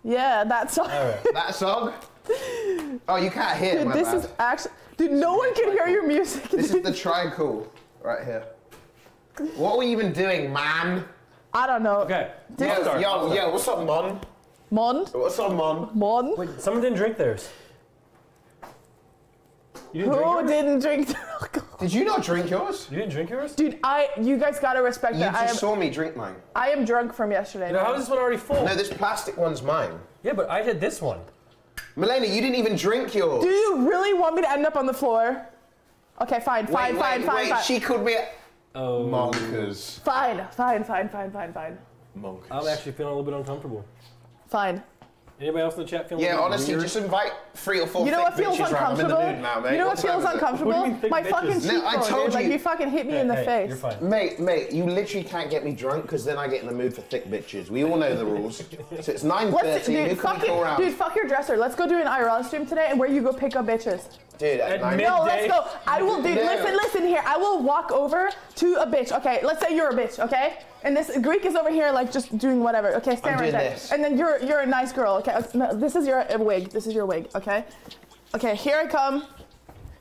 Yeah, that song. All right. That song. Oh, you can't hear. Dude, my this bad. is actually. Dude, no one can hear your music. This is the triangle right here. What are we even doing, man? I don't know. Okay. This Yo, yo, yo, what's up, Mon? Mon. What's up, Mon? Mon. Wait, someone didn't drink theirs. You didn't drink Who yours? didn't drink the alcohol? Did you not drink yours? You didn't drink yours? Dude, I you guys gotta respect You that. I just am saw me drink mine. I am drunk from yesterday. Now, how man. is this one already full? No, this plastic one's mine. Yeah, but I had this one. Malena, you didn't even drink yours. Do you really want me to end up on the floor? Okay, fine, fine, wait, fine, wait, fine, wait. fine. She could be. A- Oh. Monkers. Fine, fine, fine, fine, fine, fine. Monkers. I'm actually feeling a little bit uncomfortable. Fine. Anybody else in the chat feeling a Yeah, honestly, weird? just invite three or four. You know what feels bitches round. I'm in the uncomfortable? now, mate. you know what What feels uncomfortable? What do you mean thick My bitches? fucking No, cheekbone, I told dude. Like you. you fucking hit me Hey, in the hey, face. You're fine. Mate, mate, you literally can't get me drunk because then I get in the mood for thick bitches. We all know the rules. so it's 9.30, Let's, you dude, can fuck be it, around. dude, fuck your dresser. Let's go do an IRL stream today, and where you go pick up bitches. Dude, at At nine- No, let's go. I will, dude. No. Listen, listen here. I will walk over to a bitch. Okay, let's say you're a bitch. Okay, and this Greek is over here, like just doing whatever. Okay, stand I'm right doing there. this. And then you're you're a nice girl. Okay, Uh, no, this is your uh, wig. This is your wig. Okay, okay. Here I come,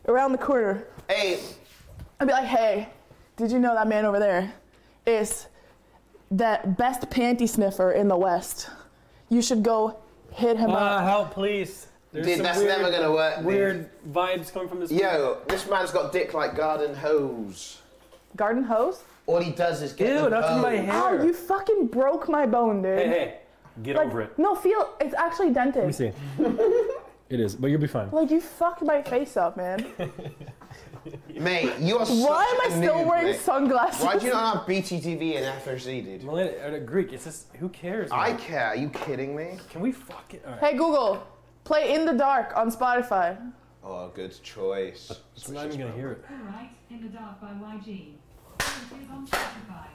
around the corner. Hey, I'd be like, hey, did you know that man over there is the best panty sniffer in the West? You should go hit him Ah, up. help, please. There's Dude, that's weird- never gonna work. dude. Weird vibes coming from this. Yo, this man's got dick like garden hose. Garden hose? All he does is get Ew, the that's in my hair. Oh, you fucking broke my bone, dude. Hey, hey, get Like, over it. No, feel it's actually dented. Let me see. it is, but you'll be fine. Like you fucked my face up, man. Mate, you are Why am I still noob, wearing mate. sunglasses? Why do you not have BTTV and FOC, dude? Malena, uh, Greek, it's just who cares? I care. Are you kidding me? Can we fuck it? All right. Hey Google, play In the Dark on Spotify. Oh, good choice. I'm not even gonna hear it. Right in the Dark by YG. On Spotify.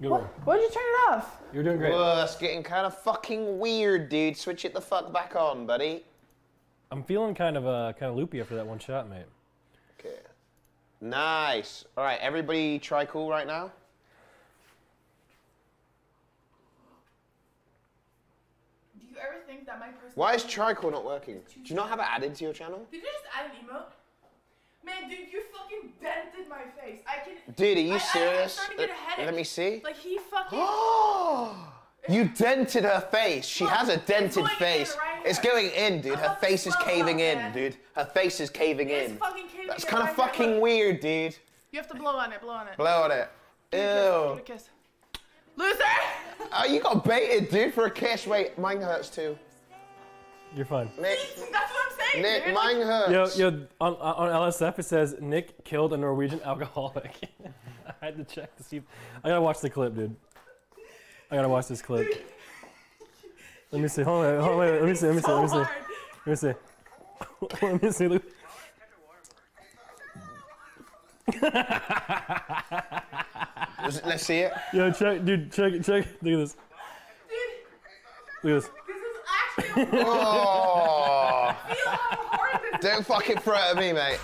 Good What? Why'd you turn it off? You're doing great. Whoa, that's getting kind of fucking weird, dude. Switch it the fuck back on, buddy. I'm feeling kind of uh, kind of loopy after that one shot, mate. Okay. Nice. All right, everybody try cool right now. Do you ever think that my person? Why is Tricore not working? Do you not have it added to your channel? Did you just add an emote? Man, dude, you fucking dented my face. I can. Dude, are you I- I- serious? To get uh, a Let- me see. Like he fucking. You dented her face. She has a dented in face. right It's going in, dude. Her face is caving up, in, man. dude. Her face is caving It's in. fucking caving That's in kind of right fucking look. weird, dude. You have to blow on it. Blow on it. Blow on it. Give it a Ew. kiss. Loser! Oh, you got baited, dude, for a kiss. Wait, mine hurts too. You're fine. Nick, That's what I'm saying. Nick, dude. mine hurts. Yo, yo, on, on LSF it says Nick killed a Norwegian alcoholic. I had to check to see. I gotta watch the clip, dude. I gotta watch this clip. Let me see. Hold on. Hold on. Wait, let me see. Let me see. Let me see. Let me see. Let me see. Look. Let's- Let's see it. Yo, check, dude. Check, check. Look at this. Look at this. Oh. Don't fucking throw it at me, mate.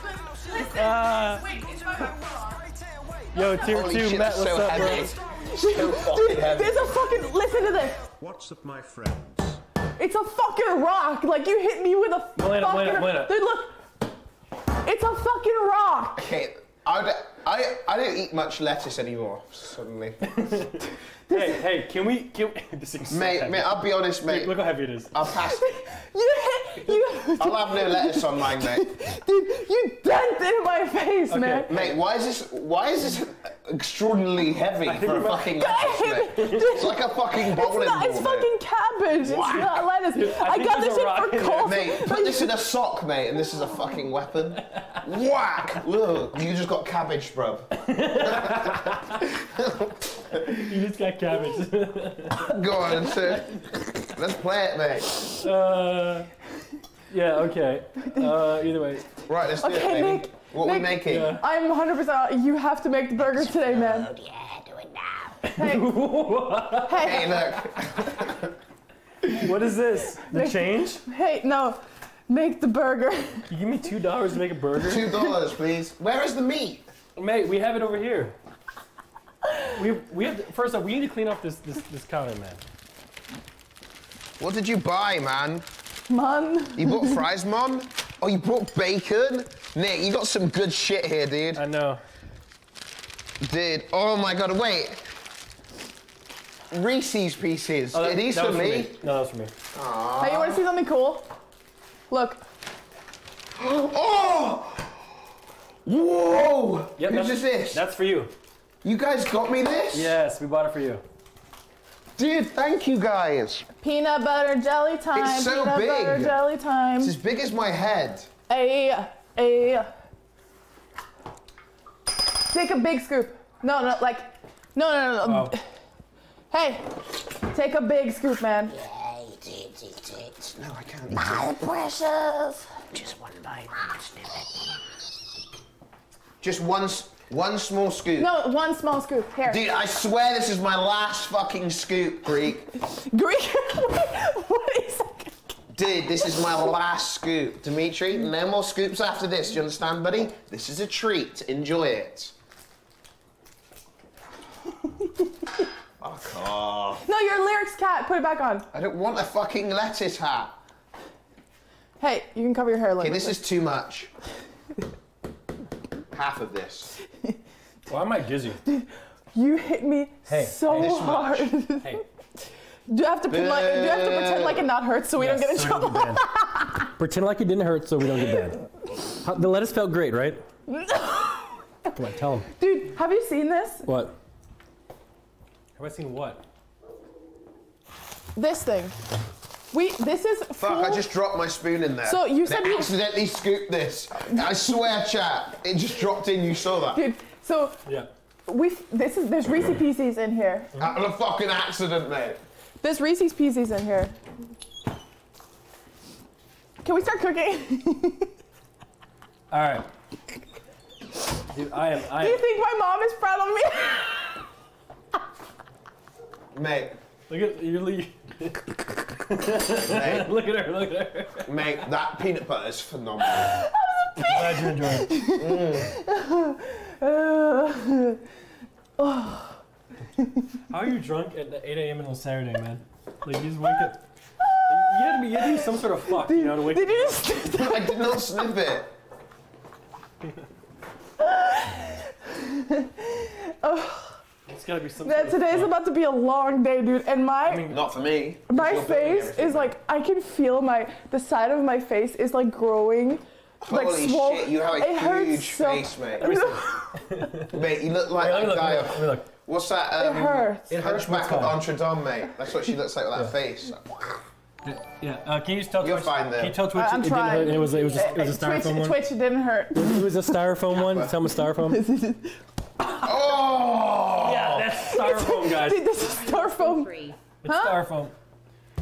Wait, it's my Yo, tier Holy two, shit, Matt. What's so up, bro? So fucking Dude, heavy. there's a fucking. Listen to this. What's up, my friends? It's a fucking rock. Like you hit me with a Malena, fucking. Malena, Malena. Dude, look. It's a fucking rock. Okay, I, don't- I, I don't eat much lettuce anymore, suddenly. Hey, hey, can we? Can we this is so mate, heavy. mate, I'll be honest, Dude, mate. look how heavy it is. I'll pass. You hit. You. I'll have no lettuce on mine, mate. Dude, you dented in my face, man. Mate, why is this? Why is this extraordinarily heavy for a fucking lettuce, mate? It's like a fucking It's bowling not. It's mate. fucking cabbage. It's Whack. not lettuce. Dude, I I, got this a rock shit in for there. cold. Mate, put this in a sock, mate, and this is a fucking weapon. Whack! Look, you just got cabbage, bruv. You just got cabbage. Go on, sir. Let's play it, mate. uh, yeah. Okay. Uh, either way. Right, let's do it, Okay, baby. Nick. What we Nick, making? Yeah. I'm 100%. You have to make the burger today, man. Oh, yeah, do it now. Hey, Hey, hey, look. What is this? The Nick. change? hey, no, make the burger. You give me two dollars to make a burger? Two dollars, please. Where is the meat? Mate, we have it over here. We we have to, first off we need to clean up this this, this counter, man. What did you buy, man? Man. You bought fries, mom? Oh, you brought bacon? Nick, you got some good shit here, dude. I know. Dude, oh my god, wait. Reese's pieces. Oh, Are that- these that for me? No, that was for me. Hey, you want to see something cool? Look. Oh! Whoa! Yep, Who's that's, this? That's for you. You guys got me this? Yes, we bought it for you. Dude, thank you guys. Peanut butter jelly time. It's so Peanut big. butter jelly time. It's as big as my head. A, a. Take a big scoop. No, no, like, no, no, no, no. Oh. Hey, take a big scoop, man. No, I can't. My precious. Just one bite. Just one, one small scoop. No, one small scoop. Here. Dude, I swear this is my last fucking scoop, Greek. Greek. what is that? Dude, this is my last scoop. Dimitri, no more scoops after this. Do you understand, buddy? This is a treat. Enjoy it. Fuck off. No, your lyrics cat. Put it back on. I don't want a fucking lettuce hat. Hey, you can cover your hair. Okay, this is too much. Half of this. Why am I dizzy? You hit me Hey, so hey, hard. Hey. Do you have to put like, do you have to pretend like it not hurts so we don't get in so trouble? get. Pretend like it didn't hurt so we don't get banned. The lettuce felt great, right? Come on, tell him. Dude, have you seen this? What? Have I seen what? This thing. We. This is. Fuck, I just dropped my spoon in there. So you And said I you- accidentally scooped this. I swear, chat, it just dropped in. You saw that. Dude, so Yeah. we. This is. There's Reese's Pieces in here. Mm-hmm. Out of a fucking accident, mate. There's Reese's Pieces in here. Can we start cooking? All right. Dude, I am. I Do you think my mom is proud of me? Mate, Look at you. Look, mate, look at her. Look at her. mate, that peanut butter is phenomenal. Glad you enjoyed it. How are you drunk at 8 a.m. on a Saturday, man? Like you just wake up. You had to be. You had to be some sort of fuck, did, you know, to wake up. Did you just? I did not sniff it. Oh. It's gotta be some. Man, today's fuck. about to be a long day, dude. And my Not for me. my face is like I can feel my the side of my face is like growing. like Holy swole- shit, you have a it huge so- face, mate. mate, you look like Wait, let me a guy Let me of- look. Look. What's that? It Um, hurts. It hurts, but Hunchback it's of fine. Notre Dame, mate. That's what she looks like with that face. Yeah. Uh, can you just tell You're Twitch? fine there. Can you tell Twitch I- I'm it didn't hurt? it was. It was. Just, it was a Twitch, styrofoam one. Twitch didn't hurt. It was a styrofoam one. Tell me styrofoam. Oh! Yeah, that's styrofoam, guys. Dude, this is styrofoam. Three. It's styrofoam.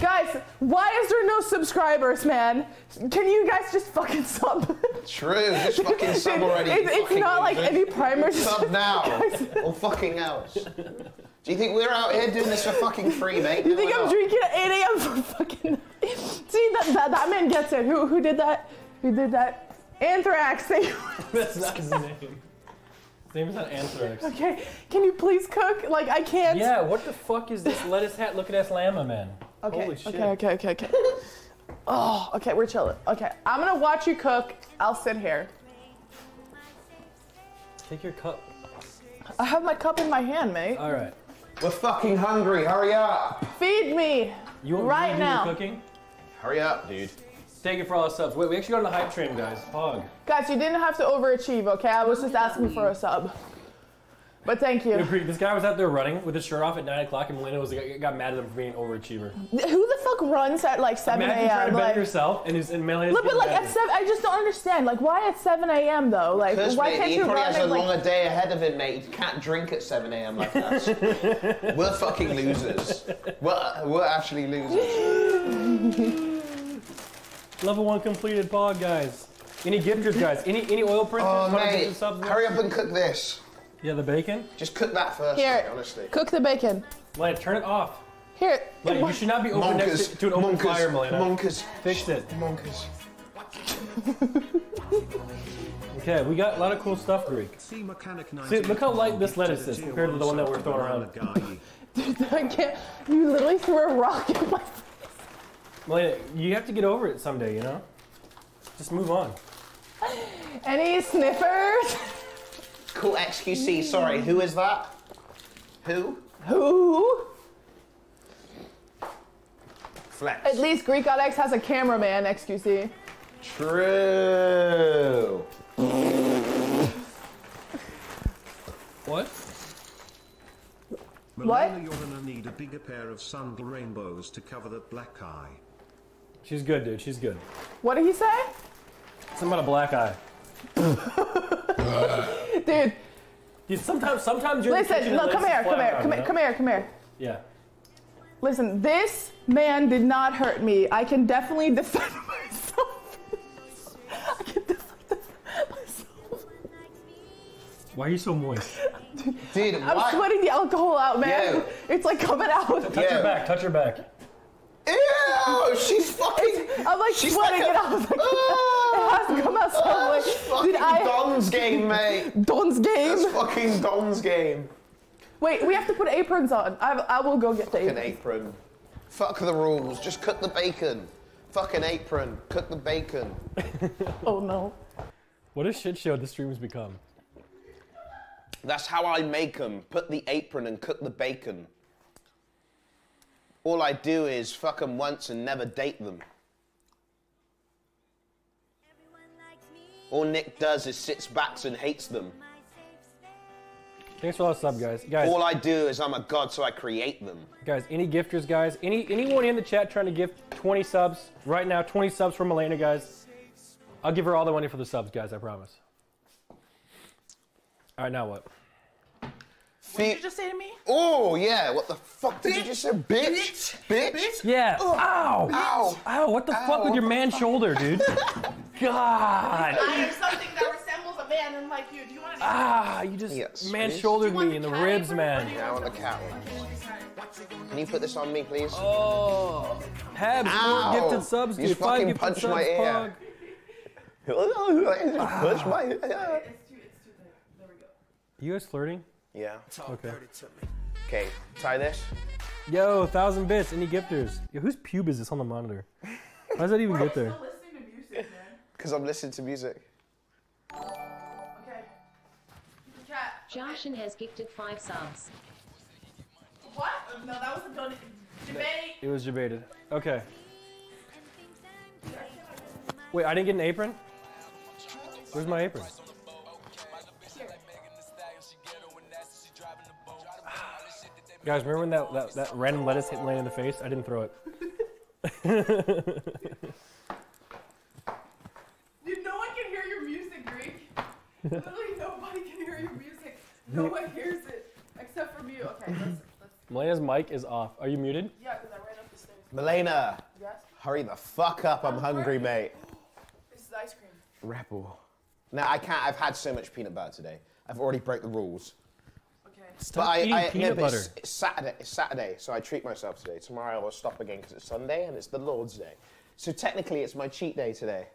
Guys, why is there no subscribers, man? Can you guys just fucking sub? True, just fucking sub already. It's, it's not like loser. any primer. Sub now. or fucking else. Do you think we're out here doing this for fucking free, mate? You No, think we're I'm not. drinking at 8 a.m. for fucking? See that, that that man gets it. Who who did that? Who did that? Anthrax. Thank you. That's not his name. His name is not Anthrax. Okay, can you please cook? Like I can't. Yeah, what the fuck is this lettuce hat looking ass llama, man? Okay. Holy shit. Okay. Okay. Okay. Okay. Oh, okay. We're chilling. Okay, I'm gonna watch you cook. I'll sit here. Take your cup. I have my cup in my hand, mate. All right. We're fucking hungry. Hurry up. Feed me You want right me to do now, your cooking? Hurry up, dude. Thank you for all the subs. Wait, we actually got on the hype train, guys. Pog. guys. You didn't have to overachieve. Okay, I was just asking for a sub. But thank you. This guy was out there running with his shirt off at 9 o'clock, and Malena was got mad at him for being an overachiever. Who the fuck runs at like 7 Imagine trying a.m. to bet Like, yourself, and, his, and Malena's look, but like mad at 7, I just don't understand. Like, why at 7 a.m. though? Like, Because, why mate, can't he you probably run has a at like? longer day ahead of him, mate. He can't drink at 7 a.m. like that. we're fucking losers. We're, we're actually losers. Level one completed, Pog, guys. Any gifters, guys? Any any oil printers? Oh, Wanna mate. subs? Hurry up and cook this. Yeah, the bacon. Just cook that first, Here, mate, honestly. cook the bacon. Malena, turn it off. Here. Like, you should not be over next to, to an open Monkers. fire, Malena. Monkers. Fix it. Monkers. Okay, we got a lot of cool stuff, Greek. See look how light this lettuce is compared to the one that we're throwing around. Dude, I can't. You literally threw a rock at my. Malena, you have to get over it someday, you know? Just move on. Any sniffers? Cool XQC. Sorry, who is that? Who? Who? Flex. At least Greekgodx has a cameraman. XQC. True. What? Malena, you're gonna need a bigger pair of sun rainbows to cover that black eye. She's good, dude. She's good. What did he say? Something about a black eye. Dude, Dude, sometimes, sometimes you're in the kitchen listen. and No, come lettuce here. is Come here. Come here. Come here. Come here. Yeah. Listen, this man did not hurt me. I can definitely defend myself. I can defend myself. Why are you so moist? Dude, I'm why? sweating the alcohol out, man. Yo. It's like coming out. Touch her back. Touch her back. Ew, she's fucking. I'm like she's sweating like it out. Like, it has to come out some Ah, way. fucking I Don's game, mate. Don's game. That's fucking Don's game. Wait, we have to put aprons on. I, I will go get the apron. apron. Fuck the rules. Just cut the bacon. Fucking apron. Cut the bacon. Oh no. What a shit show the stream has become. That's how I make them. Put the apron and cut the bacon. All I do is fuck them once and never date them. All Nick does is sits back and hates them. Thanks for all the sub, guys. Guys, All I do is I'm a god, so I create them. guys, any gifters, guys, any anyone in the chat trying to gift 20 subs right now, 20 subs from Elena, guys. I'll give her all the money for the subs, guys. I promise. All right, now what? What did you just say to me? Oh yeah, what the fuck did you just say, bitch? Bitch? Yeah. Ow. Ow. Ow. What the fuck with your man shoulder, dude? God. I have something that resembles a man unlike you. Do you want to? Ah, you just Yes, man shouldered me in the ribs, man. Yeah, I want the cat one. Can you put this on me, please? Oh. Habs, Ow. four gifted subs, You dude. Five fucking gifted punched subs, my ear. Pog. Push my ear. You guys flirting? Yeah. Okay. Okay, try this. Yo, thousand bits. Any gifters? Yo, whose pube is this on the monitor? How does that even get there? listening to music, man. Because I'm listening to music. Okay. Cat. Joshin has gifted five subs. What? No, that was a don- debate. It was debated. Okay. Wait, I didn't get an apron? Where's my apron? Guys, remember when that, that, that random lettuce hit Lane in the face? I didn't throw it. Dude, no one can hear your music, Greek. Literally nobody can hear your music. No one hears it except from you. Okay, let's. let's Malena's mic is off. Are you muted? yeah, because I ran up the stairs. Malena, Yes. hurry the fuck up. I'm hungry, mate. This is ice cream. Rebel. Now I can't. I've had so much peanut butter today. I've already broke the rules. Okay. Stop but I, eating I, peanut no, but butter. It's, it's Saturday. It's Saturday, so I treat myself today. Tomorrow I will stop again because it's Sunday and it's the Lord's Day. So technically, it's my cheat day today.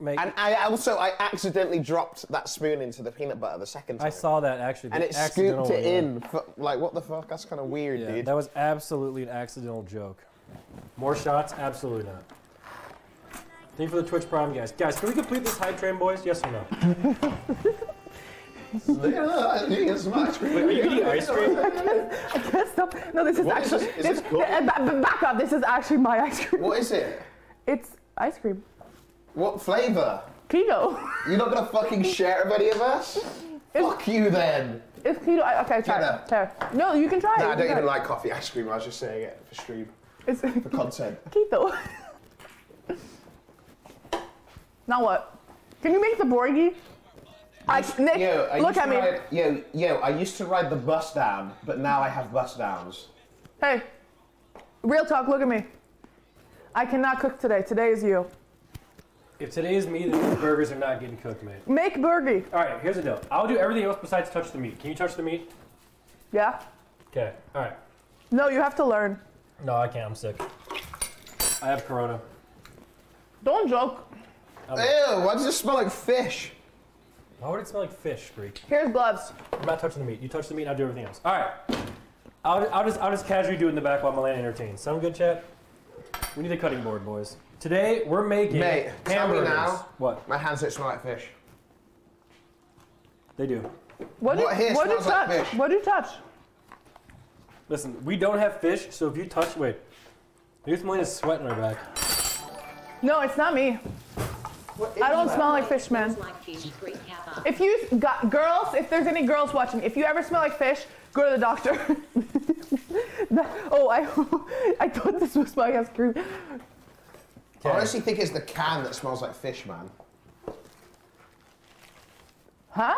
Mate, And I also I accidentally dropped that spoon into the peanut butter the second time. I saw that actually. and it scooped it in. Fu- Like what the fuck? That's kind of weird, Yeah, dude. that was absolutely an accidental joke. More shots? Absolutely not. Thank you for the Twitch Prime, guys. Guys, can we complete this hype train, boys? Yes or no? It's my ice cream. Wait, are you eating ice cream? I can't stop. No, this is What is actually. this? Is this cool? uh, ba- ba- back up. This is actually my ice cream. What is it? It's ice cream. What flavour? Keto. You're not gonna fucking share it with any of us? Fuck you then. It's keto. I- Okay, try Keto. it. Try it. No, you can try it. No, you I don't even it. like coffee ice cream. I was just saying it for stream, It's for content. keto. now what? Can you make the borgie? I, Nick, Yo, I look used at to me. Ride, yo, yo, I used to ride the bus down, but now I have bus downs. Hey, real talk. Look at me. I cannot cook today. Today is you. If today is me, then these burgers are not getting cooked, mate. Make burger. All right, here's the deal. I'll do everything else besides touch the meat. Can you touch the meat? Yeah. Okay. All right. No, you have to learn. No, I can't. I'm sick. I have corona. Don't joke. Ew, why does it smell like fish? Why would it smell like fish, Greek? Here's gloves. I'm not touching the meat. You touch the meat, and I'll do everything else. All right. I'll, I'll just I'll just casually do it in the back while Milan entertains. Sound good, chat? We need a cutting board, boys. Today we're making Mate, tell me hamburgers. now. What? My hands don't smell like fish. They do. What did, What here what did you smells like touch? fish? What do you touch? Listen, we don't have fish, so if you touch, wait. Maybe Malena's sweating her back. No, it's not me. I don't smell like fish, man. Like fish, Greek kappa. If you got girls, if there's any girls watching, if you ever smell like fish, go to the doctor. oh, I I thought this was my ice cream. I honestly think it's the can that smells like fish, man. Huh?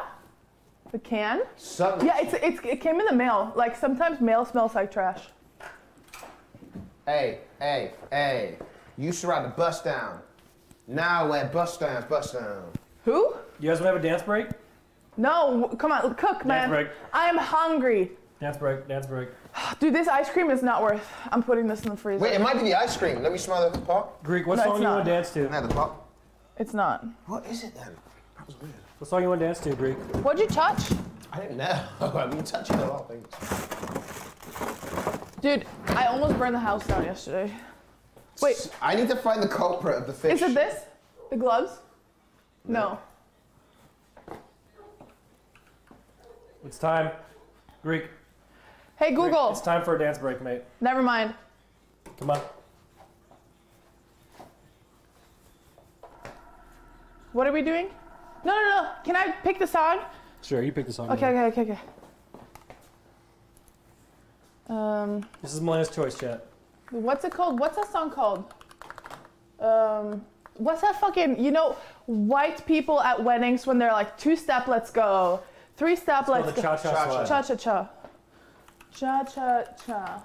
The can? Some, Yeah, it's, it's it came in the mail. Like sometimes mail smells like trash. Hey, hey, hey. You used to ride the bus down. Now we're bus downs, bus down. Who? You guys want to have a dance break? No, come on, cook, man. Dance break. I'm hungry. Dance break, dance break. Dude, this ice cream is not worth. I'm putting this in the freezer. Wait, it might be the ice cream. Let me smell the pot. Greek, what No, song it's you want to dance to? No, the pot. It's not. What is it then? That was weird. What song you want to dance to, Greek? What'd you touch? I didn't know. I've been touching a lot of things. Dude, I almost burned the house down yesterday. Wait, I need to find the culprit of the fish. is it this? The gloves? No. It's time. Greek. Hey, Greek, Google. It's time for a dance break, mate. Never mind. Come on. What are we doing? No, no, no. Can I pick the song? Sure, you pick the song. Okay, okay, okay, okay. Um, This is Malena's choice, chat. What's it called? What's that song called? Um, what's that fucking? You know, white people at weddings when they're like two step, let's go, three step, let's go. cha-cha slide. Cha cha cha. Cha cha cha.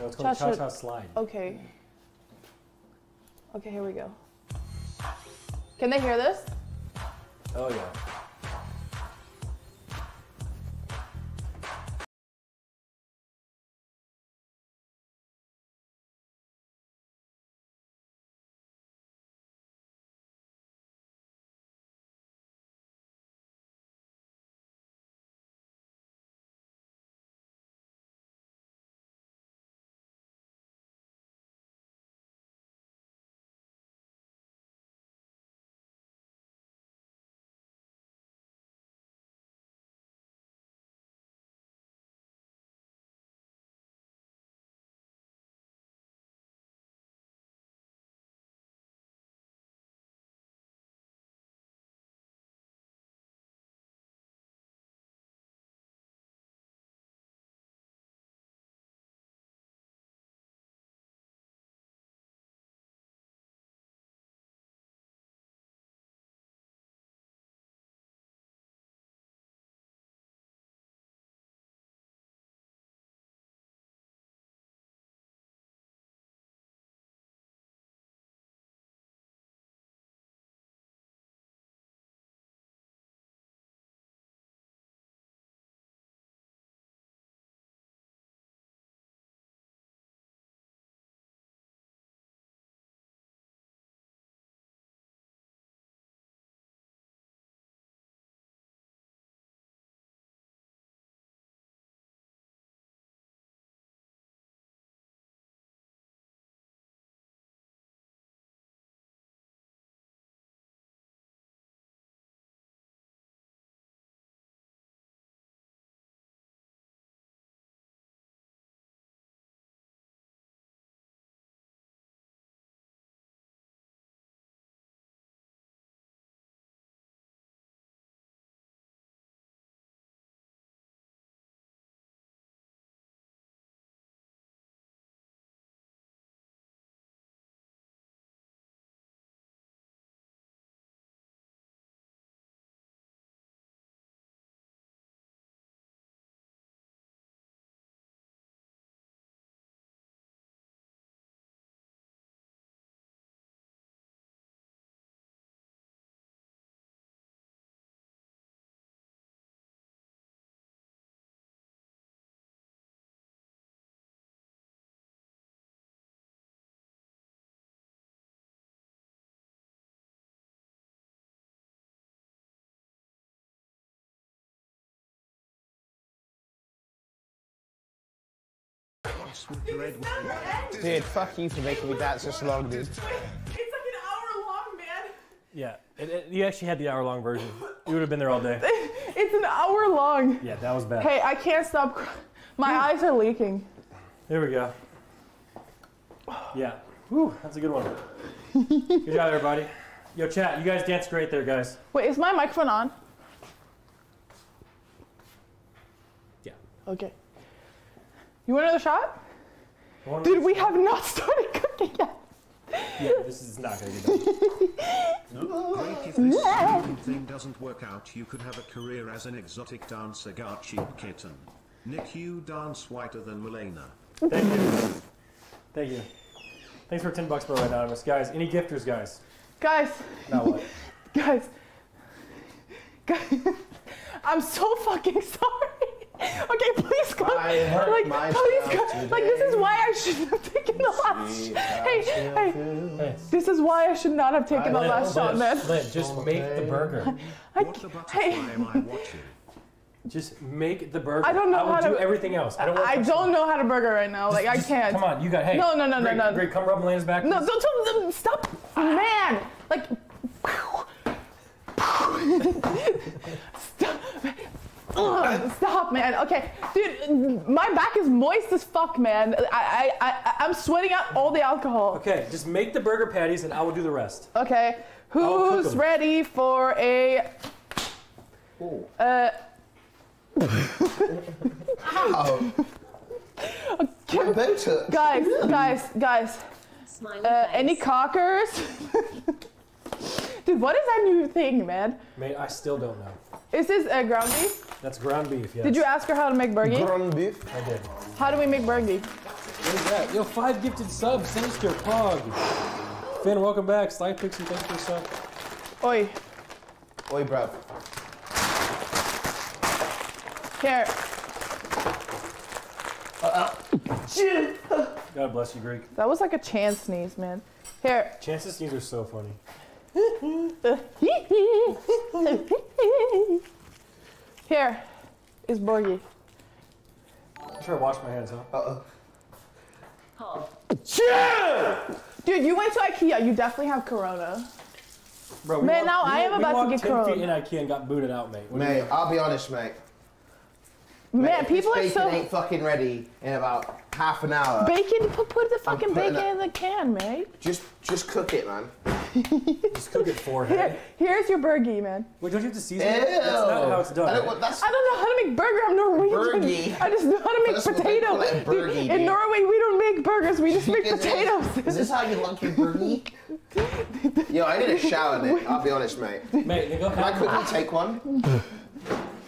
No, it's called Cha Cha Slide. Okay. Okay, here we go. Can they hear this? Oh, yeah. Dude, fuck you for making me dance this long, dude. It's like an hour long, man. Yeah, it, it, you actually had the hour long version. You would have been there all day. It's an hour long. Yeah, that was bad. Hey, I can't stop. cr- My eyes are leaking. Here we go. Yeah. Whew, that's a good one. good job, everybody. Yo, chat, you guys danced great there, guys. Wait, is my microphone on? Yeah. Okay. You want another shot? One- Dude, we have not started cooking yet. Yeah, this is not gonna be done. Greek, if this stupid thing doesn't work out, you could have a career as an exotic dancer, got kitten. Nick, you dance whiter than Malena. Thank you. Thank you. Thanks for 10 bucks, bro, anonymous. Guys, any gifters, guys? Guys, Now what? guys, guys, I'm so fucking sorry. Okay, please come. I hurt Like, myself please come. Like, this is why I shouldn't have taken the last. Sweet, Hey, hey, Hey, this is why I should not have taken the I- last shot, man. Lynn, just make the burger. I, What the hey, am I watching? Just make the burger. I don't know I will how do to- everything else. I don't want I don't know how to burger right now. Like, I can't. Come on, you got. Hey. No, no, no, no, Greg, no. Greg, come rub Malena's back. No, don't, don't, don't stop, man. Like, stop. Ugh, stop, man. Okay, dude, my back is moist as fuck, man. I, I, I, I'm sweating out all the alcohol. Okay, just make the burger patties, and I will do the rest. Okay, I'll cook who's 'em. ready for a? Uh, Ow. Get better. guys, guys, guys. Uh, any cockers? Dude, what is that new thing, man? Mate, I still don't know. Is this uh, ground beef? That's ground beef. Yes. Did you ask her how to make burgie? Ground beef. I did. How do we make burgie? What is that? Yo, five gifted subs. Thanks to Pog. Finn, welcome back. Sly Pixie, thanks for the sub. Oi, Oi, bruv. here. Uh, uh. God bless you, Greg. That was like a chance sneeze, man. Here. Chance these are so funny. Here is burgie. I'm sure I wash my hands, huh? Uh-oh. Hog. Dude, you went to IKEA. You definitely have Corona. Bro, we Man, walked- now we- I am about to walked get 10 corona. feet in IKEA and got booted out, mate. What do you Mate. I'll be honest, mate. Man, Mate, people are so ain't fucking ready in about half an hour. bacon. Put put the fucking bacon it- in the can, mate. Just, just cook it, man. Just cook it for Here, here's your burgie, man. Wait, don't you have to season Ew. it? That's not how it's done. I don't right? that's I don't know how to make burger. I'm Norwegian. Burgie. I just know how to make That's what they potato. call it, Dude, in. Norway, we don't make burgers. We just make Is this- potatoes. Is this how you like your burgie? Yo, I need a shower, Nick. I'll be honest, mate. Mate, then go Can I have quickly take one?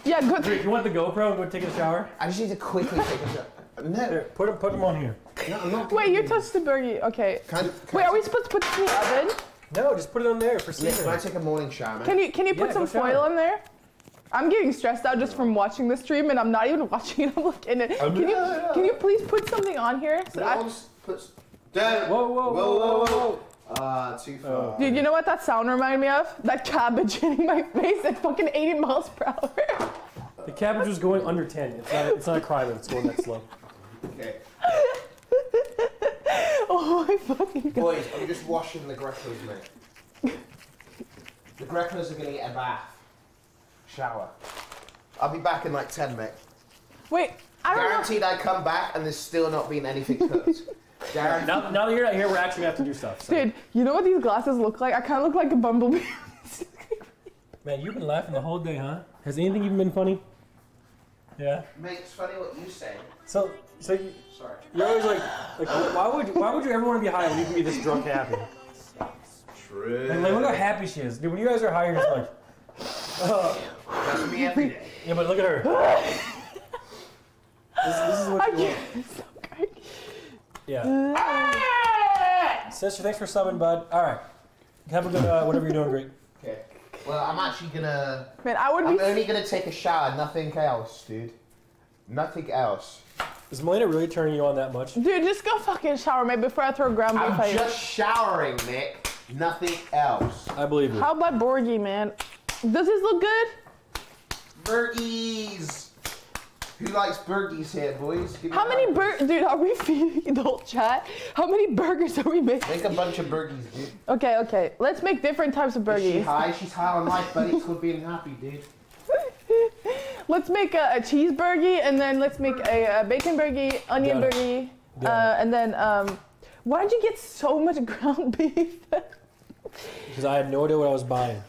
yeah, good. Greg, you want the GoPro and go take a shower? I just need to quickly take a shower. No, Here, put them, put them on here. no, I'm not. Wait, you touched the burgie. Okay. Can, I- can Wait, I, are we supposed to put this in the oven? No, just put it on there for Nick, can I take a morning shower, man? Can you can you put Yeah, some go shower. foil in there? I'm getting stressed out just from watching the stream, and I'm not even watching it. I'm like in it. Can you can you please put something on here? So I- one puts. Don't. Whoa, whoa, whoa, whoa, whoa. Ah, too far. Dude, you know what that sound reminded me of? That cabbage hitting my face at fucking 80 miles per hour. The cabbage was going under 10. It's not, it's not a crime if it's going that slow. Okay. oh my fucking god. Boys, I'm just washing the Grecos, mate. The Grecos are gonna get a bath. Shower. I'll be back in like 10, mate. Wait, I don't know. Guaranteed I come back and there's still not been anything cooked. Guaranteed. Now, now that you're not here, we're actually going to have to do stuff. so. Dude, you know what these glasses look like? I kind of look like a bumblebee. Man, you've been laughing the whole day, huh? Has anything even been funny? Yeah. Mate, it's funny what you say. So, so you, Sorry. you're always like, like, why would, why would you ever want to be high when you can be this drunk happy? True. Like, like, look how happy she is, dude. When you guys are high, you're just like, oh. That's me every day. yeah, but look at her. This, this is I what you want. can't. It's so great. Yeah. Sister, thanks for subbing, bud. All right. Have a good, uh, whatever you're doing, great. Okay. Well, I'm actually gonna. Man, I would I'm be. only gonna take a shower, nothing else, dude. Nothing else. Is Malena really turning you on that much? Dude, just go fucking shower, maybe before I throw ground beef I'm at you. just showering, Nick. Nothing else. I believe you. How about Borgie, man? Does this look good? Burgies. Who likes burgies here, boys? Give How many burgers. bur- Dude, are we feeding the whole chat? How many burgers are we making? Make a bunch of burgies, dude. Okay, okay. Let's make different types of Is she high? She's high on life, buddy. It's called being happy, dude. Let's make a, a cheeseburger and then let's make a, a bacon burger, onion Got it. burger, Got uh, and then um, why did you get so much ground beef? Because I had no idea what I was buying.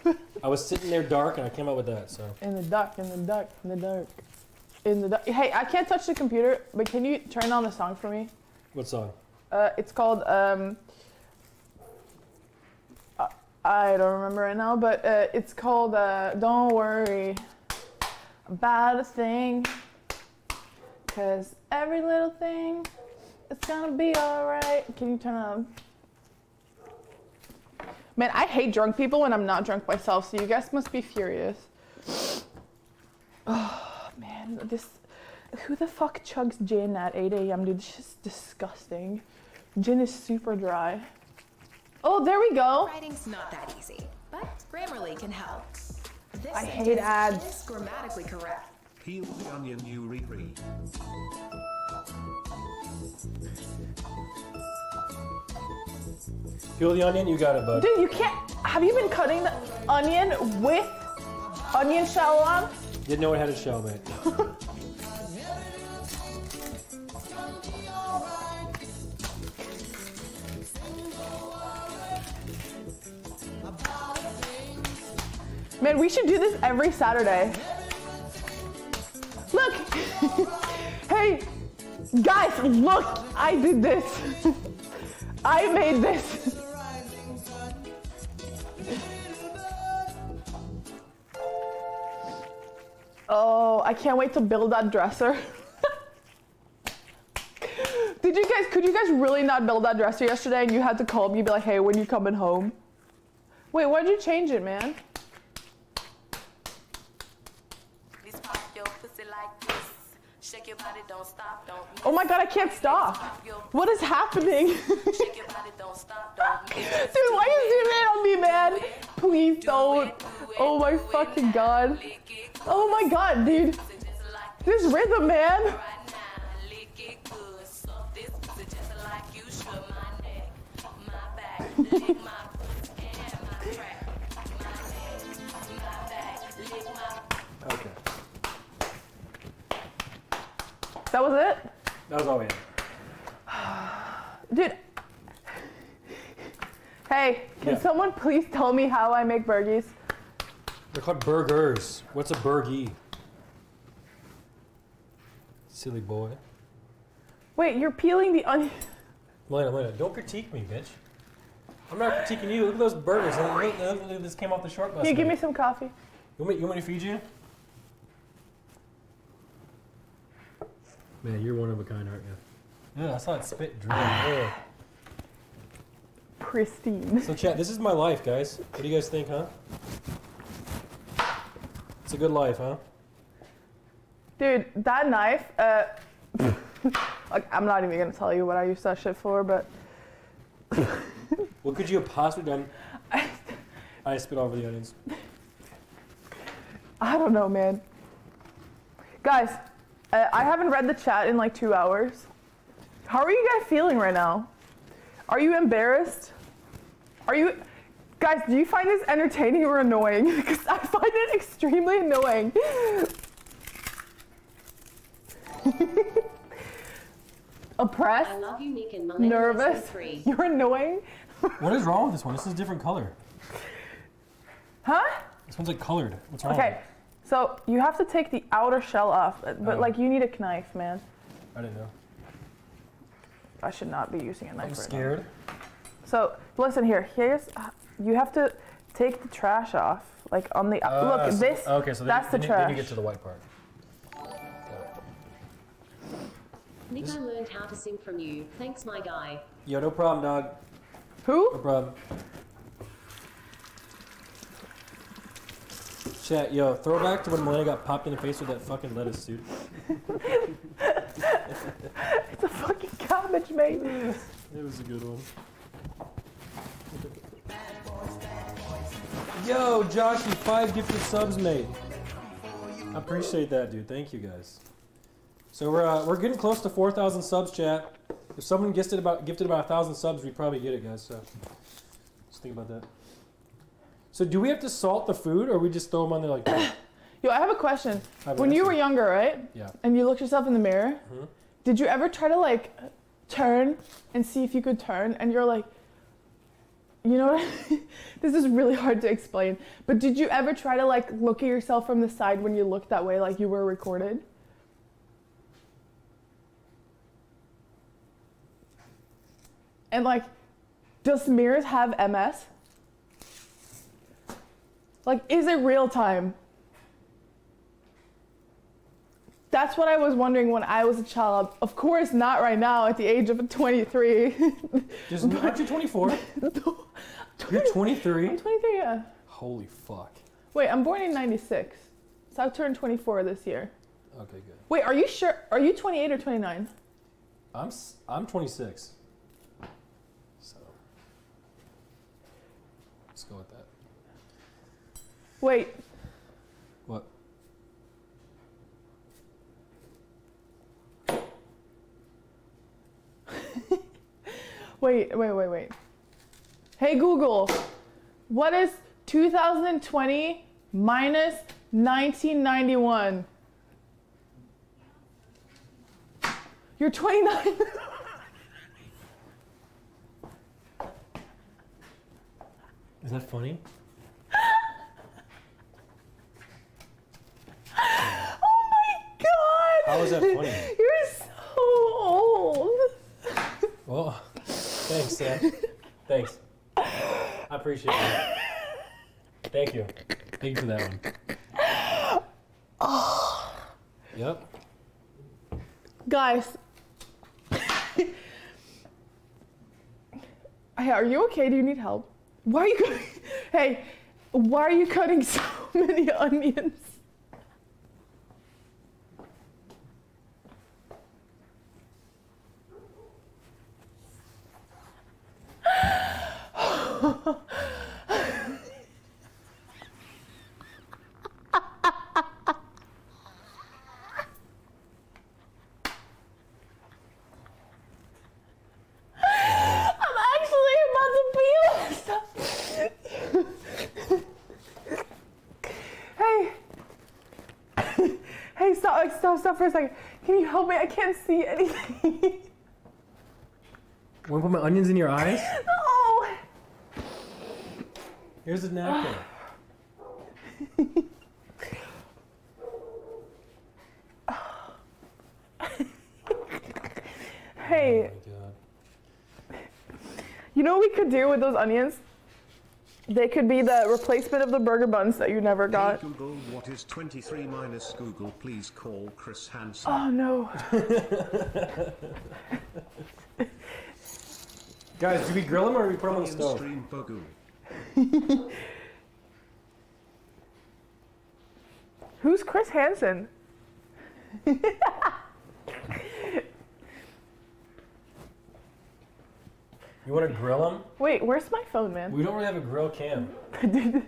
I was sitting there dark and I came up with that. So in the dark, in the dark, in the dark, in the dark. Hey, I can't touch the computer, but can you turn on the song for me? what song? Uh, it's called um, I- I don't remember right now, but uh, it's called uh, "Don't Worry About a Thing," cause every little thing It's gonna be alright. Can you turn on? Man, I hate drunk people when I'm not drunk myself, so you guys must be furious. Oh man, this who the fuck chugs gin at 8 a.m. dude? This is disgusting. Gin is super dry. Oh, there we go. Writing's not that easy, but Grammarly can help. This I hate sentence ads. is grammatically correct. Peel the onion, you reread. Peel the onion, you got it, bud. Dude, you can't. Have you been cutting the onion with onion shell on? Didn't know it had a shell, mate. Man, we should do this every Saturday. Look! hey, guys, look! I did this. I made this. Oh, I can't wait to build that dresser. Did you guys, could you guys really not build that dresser yesterday and you had to call me, be like, hey, when you coming home? Wait, why'd you change it, man? Oh my god, I can't stop. What is happening? Dude, why you zooming in on me, man? Please don't. Oh my fucking god. Oh my god, dude. This rhythm, man. That was it? That was all we had. Dude. Hey, can Yeah. someone please tell me how I make burgies? They're called burgers. What's a burgie? Silly boy. Wait, you're peeling the onion. Malena, Malena, don't critique me, bitch. I'm not critiquing you. Look at those burgers. Look, look, look, look, this came off the short bus. Can you give me some coffee? You want, me, you want me to feed you? Man, you're one of a kind, aren't you? Yeah, I saw it spit drip. Ugh. Pristine. So, chat, this is my life, guys. What do you guys think, huh? It's a good life, huh? Dude, that knife, uh, like, I'm not even gonna tell you what I use that shit for, but What could you have possibly done? I spit over the onions. I don't know, man. Guys, uh, I haven't read the chat in like two hours. How are you guys feeling right now? Are you embarrassed? Are you. Guys, do you find this entertaining or annoying? Because I find it extremely annoying. Oppressed? I love you, Nick and Melanie. Nervous? Three. You're annoying? What is wrong with this one? This is a different color. Huh? This one's like colored. What's wrong? Okay, so you have to take the outer shell off, but but, Oh. like you need a knife, man. I didn't know. I should not be using a knife I'm right now. scared. So listen here. Here's you have to take the trash off, like on the Uh, look. so- This Okay, so then, that's the then, trash. then you get to the white part. Nick, I learned how to sing from you. Thanks, my guy. Yo, no problem, dog. Who? No problem. Chat, yo, throwback to when Melania got popped in the face with that fucking lettuce suit. it's a fucking cabbage, mate. It was a good one. Yo, Joshy, five gifted subs, mate. I appreciate that, dude. Thank you, guys. So we're uh, we're getting close to four thousand subs, chat. If someone gifted about gifted about a thousand subs, we'd probably get it, guys. So just think about that. So do we have to salt the food, or we just throw them on there like? Yo, I have a question. Have When you were younger, right? Yeah. And you looked yourself in the mirror. Mhm. Did you ever try to like turn and see if you could turn? And you're like, you know what? this is really hard to explain. But did you ever try to like look at yourself from the side when you looked that way, like you were recorded? And like, does mirrors have MS? Like, is it real time? That's what I was wondering when I was a child. Of course, not right now at the age of 23. Just aren't you 24? You're 23. I'm 23, yeah. Holy fuck. Wait, I'm born in 96. So I've turned 24 this year. Okay, good. Wait, are you sure? Are you 28 or 29? I'm I'm 26. So let's go with that. Wait, What? wait, wait, wait, wait. Hey Google, what is 2020 minus 1991? You're 29. Is that funny? oh my god! How is that funny? You're so old. Well, thanks, Sam. Thanks. I appreciate it. Thank you. Thank you for that one. Oh. Yep. Guys. hey, are you okay? Do you need help? Why are you cutting? Hey, why are you cutting so many onions? I'm actually about to peel this. hey. hey, stop, like, stop, stop for a second. Can you help me? I can't see anything. Want to put my onions in your eyes? No. Here's a napkin. Hey. Oh you know what we could do with those onions? They could be the replacement of the burger buns that you never got. Hey Google, what is 23 minus Google? Please call Chris Hansen. Oh no. Guys, do we grill them or do we put them on the Onion stove? Who's Chris Hansen? You want to grill him? Wait, where's my phone, man? We don't really have a grill cam.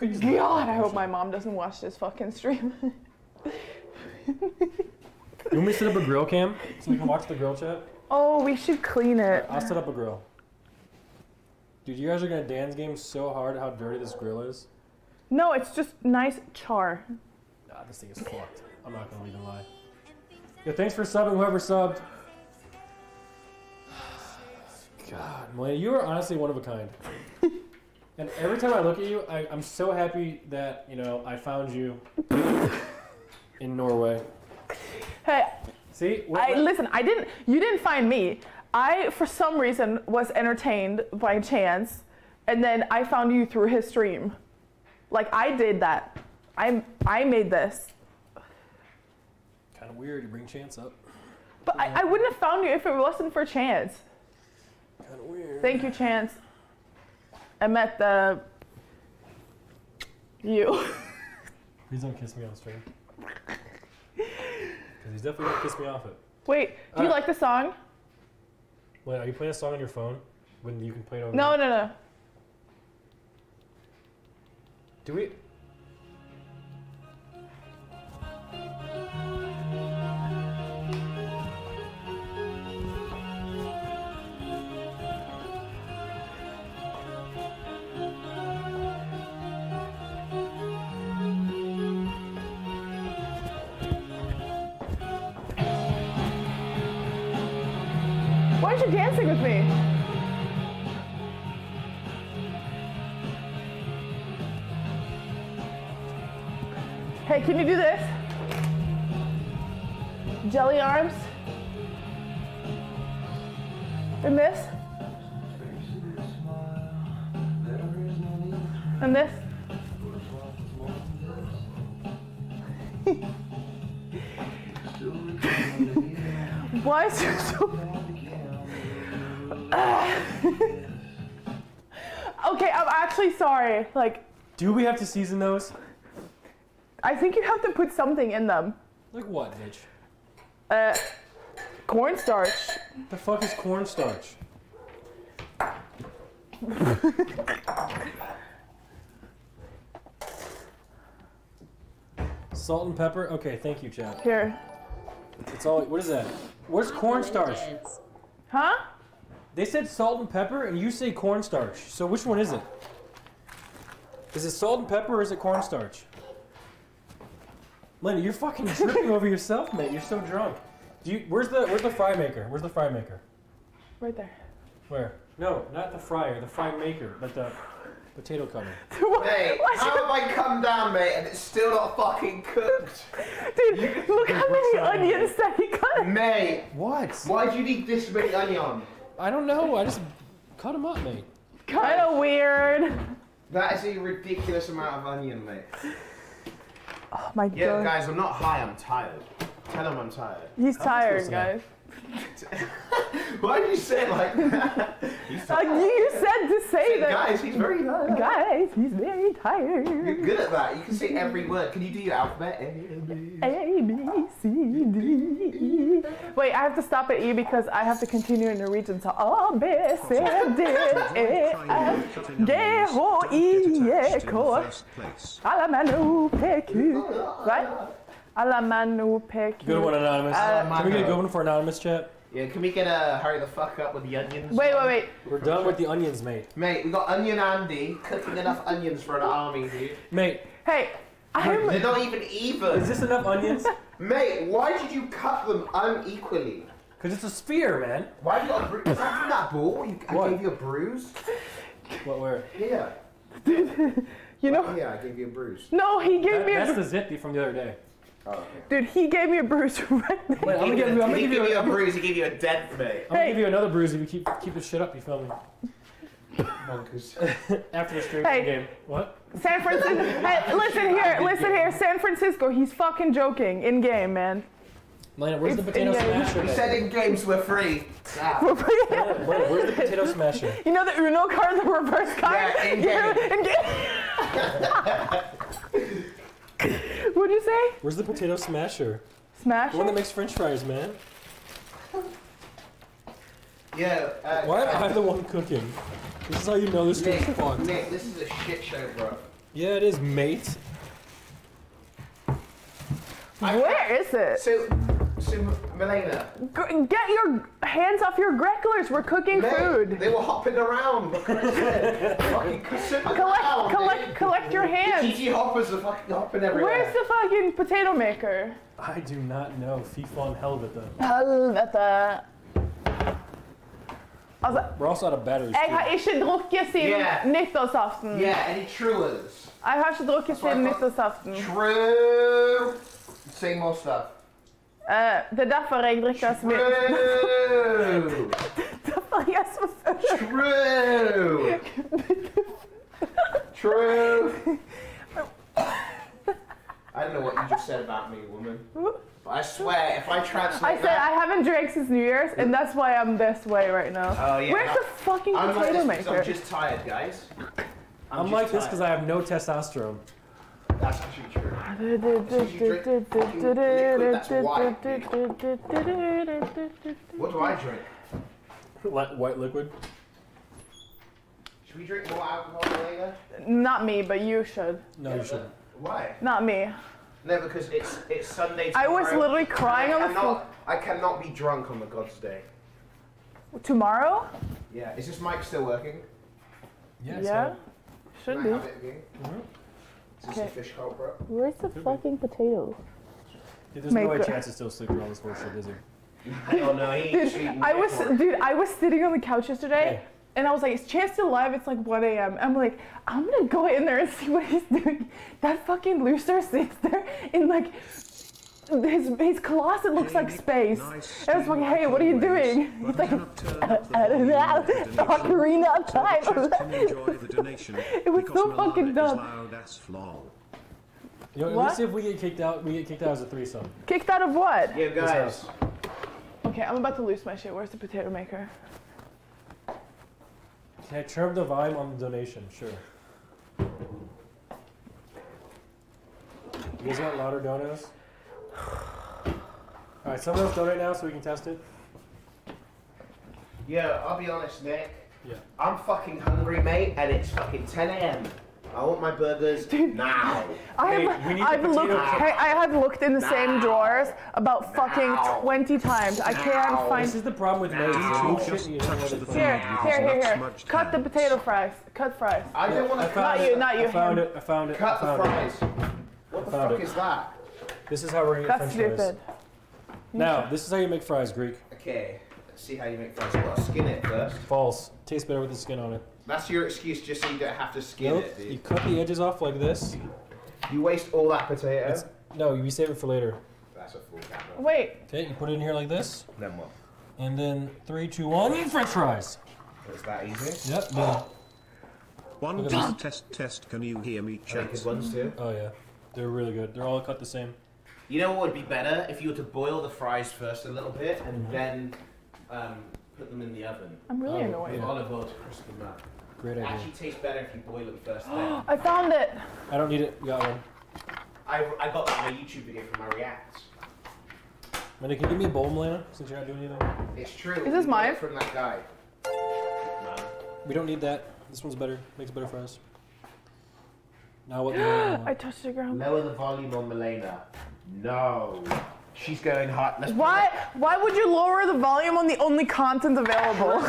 God, I hope my mom doesn't watch this fucking stream. You want me to set up a grill cam so we can watch the grill chat? oh, we should clean it. I'll set up a grill. Dude, you guys are gonna dance game so hard how dirty this grill is. No, it's just nice char. Nah, this thing is fucked. I'm not gonna even lie. Yeah, thanks for subbing, whoever subbed. God, Melania, you are honestly one of a kind. and every time I look at you, I, I'm so happy that, you know, I found you in Norway. Hey, See? I listen. I didn't. You didn't find me. I, for some reason, was entertained by chance, and then I found you through his stream. Like I did that. I I made this, Kind of weird, you bring Chance up. but I, I wouldn't have found you if it wasn't for chance. Kind of weird. Thank you, Chance. I met the you. Please don't kiss me on stream. Because he's definitely gonna kiss me off it. Wait, do you like the song? Wait, are you playing a song on your phone when you can play it over? No, no, no. Do we? Why aren't you dancing with me? Hey, can you do this? Jelly arms. And this. And this. Sorry. Like, Do we have to season those? I think you have to put something in them. Like what, Mitch? Uh, cornstarch. The fuck is cornstarch? Salt and pepper. Okay, thank you, Chad. Here. It's all. What is that? Where's cornstarch? Huh? They said salt and pepper, and you say cornstarch. So which one is it? Is it salt and pepper, or is it cornstarch? Lenny, you're fucking tripping over yourself, mate. You're so drunk. Do you? Where's the Where's the fry maker? Where's the fry maker? Right there. Where? No, not the fryer, the fry maker, but the potato cutter. Mate, how have I come down, mate, and it's still not fucking cooked? Dude, you, look how many onions that he cut. Mate, what? Why do you need this many onion? I don't know. I just cut them up, mate. Kind of weird. That is a ridiculous amount of onion, mate. Oh my Yeah, god. Yeah, guys, I'm not high. I'm tired. Tell him I'm tired. He's How tired, supposed to guys. Why do you say it like that? Like you said to say that. Guys, he's very tired. Guys, he's very tired. You're good at that. You can say every word. Can you do your alphabet? A B C D E. Wait, I have to stop at E because I have to continue in Norwegian. So A B C D E F G H I J K L M N O P Q. Right? L M N O P Q. Good one, anonymous. Uh, Can we get a good one for anonymous chat? Yeah, can we get a hurry the fuck up with the onions? Wait, wait, wait. We're done with the onions, mate. Mate, we got Onion Andy cooking enough onions for an army, dude. Mate. Hey, I'm. They're not even even. Is this enough onions? Mate, why did you cut them unequally? Because it's a spear, man. Why have you got a bruise? That from ball? You, I What? gave you a bruise? What, where? Here. You know. Yeah, I gave you a bruise. No, he gave That- me a. that's the zippy from the other day. Oh, okay. Dude, he gave me a bruise right there. Wait, I'm gonna give you. I'm gonna give you. you A, a I'm bruise, he gave you a death mate. I'm gonna give you another bruise if you keep keep this shit up. You feel me? Bonkers. After the stream Hey. game. What? San Francisco. hey, listen here, listen here. San Francisco. He's fucking joking in game, man. Lena, where's the potato in-game. smasher? We man? said in games we're free. Ah. Lena, where- where's the potato smasher? You know the Uno card, the reverse card? Yeah, in Yeah, game. in game. What'd you say? Where's the potato smasher? Smash The one that makes French fries, man. Yeah. Uh, Why am I the one cooking? This is how you know this Nick, stream's fucked. Nick, this is a shit show, bro. Yeah, it is, mate. Where is it? So, so Malena, G- Get your hands off your grecklers. We're cooking mate, food. they were hopping around. Look what I fucking Collect, down, collect, dude. collect your hands. Gigi hoppers are fucking hopping everywhere. Where's the fucking potato maker? I do not know. FIFA and Helvete. Helvete. Altså, We're also out of batteries. jeg har too. ikke drukket siden Yeah. nyttårsaften. Yeah, any truers? Jeg har ikke drukket what I siden thought. nyttårsaften. True. Say more stuff. Eh, det er derfor jeg drikker så mye. True. Derfor jeg er så full. True. True. I don't know what you just said about me, woman. But I swear, if I translate I said that, I haven't drank since New Year's, and that's why I'm this way right now. Oh, yeah, Where's that- the fucking I'm like potato this maker? I'm just tired, guys. I'm, I'm just like this tired. because I have no testosterone. That's actually true. What do I drink? Li- White liquid. Should we drink more alcohol later? Not me, but you should. No, you shouldn't. Why? Not me. No, because it's it's Sunday. I was literally crying and on the cannot, I cannot be drunk on the God's day. Tomorrow? Yeah, is this mic still working? Yeah. yeah. Should Can be. I have it again? Is this Okay. fish cult. Where's the fucking potatoes? Yeah, there's no way Chance is still sleeping all this horseshit, is he? Oh no, he Dude. I was Get dude, I was sitting on the couch yesterday, Hey. and I was like, "Is Chance still alive?" It's like 1 a.m. I'm like, I'm gonna go in there and see what he's doing. That fucking loser sits there in like his his closet looks like space. And I was like, "Hey, what are you doing?" He's like, "I don't know, Ocarina of Time." It was so fucking dumb. You know, What? let's see if we get kicked out. We get kicked out as a threesome. Kicked out of what? Yeah, guys. Okay, I'm about to lose my shit. Where's the potato maker? Can I trim the volume on the donation? Sure. You guys want louder donos? Alright, someone else donate now so we can test it. Yeah, I'll be honest, Nick. Yeah. I'm fucking hungry, mate, and it's fucking 10 a.m. I want my burgers now. I have, I've looked. Hey, I have looked in the same drawers about fucking 20 times. I can't find. This is the problem with Nate. Now. You shit you know Here, here, here, here. smudged Cut the potato fries. Cut fries. I don't want I to found Not it. you, not you. I found him. it. I found it. cut I the found fries. What the fuck it. is that? It. This is how we're gonna get That's French fries. stupid. Now, this is how you make fries, Greek. Okay, let's see how you make fries. You've got to skin it first. False. Tastes better with the skin on it. That's your excuse just so you don't have to skin Nope. it, You dude. cut the edges off like this. You waste all that potato. It's, no, you save it for later. That's a full camera. Wait. Okay, you put it in here like this, Then what? and then three, two, one, French fries. Is that easy? Yep. Done. One Look at test, test, test. Can you hear me, Are they chat? good ones too? Oh yeah, they're really good. They're all cut the same. You know what would be better if you were to boil the fries first a little bit and Mm-hmm. then um, put them in the oven. I'm really Oh, annoyed. With olive oil to crisp them up. Great It idea. actually tastes better if you boil them first. then. I found it. I don't need it. You got one. I, I got that on a YouTube video from my reacts. Amanda, can you give me a bowl, Malena, since you're not doing anything? It's true. Is this got mine? it From that guy. No. We don't need that. This one's better. Makes better fries. Now what? do you want? I touched the ground. Lower the volume on Malena. No. She's going hot. Let's Why? Why would you lower the volume on the only content available?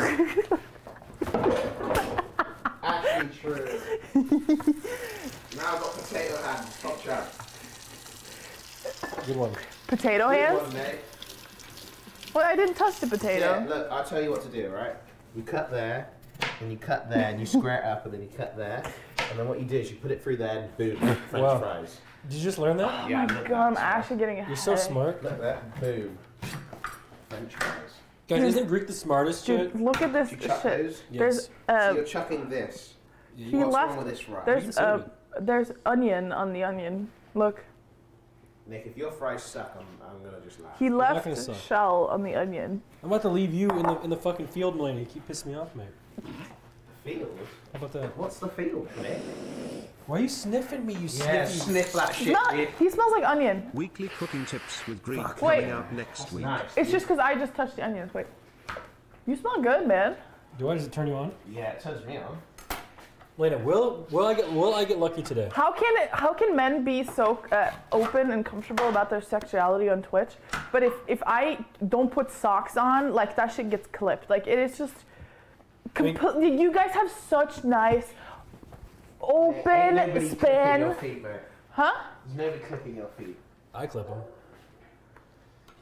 Actually true. now I've got potato hands. Top chat. Good one. Potato Good hands? one. Well, I didn't touch the potato. Yeah, look, I'll tell you what to do, right? You cut there, and you cut there, and you square it up, and then you cut there. And then what you do is you put it through there, and boom, French Wow. fries. Did you just learn that? Oh Yeah, my god, I'm that. actually getting a You're so smart. Look at that, boom. French fries. Guys, isn't Greek the smartest Dude, shit? look at this You shit. those? Yes. There's So uh, you're chucking this. He What's left. wrong with this fry? There's uh, there's onion on the onion. Look, Nick, if your fries suck, I'm, I'm gonna just laugh. he left gonna the shell on the onion. I'm about to leave you in the in the fucking field, Melania. You keep pissing me off, mate. Field? How about that? What's the field, Nick? Why are you sniffing me, you Yeah, sniffy? sniff that shit, Smell- dude. he smells like onion. Weekly cooking tips with Greek Wait. coming out next week. Nice. It's just because I just touched the onions. Wait, you smell good, man. Do I? Does it turn you on? Yeah, it turns me on. Lena, will will I get will I get lucky today? How can it? How can men be so uh, open and comfortable about their sexuality on Twitch? But if if I don't put socks on, like that shit gets clipped. Like it is just. Mean- you guys have such nice, open Ain't nobody clipping your span. feet, mate. Huh? There's nobody clipping your feet. I clip them.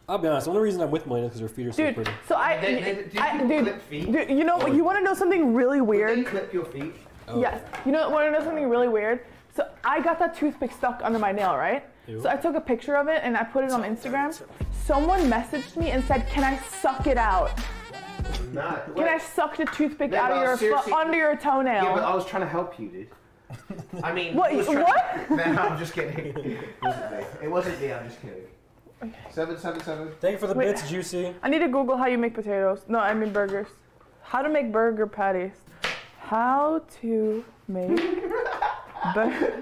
I'll be honest. The only reason I'm with Melania is because her feet are so Dude, pretty. so I, They- they- do I dude, clip feet? dude, you know, you want to know something really Would weird? they clip your feet? Oh. Yes. You know, want to know something really weird? So I got that toothpick stuck under my nail, right? Ew. So I took a picture of it and I put it on Instagram. Someone messaged me and said, "Can I suck it out? Nah. Can I suck the toothpick No, out of but your seriously- foot under your toenail?" Yeah, but I was trying to help you, dude. I mean, What- he was trying- what? No, I'm just kidding. It wasn't me. It wasn't me. I'm just kidding. Seven, seven, seven. Thank you for the Wait. bits, Juicy. I need to Google how you make potatoes. No, I mean burgers. How to make burger patties. How to make bur-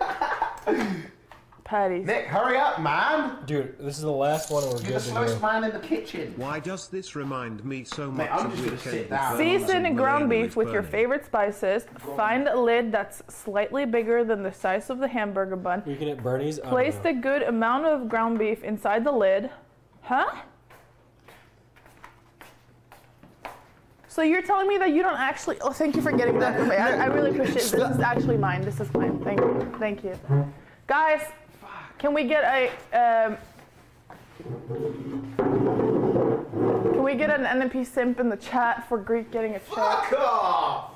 patties. Nick, hurry up, man! Dude, this is the last one we're You're good the slowest man in the kitchen. Why does this remind me so Mate, much I'm of just gonna weekend sit down. Season and ground beef with your favorite spices. Find a lid that's slightly bigger than the size of the hamburger bun. We can hit Bernie's. Place know. the good amount of ground beef inside the lid. Huh? So you're telling me that you don't actually? Oh, thank you for getting that for me. I, I really appreciate it. This is actually mine. This is mine. Thank you. Thank you, guys. Can we get a? Um, can we get an NMP simp in the chat for Greek getting a check? Fuck off!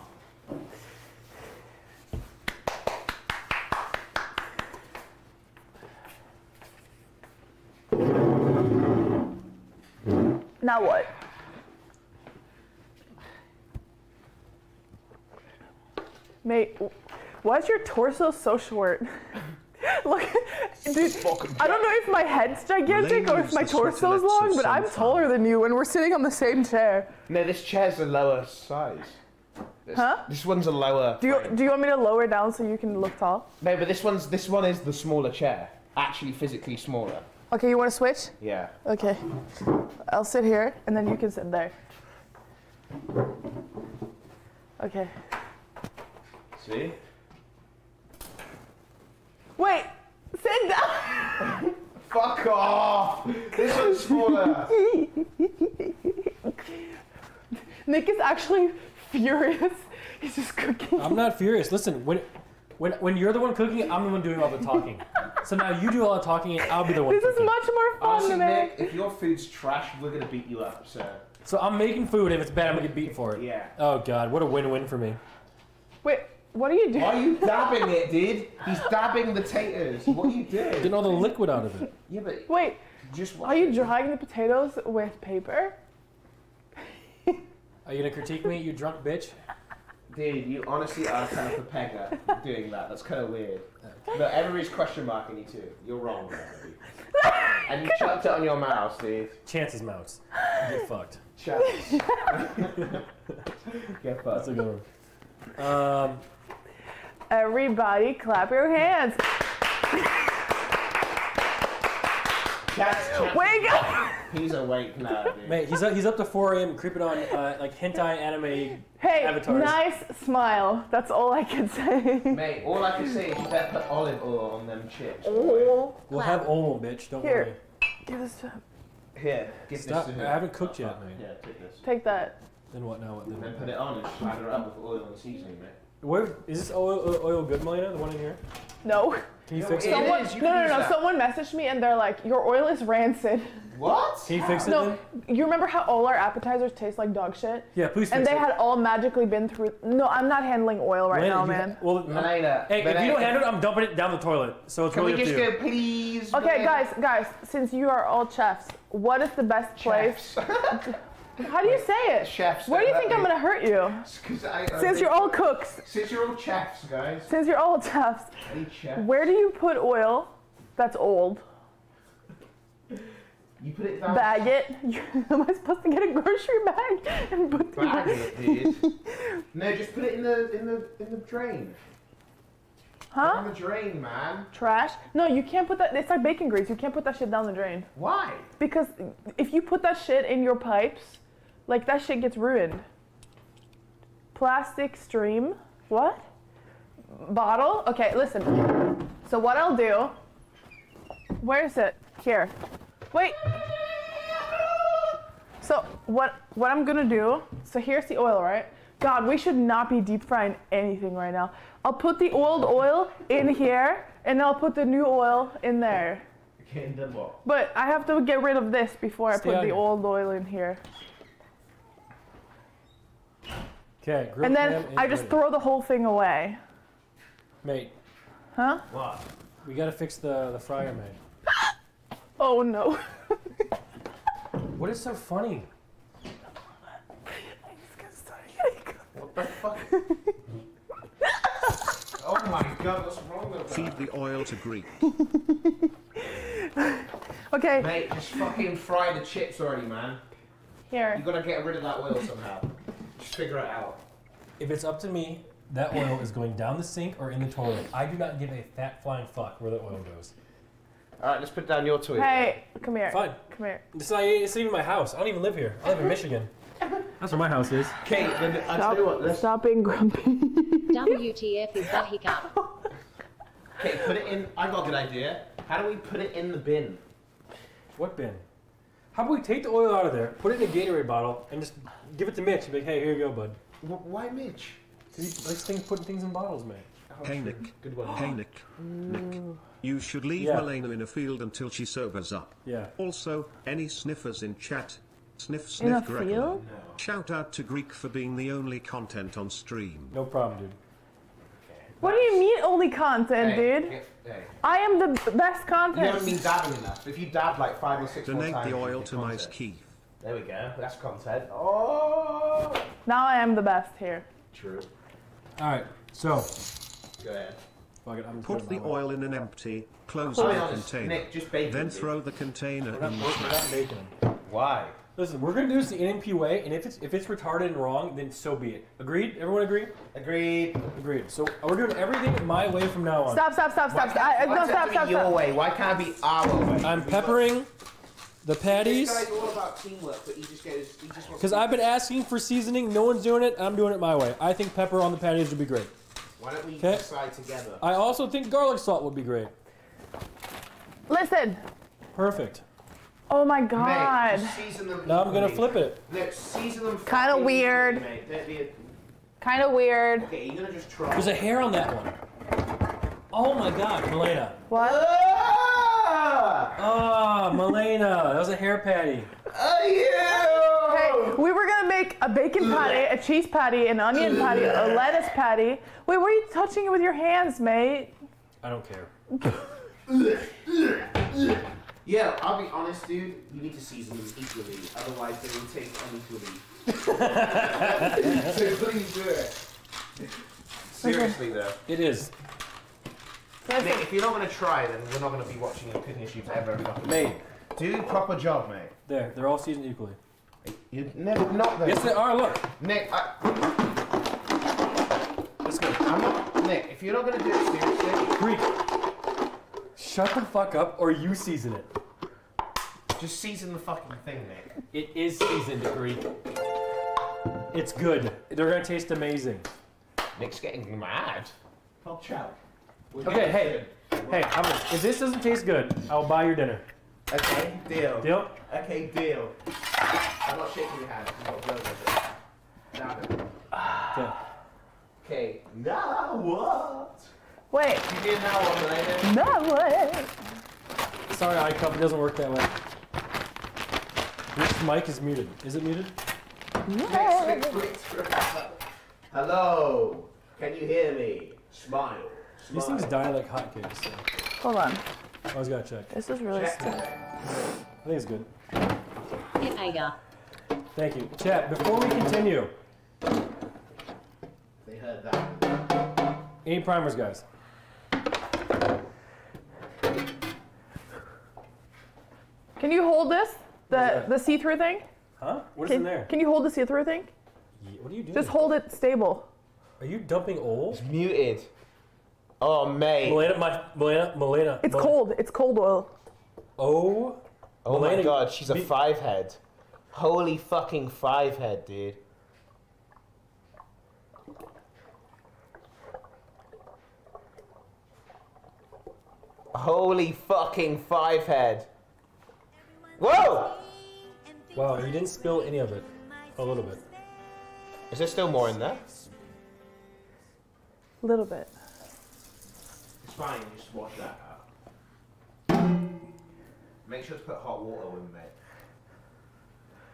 Now what? Mate, why is your torso so short? Look, dude, I don't know if my head's gigantic or if my torso's long, but I'm taller than you and we're sitting on the same chair. No, this chair's a lower size. This, Huh? This one's a lower. Do you do you want me to lower down so you can look tall? No, but this one's this one is the smaller chair. Actually, physically smaller. Okay, you want to switch? Yeah. Okay. I'll sit here and then you can sit there. Okay. See? Wait, sit down. Fuck off! This one's smaller. Nick is actually furious. He's just cooking. I'm not furious. Listen, when when when you're the one cooking, I'm the one doing all the talking. so now you do all the talking, and I'll be the one. This is much more fun Honestly, to. Nick, if your food's trash, we're gonna beat you up. So. So I'm making food. If it's bad, I'm gonna get beat for it. Yeah. Oh God, what a win-win for me. Wait, what are you doing? Why are you dabbing it, dude? He's dabbing the taters. What are you doing? Getting all the liquid out of it. Yeah, but Wait, just are you drying the potatoes with paper? Are you gonna critique me, you drunk bitch? Dude, you honestly are kind of a pegger doing that. That's kind of weird. No, everybody's question marking you too. You're wrong. Everybody. and you chucked it on your mouse, dude. Chances mouse. Get fucked. Chance. Get fucked. That's a good one. Um, Everybody clap your hands. Chance, chance. Wake up! He's awake now, dude. mate, he's up, he's up to 4 a.m. creeping on uh, like hentai anime Hey, avatars. nice smile. That's all I can say. Mate, all I can say is you better put olive oil on them chips. Oh. We'll have Omo, bitch. Don't Here. worry. Give this to him. Here, give Stop. this I to him. haven't cooked yet, mate. Yeah, take this. Take that. Then what now? What And then then? put it on and slather it up with oil and seasoning, mate. Where is this oil, oil, oil good, Malena? The one in here? No. Can you No, fix it it? Someone, is, you no, can no, use no. that. Someone messaged me and they're like, "Your oil is rancid." What? Can you fix it No, then? you remember how all our appetizers taste like dog shit? Yeah, please fix And they it. had all magically been through. No, I'm not handling oil right Malena, now, you- man. Well, Malena, hey, if you don't handle it, I'm dumping it down the toilet. So it's Can really we up just to you. go, please? Okay, Malena? guys, guys. Since you are all chefs, what is the best place? How do you say it? Chefs. Where do you think I'm gonna hurt you? I- I Since you're all cooks, Since you're all chefs, guys. since you're all chefs, where do you put oil that's old? You put it down. Bag it. Am I supposed to get a grocery bag and put the Bag it, dude. no, just put it in the in the in the drain. Huh? In the drain, man. Trash? No, you can't put that. It's like bacon grease. You can't put that shit down the drain. Why? Because if you put that shit in your pipes, like that shit gets ruined. Plastic stream? What? Bottle? Okay, listen. So what I'll do. Where is it? Here. Wait. So what what I'm gonna do? So here's the oil, right? God, we should not be deep frying anything right now. I'll put the old oil in here, and I'll put the new oil in there. Okay, and? But I have to get rid of this before I put the here. old oil in here. Okay, grilled And then I just ready. throw the whole thing away. Mate, Huh? What? we gotta fix the the fryer, mate. Oh no. What is so funny? What the fuck? oh my god, what's wrong with that? Feed the oil to Greek. Okay, Mate, just fucking fry the chips already, man. here. You gotta get rid of that oil somehow. Just figure it out. If it's up to me, that oil is going down the sink or in the toilet. I do not give a fat flying fuck where the oil goes. Alright, let's put it down your toilet. Hey, come here. Fine. Come here. It's not, it's not even my house. I don't even live here. I live in Michigan. That's where my house is. Okay, then I Stop, tell you what, let's stop being grumpy. WTF is that hiccup? okay, put it in I've got a good idea. How do we put it in the bin? What bin? How about we take the oil out of there, put it in a Gatorade bottle, and just give it to Mitch be like, hey, here you go, bud. Wh- Why Mitch? Because he likes things, putting things in bottles, man. Oh, hey Nick. Good one. Hey Nick. Nick. You should leave Yeah. Malena in a field until she sobers up. Yeah. Also, any sniffers in chat? Sniff In a sniff Greco. field? Shout out to Greek for being the only content on stream. No problem, dude. What do you mean only content, Hey, dude? hey, hey. I am the b- best You haven't content. been dabbing enough. If you dab like five or six more Donate times, the oil get to Mice content. Keith. There we go. That's content. Oh. Now I am the best here. True. All right, so Go ahead. Fuck it, I'm just Put the my way. oil in an empty, close I'll the honest, container. Nick, just bake then dude. throw the container We're not, in the trash. not baking them. Why? Listen, we're gonna do this the NMP way, and if it's if it's retarded and wrong, then so be it. Agreed? Everyone agree? Agreed. Agreed. So we're doing everything my way from now on. Stop, stop, stop, stop, stop. I- Why No, does stop, stop, your stop. way? Why can't it be our way? I'm peppering the patties This guy's all about teamwork, but he just goes. He just wants because I've been asking for seasoning. No one's doing it. I'm doing it my way. I think pepper on the patties would be great. Why don't we 'Kay. decide together? I also think garlic salt would be great. Listen. Perfect. Oh my Mate, god. just season them Now I'm gonna equally. flip it. Look, season them. Kinda fucking weird. equally, Mate. Don't be a- Kind of weird. Okay, you're gonna just try. There's a hair on that one. Oh my god, Malena. What? Ah! Ah, Malena. That was a hair patty. Hey, we were gonna make a bacon patty, a cheese patty, an onion patty, a lettuce patty. Wait, what are you touching it with your hands, mate? I don't care. Yeah, I'll be honest, dude. You need to season them equally, otherwise they will taste unequally. so please do it. Seriously though. It is. Nick, if you're not gonna try, then we're not gonna be watching your cooking issues ever fucking. Mate. Do proper job, mate. There, they're all seasoned equally. You never not though. Yes, they are. Look. Nick, I, Let's go. I'm not. Nick, if you're not gonna do it seriously, Greek. Shut the fuck up, or you season it. just season the fucking thing, Nick. It is seasoned, Greek. It's good. They're gonna taste amazing. Nick's getting mad. Watch out. We're Okay, getting hey, hey. I'm gonna, if this doesn't taste good, I'll buy your dinner. Okay, deal. Deal? Okay, deal. I'm not shaking your hand. I'm not blowing it. Now. Okay. Okay, now what? Wait. You did now what, Malena? No way. Sorry, iCup, it doesn't work that way. This mic is muted. Is it muted? No. Hello. Can you hear me? Smile. These things die like hotcakes. So Hold on. I always gotta check. This is really Check. still. I think it's good. Hit Aga. Thank you. Chat, before we continue, They heard that. any primers, guys? Can you hold this? The the see-through thing? Huh? What is Can, in there? can you hold the see-through thing? Ye- What are you doing? Just hold it stable. Are you dumping oil? It's muted. Oh, mate. Malena, my Malena, Malena. It's Mel- cold. It's cold oil. Oh. Oh my god, she's a be- five head. Holy fucking five head, dude. Holy fucking five head. Whoa! Wow, you didn't spill any of it. A little bit. Is there still more in there? A little bit. It's fine, just wash that out. Make sure to put hot water in, mate.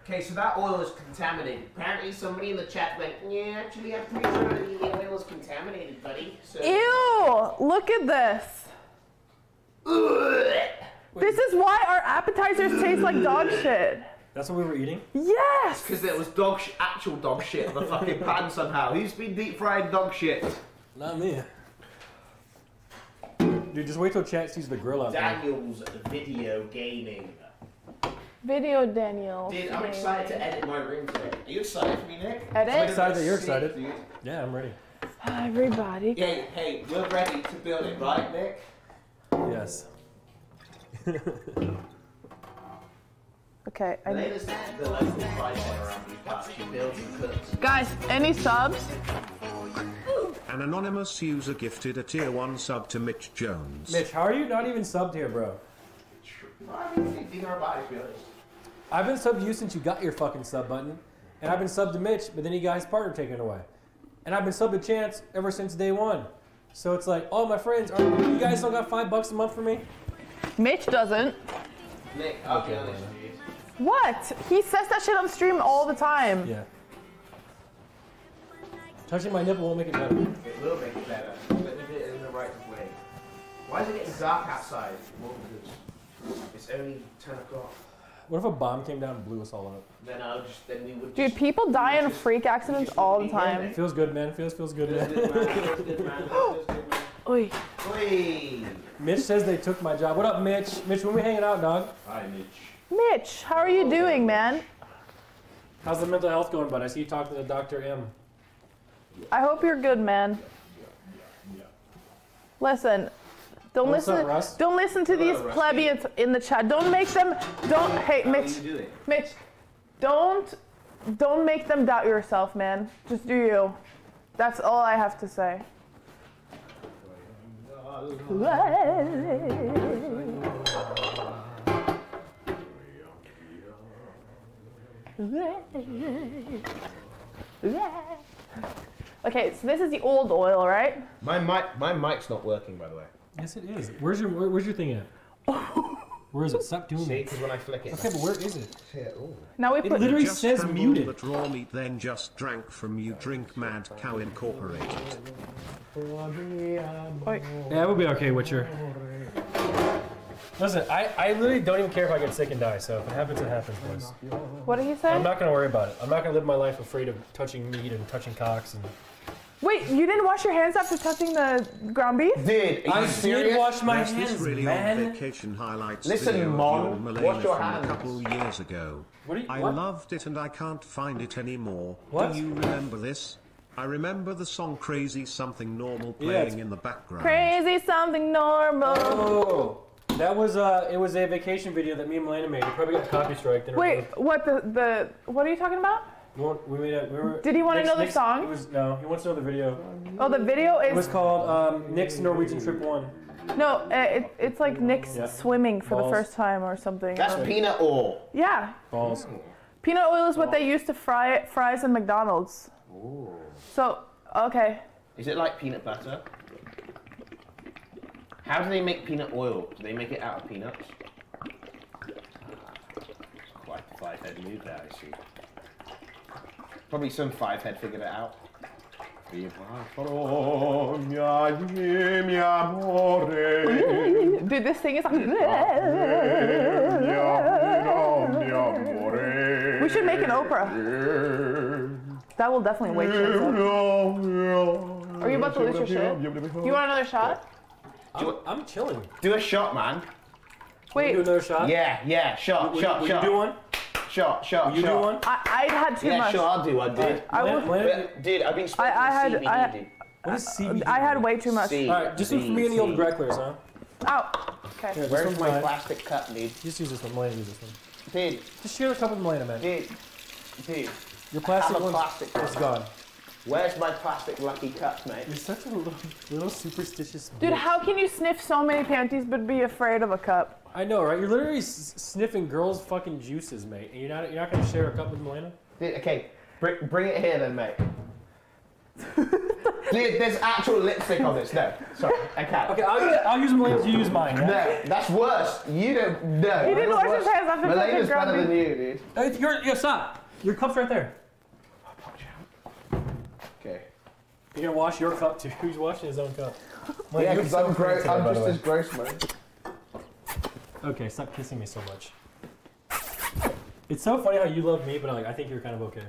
Okay, so that oil is contaminated. Apparently, somebody in the chat went, "Yeah, actually, I'm pretty sure the oil is contaminated, buddy." So Ew! Look at this. This is why our appetizers taste like dog shit. That's what we were eating? Yes! because there was dog, sh- actual dog shit in the fucking pan somehow. Who's been deep fried dog shit? Not me. Dude, just wait till chat sees the grill out there. Daniel's video gaming. Video Daniel. Dude, I'm excited to edit my room today. Are you excited for me, Nick? Edit? I'm excited that you're Sick, excited. dude. Yeah, I'm ready. Everybody. Hey, hey, we're ready to build it, right, Nick? Yes. Okay. I Lena's the local fight around these parts. She builds and cooks. Guys, any subs? An anonymous user gifted a tier 1 sub to Mitch Jones. Mitch, how are you not even subbed here, bro? I mean, Neither are I, to be honest. I've been subbed to you since you got your fucking sub button. And I've been subbed to Mitch, but then he got his partner taken away. And I've been subbed to Chance ever since day one. So it's like, oh, my friends, are, you guys still got five bucks a month for me? Mitch doesn't. Nick, I'll be honest. What? He says that shit on stream all the time. Yeah. Touching my nipple won't make it better. It will make it better. Let me do it in the right way. Why is it getting dark outside? Well, because it's only 10 o'clock. What if a bomb came down and blew us all up? Then I'll just, then we would Dude, just, people die in freak accidents all the time. Feels good, man. Feels feels good, man. good. Feels. Feels good, man. Oi. Oi. Mitch says they took my job. What up, Mitch? Mitch, when we hanging out, dog? Hi, Mitch. Mitch, how are you doing, man? How's the mental health going, bud? I see you talking to Dr. M. I hope you're good, man. Listen, don't What's listen. up? Don't listen to these Rusty. plebeians in the chat. Don't make them. Don't. Hey, How Mitch. Mitch, don't. Don't make them doubt yourself, man. Just do you. That's all I have to say. Okay, so this is the old oil, right? My mic, my mic's not working, by the way. Yes, it is. Where's your where, Where's your thing at? Where is it? Stop doing See, that. because when I flick it. Okay, but where is it? Here, ooh. Now we It literally just says trembled muted. That raw meat then just drank from you. Drink Mad Cow Incorporated. Wait. Yeah, we'll be okay, Witcher. Listen, I, I literally don't even care if I get sick and die, so if it happens, it happens, boys. What did he say? I'm not gonna worry about it. I'm not gonna live my life afraid of touching meat and touching cocks and. Wait, you didn't wash your hands after touching the ground beef? Dude, are I you did serious? wash my There's hands, this really man. old vacation highlights Listen, video Mon, you wash Malena your from hands. a couple years ago. What are you- I loved it and I can't find it anymore. What? Do you remember this? I remember the song Crazy Something Normal playing it's- in the background. Crazy something normal. Oh, that was uh, it was a vacation video that me and Malena made. We probably got copy striked. and Wait, what the the what are you talking about? We, we made a, we were, Did he want Nick's- another Nick's- song? It was no, he wants to know the video. Oh, the video It was called um, Nick's Norwegian Trip One. no, uh, it, it's like Nick's Yeah. swimming for Balls. the first time or something. That's Um, peanut oil. Yeah, Balls. peanut oil is what they use to fry fries in McDonald's. Ooh. So okay, Is it like peanut butter? How do they make peanut oil? Do they make it out of peanuts? Quite a five head move there, I see. Probably some five head figured it out. dude, this thing is like. we should make an Oprah. That will definitely wake shit up. Are you about to lose your shit? You want another shot? I'm, I'm chilling. Do a shot, man. Wait, Do another shot. Yeah, yeah, shot, Will, shot, will shot. you do one? Shot, shot, Will you shot. do one? I I had too yeah, much. sure, I'll do one, dude. I Malena- would. Malena- But, dude, I've been I, I had CBD, I, dude. What is CBD? I had way too much. C- All right, just one for me and the old C- Gracklers, huh? Ow. Okay. Here, this Where's one's my mine. plastic cup, dude? Just use this one. Malena, use this one. Dude, Just share a cup with Malena, man. dude, dude. Your plastic have a one plastic is one. gone. Where's my plastic lucky cup, mate? You're such a little, little superstitious. Dude, bitch. how can you sniff so many panties but be afraid of a cup? I know, right? You're literally s- sniffing girls' fucking juices, mate, and you're not you're not gonna share a cup with Malena. Dude, okay, bring, bring it here then, mate. Dude, there's actual lipstick on this. No, sorry, I can't. Okay, I'll, use- I'll use Malena's. You use mine. Yeah? No, that's worse. You don't. No. He didn't wash worse. his hands after Malena's touching better ground than you, dude. Uh, You're, yeah, stop. Your cup's right there. Okay. You're gonna wash your cup too. Who's washing his own cup? Malena, Yeah, because I'm gross. I'm just as gross, man. Way. Okay, stop kissing me so much. It's so funny how you love me, but like I think you're kind of okay.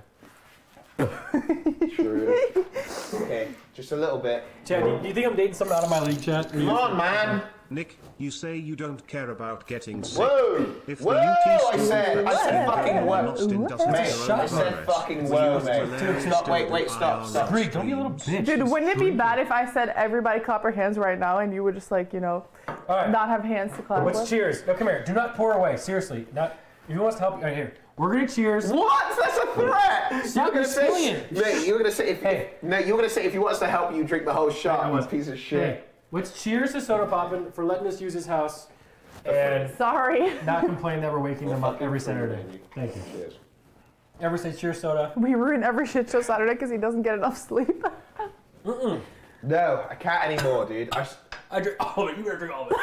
True. okay, just a little bit. Chad, do you, do you think I'm dating someone out of my league, Chad? Come on, man. Nick, you say you don't care about getting sick. Whoa! If Whoa! the UT I said, I said goes fucking on whoa. lost in dust Mate, to I said fucking will whoa, you mate. still Stop, wait, wait, stop, stop. Greek, don't be a little bitch. Dude, wouldn't it be bad if I said everybody clap your hands right now and you would just like, you know, All right. not have hands to clap Let's with? cheers. No, come here. Do not pour away. Seriously. Not. If he wants to help you, right here. We're gonna cheers. What? That's a threat. Stop you're gonna say, spilling mate, you're gonna say if, Hey. if no, you're gonna say if he wants to help you drink the whole shot. Hey, You piece of Hey, shit. Let's cheers to Sodapoppin for letting us use his house and Sorry. not complain that we're waking them up every Saturday. Thank you. Cheers. Ever say cheers, Soda? We ruin every shit show Saturday because he doesn't get enough sleep. No, I can't anymore, dude. I drink all of it. You better drink all of it.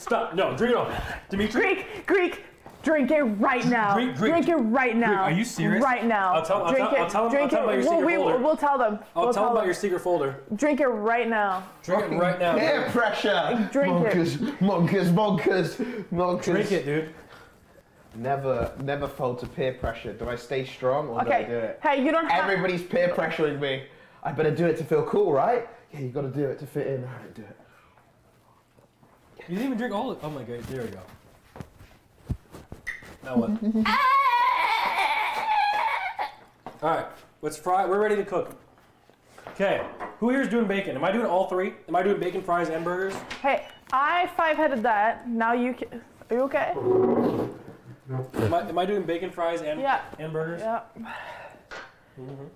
Stop. No, drink it all. Dimitri. Greek, Greek, drink it right now. Greek, Greek. Drink it right now. are you serious? Right now. I'll tell- I'll drink tell- it. I'll tell 'em- drink I'll tell 'em it. about your We'll- secret we, folder. will tell them. I'll we'll tell them about your secret folder. Drink it right now. Drink it right now. peer dude. pressure. Drink it. monkers, monkers, monkers, monkers. Drink it, dude. Never, never fold to peer pressure. Do I stay strong or do I do Okay. it? Hey, you don't have. Everybody's peer pressuring me. I better do it to feel cool, right? Yeah, you gotta do it to fit in. Alright, do it. You didn't even drink all of it. Oh my god, there we go. Now what? Alright, let's fry. We're ready to cook. Okay, who here is doing bacon? Am I doing all three? Am I doing bacon, fries, and burgers? Hey, I five-headed that. Now you can. Are you okay? Am I, am I doing bacon, fries, and, Yeah. and burgers? Yeah. Mhm.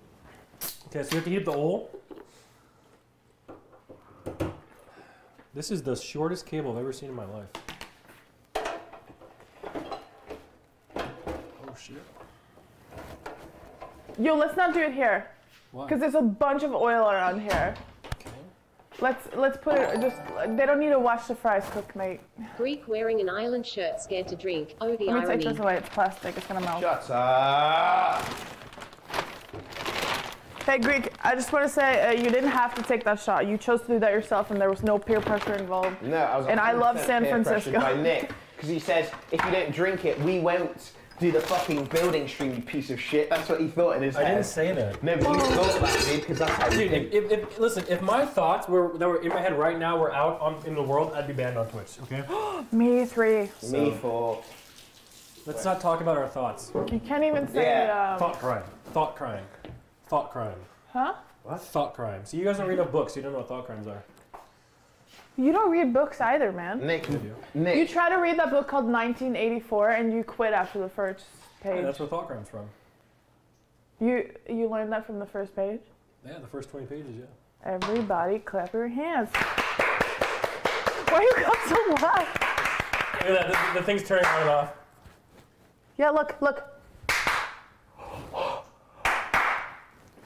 Okay, so you have to heat up the oil. This is the shortest cable I've ever seen in my life. Shit. Yo, let's not do it here. Why? Because there's a bunch of oil around here. Let's let's put it just. They don't need to watch the fries cook, mate. Greek wearing an island shirt, scared to drink. Oh, the Let me take irony. this away. It's plastic. It's gonna melt. Shut up. Hey, Greek. I just want to say uh, you didn't have to take that shot. You chose to do that yourself, and there was no peer pressure involved. No, I was. And I love San Francisco. By Nick, because he says if you don't drink it, we won't do the fucking building stream. You piece of shit. That's what he thought in his I head. didn't say that. No, but you thought that, dude, because that's how you Dude, think. if, if, if, listen, if my thoughts were that were in my head right now were out on, in the world, I'd be banned on Twitch. Okay. Me three. Me four. Let's not talk about our thoughts. You can't even say. Yeah. Um, Thought crime. Thought crime. Thought crime. huh? What? Thought crime. So you guys don't read enough books. You don't know what thought crimes are. You don't read books either, man. Nick, You Nick. try to read that book called 1984, and you quit after the first Yeah, page. that's where thought crimes from. You you learned that from the first page. Yeah, the first twenty pages. Yeah. Everybody, clap your hands. Why you got so loud? Look at that. The, the thing's turning on and off. Yeah, look, look.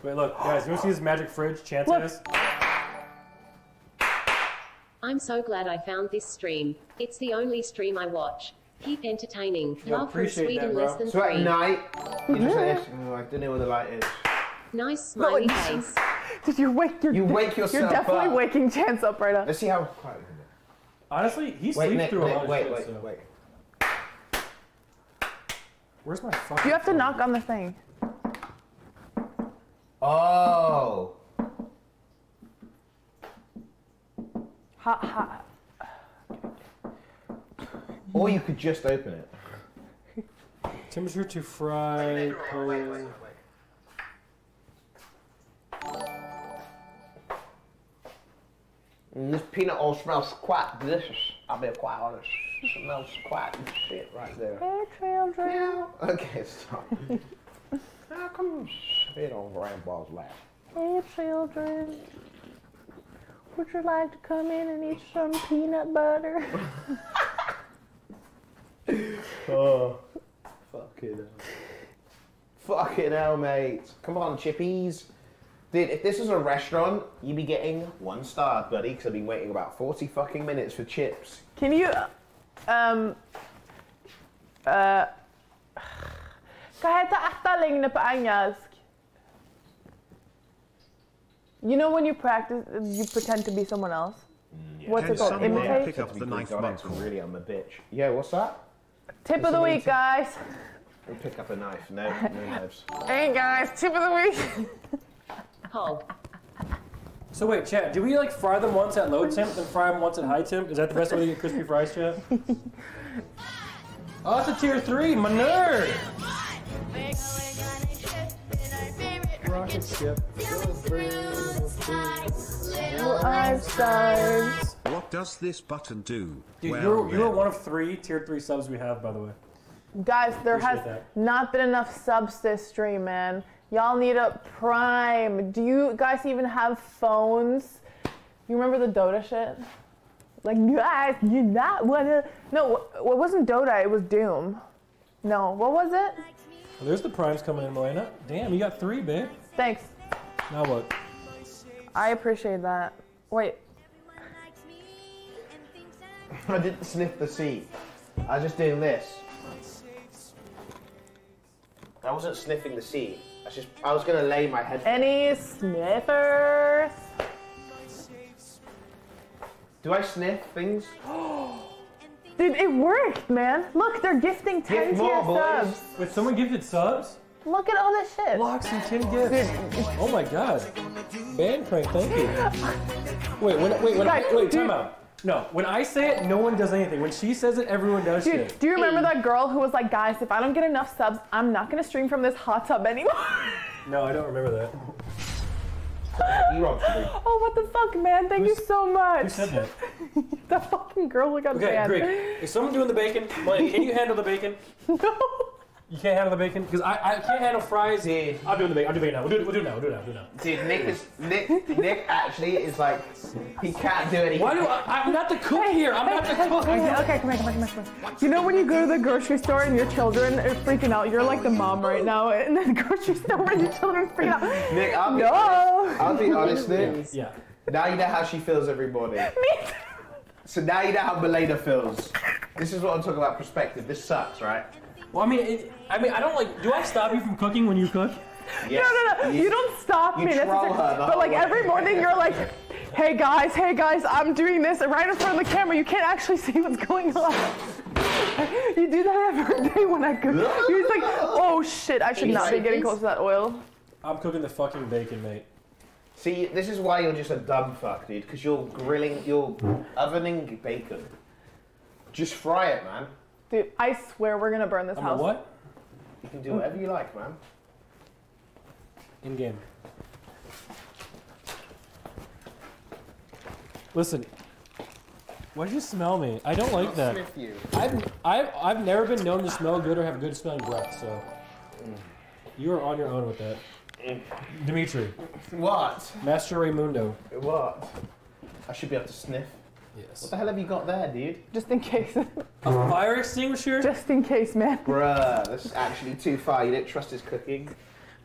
Wait, look, guys. You want to see this magic fridge? Chance Look. has. I'm so glad I found this stream. It's the only stream I watch. Keep entertaining. Yo, Love from Sweden that, bro. less than So at three. night, you just like this. Oh, I don't know where the light is. Nice smiley face. Did you wake your? You wake yourself You're definitely up. waking Chance up right now. Let's see how quiet. we can. Honestly, he Wait, sleeps Nick, through a Nick, lot of wait, shit. wait, so. wait. Where's my fucking? You have to knock on the thing. Oh. Ha ha. Or you could just open it. Temperature to fry. pull- And this peanut oil smells quite delicious. I'll be quite honest. It smells quite shit right there. Hey, children. Okay, stop. How come spit on grandpa's lap? Hey, children. Would you like to come in and eat some peanut butter? Oh. Fucking hell. Fucking hell, mate. Come on, chippies. Dude, if this was a restaurant, you'd be getting one star, buddy, because I've been waiting about 40 fucking minutes for chips. Can you, um, uh, Kahit aktaling na paanyask. You know when you practice, you pretend to be someone else? Mm, what's Can it called? someone Imitate? pick up the knife God, buckle? Really, I'm a bitch. Yeah, what's that? Tip of the week, guys. We'll pick up a knife. No, no knives. Hey, guys, tip of the week. Hog. So wait, chat. Do we like fry them once at low temp, then fry them once at high temp? Is that the best way to get crispy fries, chat? oh, it's a tier three, my nerd. Rocket ship. I've starved. What does this button do? Dude, Well, you're, you're then. one of three tier three subs we have, by the way. Guys, there has Appreciate not been enough subs this stream, man. Y'all need a prime. Do you guys even have phones? You remember the Dota shit? Like, guys, you not wanna. No, it wasn't Dota, it was Doom. No, what was it? Oh, there's the primes coming in, Malena. Damn, you got three, babe. Thanks. Now what? I appreciate that. Wait, I didn't sniff the seat. I was just doing this. I wasn't sniffing the seat. I just I was gonna lay my head. any sniffers? Do I sniff things? Dude, it worked, man. Look, they're gifting 10 Gift more, tier boys. subs. Wait, someone gifted subs? Look at all this shit. Locks and 10 gifts. Oh my god. Band crank, thank you. Wait, when, wait, when, Guys, wait, time out. No, when I say it, no one does anything. When she says it, everyone does Dude, shit. do you remember that girl who was like, guys, if I don't get enough subs, I'm not gonna stream from this hot tub anymore? No, I don't remember that. oh, what the fuck, man? Thank you so much. Who said that? that fucking girl who got Okay, banned. Greg, is someone doing the bacon? Mike, can you handle the bacon? No. You can't handle the bacon? Because I, I can't handle fries. I'm doing the bacon. I'm doing it now. We'll do it, we'll do it now. We'll do it now. We'll do it now. Dude, Nick is Nick. Nick actually is like he can't do anything. Why do I? I'm not the cook here. I'm not the Hey, cook. hey, okay, come here, come here, come here. You know when you go to the grocery store and your children are freaking out? You're like the mom right now in the grocery store and your children are freaking out. Nick, I'll be no. honest. I'll be honest, Nick. Yeah. Now you know how she feels every morning. So now you know how Malena feels. This is what I'm talking about perspective. This sucks, right? Well, I mean, it, I mean, I don't like. Do I stop you from cooking when you cook? Yes. No, no, no. You, don't stop you me. troll necessarily. her uh, the but like every morning, you're like, "Hey guys, hey guys, I'm doing this," and right in front of the camera, you can't actually see what's going on. you do that every day when I cook. You're just like, "Oh shit, I should not be getting close to that oil." I'm cooking the fucking bacon, mate. See, this is why you're just a dumb fuck, dude. Because you're grilling, you're ovening bacon. Just fry it, man. Dude, I swear we're gonna burn this I'm house. what? You can do whatever you like, man. In game. Listen. Why did you smell me? I don't like that. Sniff you. I've, I've, I've never been known to smell good or have a good smelling breath, so. Mm. You are on your own with that. Mm. Dimitri. What? Master Raymundo. What? I should be able to sniff. Yes. What the hell have you got there, dude? Just in case. A fire extinguisher? Just in case, man. Bruh, that's actually too far. You didn't trust his cooking.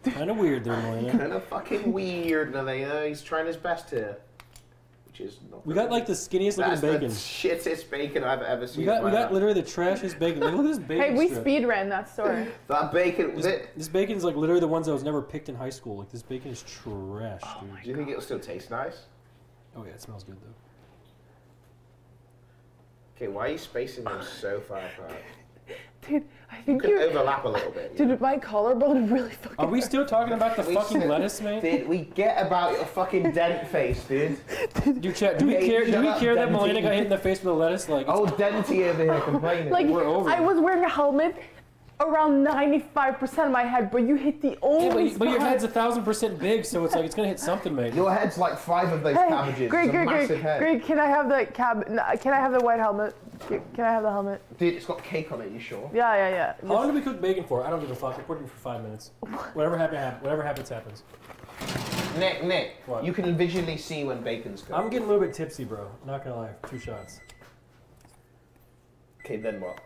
Kind of weird there, Malena. kind of fucking weird, Malena. He's trying his best here. Which is not We got like the skinniest looking That's bacon. the shittest bacon I've ever seen. We got we got life. literally the trashiest bacon. Look at this bacon. Hey, we strip. speed ran that story. That bacon. This, This, this bacon's like literally the ones that was never picked in high school. Like this bacon is trash, oh dude. do you think it'll still taste nice? Oh yeah, it smells good though. Okay, why are you spacing them so far apart? Dude, I You think could you. overlap a little bit. you know? Dude, my collarbone really fucking. Are we still talking about the We fucking said- lettuce, mate? Dude, we get about your fucking dent face, dude. Dude, chat. Do we Hey, care? Do we care that Malena got hit in the face with a lettuce? Like, Oh, Denty over here complaining. Like, We're over I was wearing a helmet around 95% of my head, but you hit the yeah, only but, but your head's a thousand percent big, so it's like it's gonna hit something, mate. Your head's like five of those Hey, cabbages. Greg, it's a Greg, massive Greg, head. Greg, can I have the cab? no, Can I have the white helmet? Can can I have the helmet? Dude, it's got cake on it, you sure? Yeah, yeah, yeah. How long do we cook bacon for? I don't give a fuck. We're cooking for five minutes. Whatever happen, hap- whatever happens, happens. Nick, Nick, What? you can visually see when bacon's cooked. I'm getting a little bit tipsy, bro. Not gonna lie. Two shots. Okay, then what?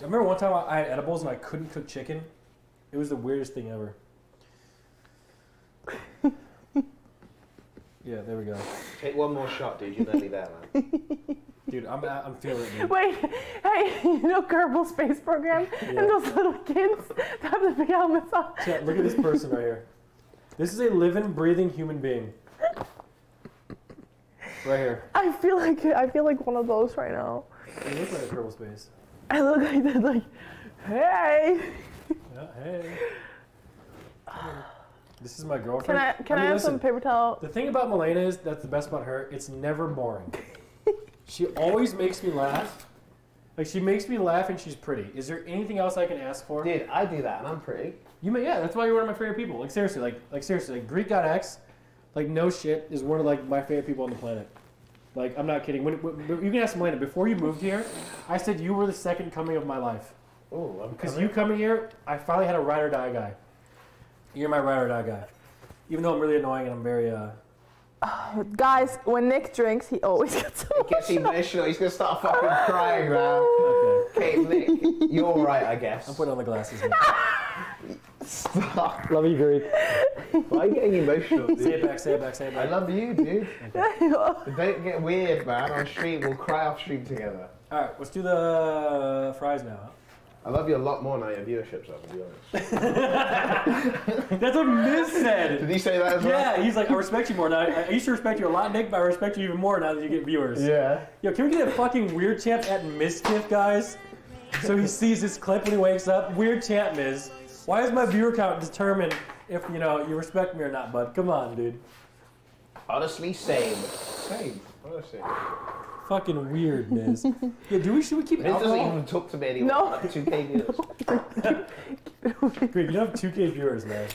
I remember one time I I had edibles and I couldn't cook chicken. It was the weirdest thing ever. yeah, there we go. Take one more shot, dude. You're nearly there, man. Dude, I'm I'm feeling it. Dude. Wait, hey, you know Kerbal Space Program and those little kids that have the big helmets on. Chat, look at this person right here. This is a living, breathing human being. Right here. I feel like I feel like one of those right now. You look like a Kerbal Space. I look like that, like, hey. Yeah, hey. This is my girlfriend. Can girlfriend. I can I, mean, have listen, some paper towel? The thing about Malena is that's the best about her. It's never boring. she always makes me laugh. Like she makes me laugh and she's pretty. Is there anything else I can ask for? Dude, I do that and I'm pretty. You may, yeah. That's why you're one of my favorite people. Like seriously, like like seriously, like Greekgodx, like no shit, is one of like my favorite people on the planet. Like I'm not kidding. When, when, you can ask Malena. Before you moved here, I said you were the second coming of my life. Oh, I'm Because you coming here, I finally had a ride or die guy. You're my ride or die guy. Even though I'm really annoying and I'm very uh. Guys, when Nick drinks, he always gets He gets emotional. He's gonna start fucking crying, man. Okay, Nick, you're right, I guess. I'm putting on the glasses. Man. Stop. Love you, Greek. Why are you getting emotional, dude? Say it back. Say it back. Say it back. I love you, dude. Don't get weird, man. On stream, we'll cry off stream together. All right, let's do the uh, fries now. I love you a lot more now your viewership's up, to be honest. That's what Miz said. Did he say that as well? Yeah, he's like, I respect you more now. I, I used to respect you a lot, Nick, but I respect you even more now that you get viewers. Yeah. Yo, can we get a fucking weird chant at Mizkif, guys? So he sees this clip when he wakes up. Weird chant, Miz. Why is my viewer count determined if you know you respect me or not, bud? Come on, dude. Honestly, same. Same. Honestly. Fucking weird, Miz. yeah, do we should we keep Miz doesn't even talk to me anymore. No. Like 2K viewers. Greg, you have 2K viewers, man.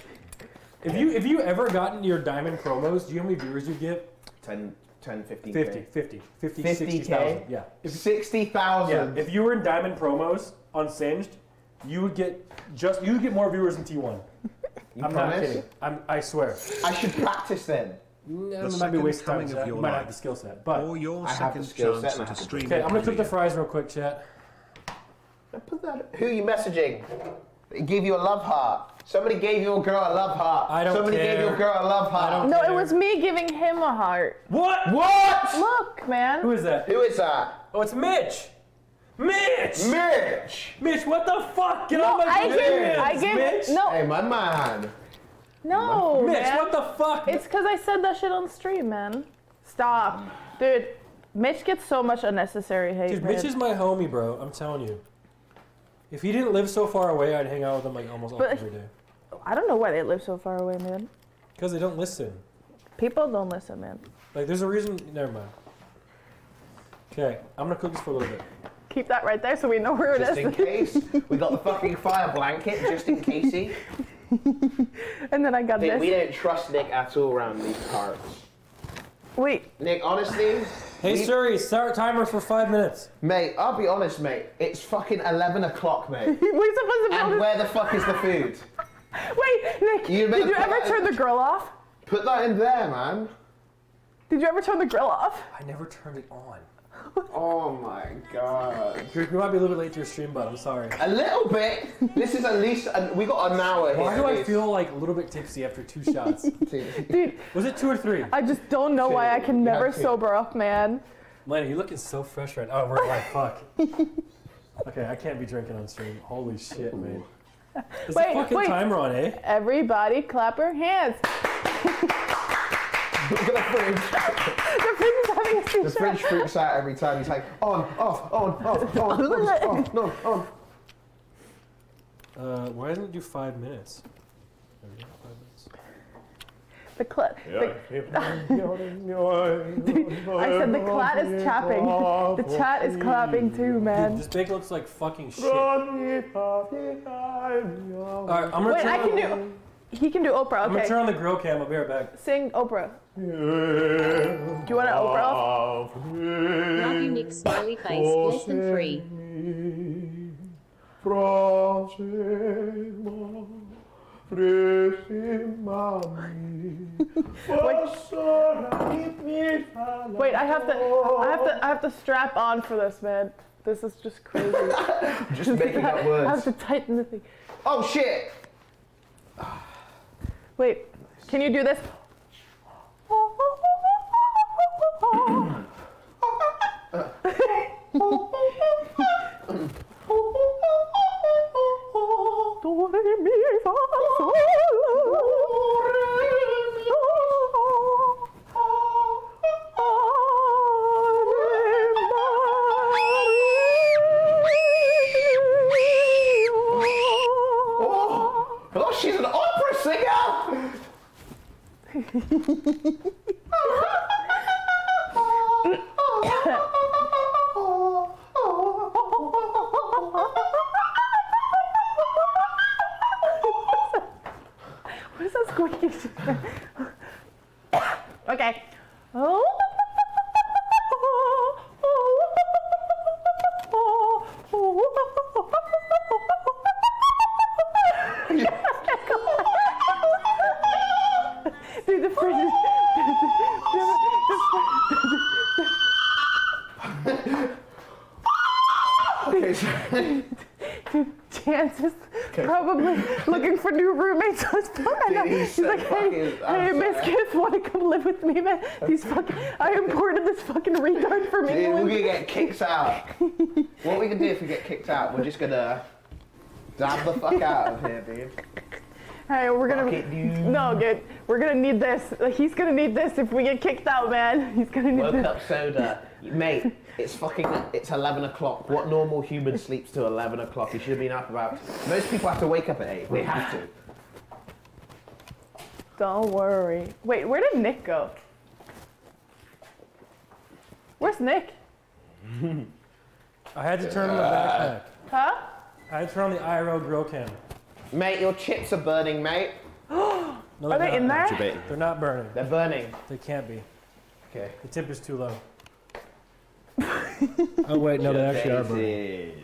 If you if you ever gotten your diamond promos, do you know how many viewers you get? 10, 10 15 50, 50, 50, 50K? 60,000. Yeah. If, 60,000. yeah. If you were in diamond promos on Singed, you would get just you would get more viewers than T1. You I'm not kidding. I'm, I swear. I should practice then. Yeah, The it might be a second of time. coming 'cause of I your might have the skill set, but Or your I have the skill set chance and I at a have the stream. okay, I'm gonna cook the fries real quick, chat. Put that. Who are you messaging? They gave you a love heart. Somebody gave your girl a love heart. I don't Somebody gave your girl a love heart. don't No, it was me giving him a heart. What? What? Look, man. Who is that? Who is that? Oh, it's Mitch. Mitch. Mitch. Mitch, what the fuck? Get No, on my I DMs, gave, I gave, Mitch. no, Hey, my man. no, Mitch, man. what the fuck? It's because I said that shit on stream, man. Stop, dude. Mitch gets so much unnecessary hate. Dude. Mitch is my homie, bro. I'm telling you. If he didn't live so far away, I'd hang out with him like almost But- every day. I don't know why they live so far away, man. Because they don't listen. People don't listen, man. Like, there's a reason. Never mind. Okay, I'm gonna cook this for a little bit. Keep that right there so we know where it Just in case. We got the fucking fire blanket, just in casey. and then I got Nick, this. we don't trust Nick at all around these parts. Wait, Nick, honestly, Hey, we- Siri, start timer for five minutes. mate, I'll be honest, mate. It's fucking 11 o'clock, mate. we're supposed to and build where the fuck is the food? Wait, Nick, You did you ever turn in- the grill off? Put that in there, man. Did you ever turn the grill off? I never turned it on. Oh my god. Greg, we might be a little bit late to your stream, but I'm sorry. A little bit. This is at least, uh, we got an hour Why here. do I feel like a little bit tipsy after two shots? Dude, Was it two or three? I just don't know why I can never have sober up, man. Lenny, you're looking so fresh right now. Oh, we're like, Fuck. Okay, I can't be drinking on stream. Holy shit, man. Is Wait, the fucking wait. timer on, eh? Everybody clap your hands. Look at the fridge. The fridge is having a The seizure. fridge freaks out every time. He's like, on, off, on, off, on, on, on, on, on. Uh, why didn't it do five minutes? There we go. The clat. I said the clat is chapping. The chat is clapping too, Dude, man. this bacon looks like fucking shit. Alright, I'm gonna Wait, turn I can do. He can do Oprah. Okay. I'm gonna turn on the grill cam. I'll be right back. Sing Oprah. Do you want an Oprah? off? Love you, Nick. Smiley face. Less than three. Wait, wait, I have to. I have to. I have to strap on for this, man. This is just crazy. Just making up words. I have to tighten the thing. Oh shit! Wait, can you do this? Je suis. These fucking, I imported this fucking retard from dude, we're gonna get kicked out. what we can do if we get kicked out, we're just gonna dab the fuck out of here, dude. Hey, we're gonna. It. No, good. We're gonna need this. He's gonna need this if we get kicked out, man. He's gonna need Woke this. up soda. Mate, it's fucking, it's 11 o'clock. What normal human sleeps till 11 o'clock? You should have been up about, most people have to wake up at 8. They have to. Don't worry. Wait, where did Nick go? Where's Nick? I had to turn on the backpack. Huh? I had to turn on the IRL grill cam. Mate, your chips are burning, mate. No, Are they're in not. there? They're not burning. They're burning. They can't be. Okay. The temp is too low. oh wait, no, they actually are burning. Baited.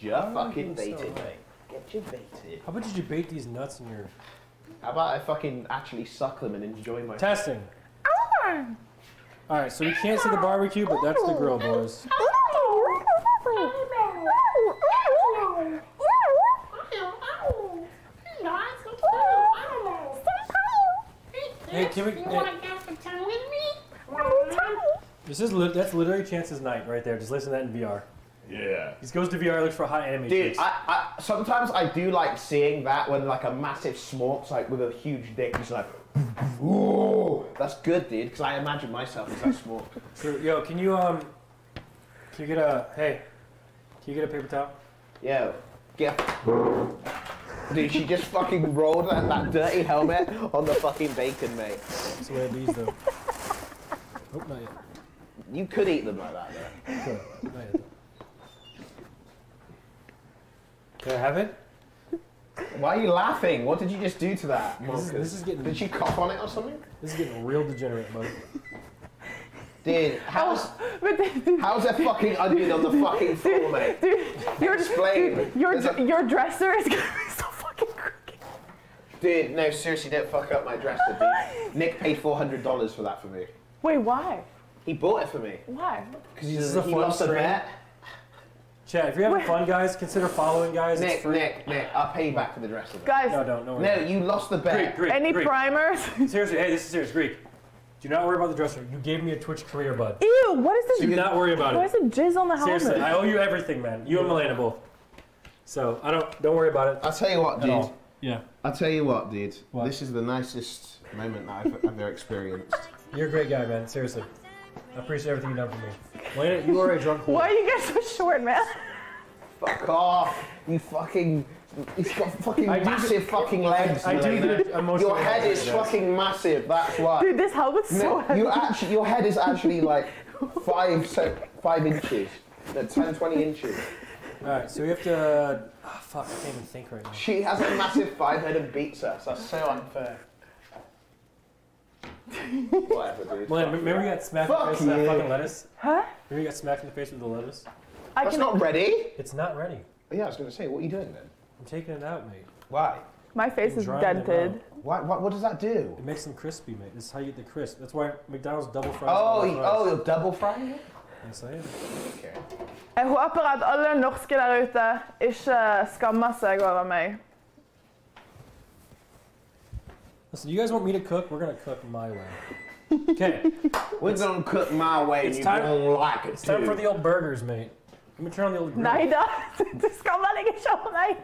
Just Why fucking are you so mate. Get you baited. How about did you bait these nuts in your How about I fucking actually suck them and enjoy my testing? All right, so we can't see the barbecue, but that's the grill, boys. Hey, can we? hey, this is lit that's literally Chance's night right there. Just listen to that in VR. Yeah. He goes to VR, looks for hot anime Dude. I, I sometimes I do like seeing that when like a massive smork's like with a huge dick, he's like, ooh, that's good, dude. Because I imagine myself as that smork. So, yo, can you um, can you get a hey? Can you get a paper towel? Yo, get. Dude, she just fucking rolled that, that dirty helmet on the fucking bacon, mate. That's the way these though. Oh, not yet. You could eat them like that, though. Sure, not yet. Can I have it? Why are you laughing? What did you just do to that? This is- this is getting- Did she cough on it or something? This is getting real degenerate, bud. Dude, how's oh, how's there fucking onion on the fucking floor, mate? Your, Explain. dude, your, There's a- your dresser is gonna be so fucking crooked. Dude, no, seriously, don't fuck up my dresser, dude. Nick paid four hundred dollars for that for me. Wait, why? He bought it for me Why? because This he's he fun lost a stream. bet. Chat, if you're having fun, guys, consider following, guys. it's Nick, free. Nick, Nick, I'll pay you back for the dresser. though. Guys, No, don't, don't. No, you lost the bet. Greek, Greek, any Greek. primers? Seriously, hey, this is serious, Greek. Do not worry about the dresser. You gave me a Twitch career, bud. Ew, what is this? Do not worry about it. Why it. is it jizz on the helmet? Seriously, I owe you everything, man. You and Malena both. So I don't. Don't worry about it. I'll tell you what, dude. all. Yeah. I'll tell you what, dude. What? This is the nicest moment that I've ever experienced. You're a great guy, man. Seriously. I appreciate everything you've done for me. Malena, you are a drunk whore. Why are you guys so short, man? Fuck off, you fucking. He's got fucking I massive get- fucking legs. I do Malena. get emotionally Your head is yes. fucking massive. That's why. Dude, this helmet's so heavy. you actually, your head is actually like five, so five inches. No, 10, 20 inches. All right, so we have to. Oh, fuck, I can't even think right now. She has a massive five head and beats us. That's so unfair. Whatever, dude. Malena, remember you got smacked in the Fuck face with that you. fucking lettuce? Huh? Remember you got smacked in the face with the lettuce? I That's can. not ready. It's not ready. Yeah, I was going to say, what are you doing then? I'm taking it out, mate. Why? My face is Drying it dented. Why, what, what does that do? It makes them crispy, mate. This is how you get the crisp. That's why McDonald's double fries. Oh, double you- fries. oh, you're double frying it? Yes, I am. Okay. Jeg håper at alle norske der ute ikke skammer seg over meg. Listen, you guys want me to cook? We're gonna cook my way. Okay, We're going to cook my way It's and time- you're going to like it it's time for the old burgers, mate. Let me turn on the old grill. Nei da, du skammer deg ikke over meg.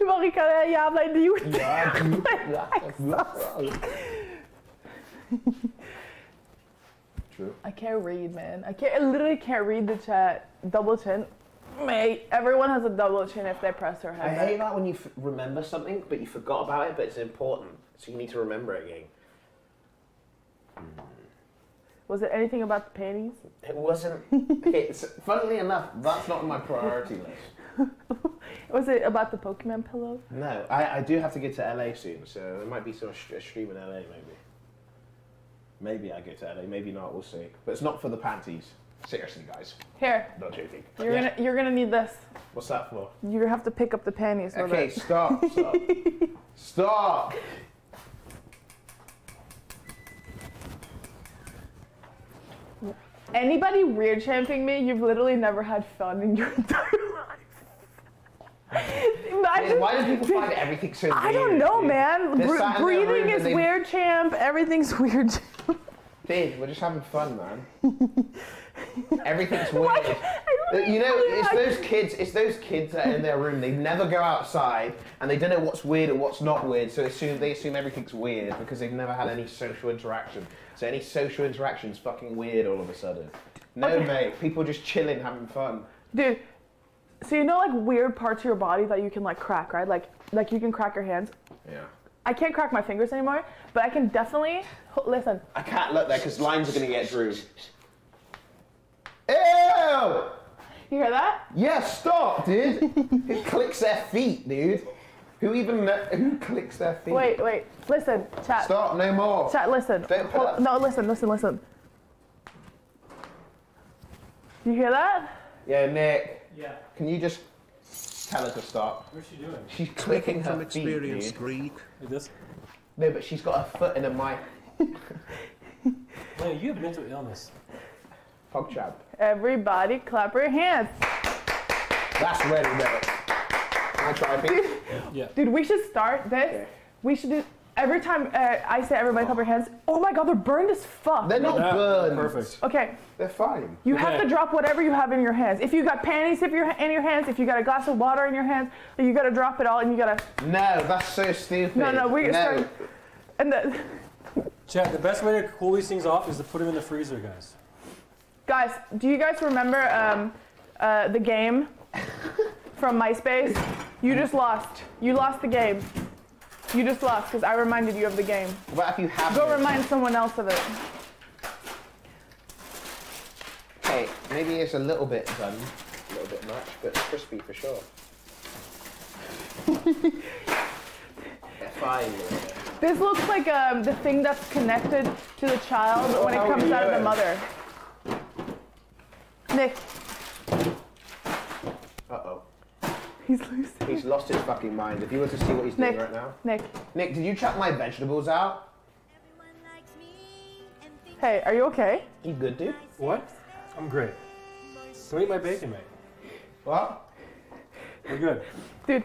Du bare rykker det jævla idiot. True. I can't read, man. I can't. I literally can't read the chat. Double chin. Mate, everyone has a double chin if they press their head. I hate that when you f- remember something, but you forgot about it, but it's important, so you need to remember it again. Hmm. Was it anything about the panties? It wasn't. okay, it's, funnily enough, that's not on my priority list. Was it about the Pokemon pillow? No, I, I do have to get to LA soon, so there might be some a stream in LA, maybe. Maybe I go to LA, maybe not. We'll see. But it's not for the panties. Seriously, guys, Here, not joking. you're Yeah. gonna you're gonna need this. What's that for? You have to pick up the panties. Okay, stop, stop, stop. Anybody weird champing me, you've literally never had fun in your entire life. Imagine, Why do people find everything so weird? I don't know, man. Br- sat in their breathing is and they- weird, champ. Everything's weird. Dude, we're just having fun, man. Everything's weird. Why- Uh, You know, it's I- those kids. It's those kids that are in their room. They never go outside, and they don't know what's weird and what's not weird. So assume they assume everything's weird because they've never had any social interaction. So any social interaction's fucking weird all of a sudden. No, Okay. mate. People just chilling, having fun. Dude, so you know like weird parts of your body that you can like crack, right? Like like you can crack your hands. Yeah. I can't crack my fingers anymore, but I can definitely listen. I can't look there because lines are gonna get drew. Ew! You hear that? Yeah, stop, dude. Who clicks their feet, dude? Who even who clicks their feet? Wait, wait. Listen, chat. Stop, no more. Chat, listen. Don't put Hold- up- no, listen, listen, listen. You hear that? Yeah, Nick. Yeah. Can you just tell her to stop? What's she doing? She's clicking her from feet, experienced dude. Greek. Like this? No, but she's got her foot in a mic. Man, you have mental illness. PogChamp. Everybody clap your hands. That's ready, though. Can I try, Pete? Yeah. Dude, we should start this. We should do every time uh, I say everybody clap your hands. Oh my god, they're burned as fuck. They're not Yeah, burned. perfect. Okay, They're fine. you have to drop whatever you have in your hands. If you got panties if you're in your hands, if you got a glass of water in your hands, you gotta drop it all and you gotta. No, that's so stupid. No, no, we're no. starting. And the, Chat, the best way to cool these things off is to put them in the freezer, guys. guys, do you guys remember um, uh, the game from MySpace? You just lost. You lost the game. You just lost because I reminded you of the game. What if you have Go it? remind someone else of it. Hey, maybe it's a little bit done, a little bit much, but it's crispy for sure. They're fine. This looks like um, the thing that's connected to the child when it comes out of the mother. Nick, Uh oh. he's loose. He's lost his fucking mind. If you were to see what he's doing right now. Nick. Nick, did you chuck my vegetables out? Hey, are you okay? You good, dude? What? I'm great. Don't eat my bacon, mate. What? We're good. Dude,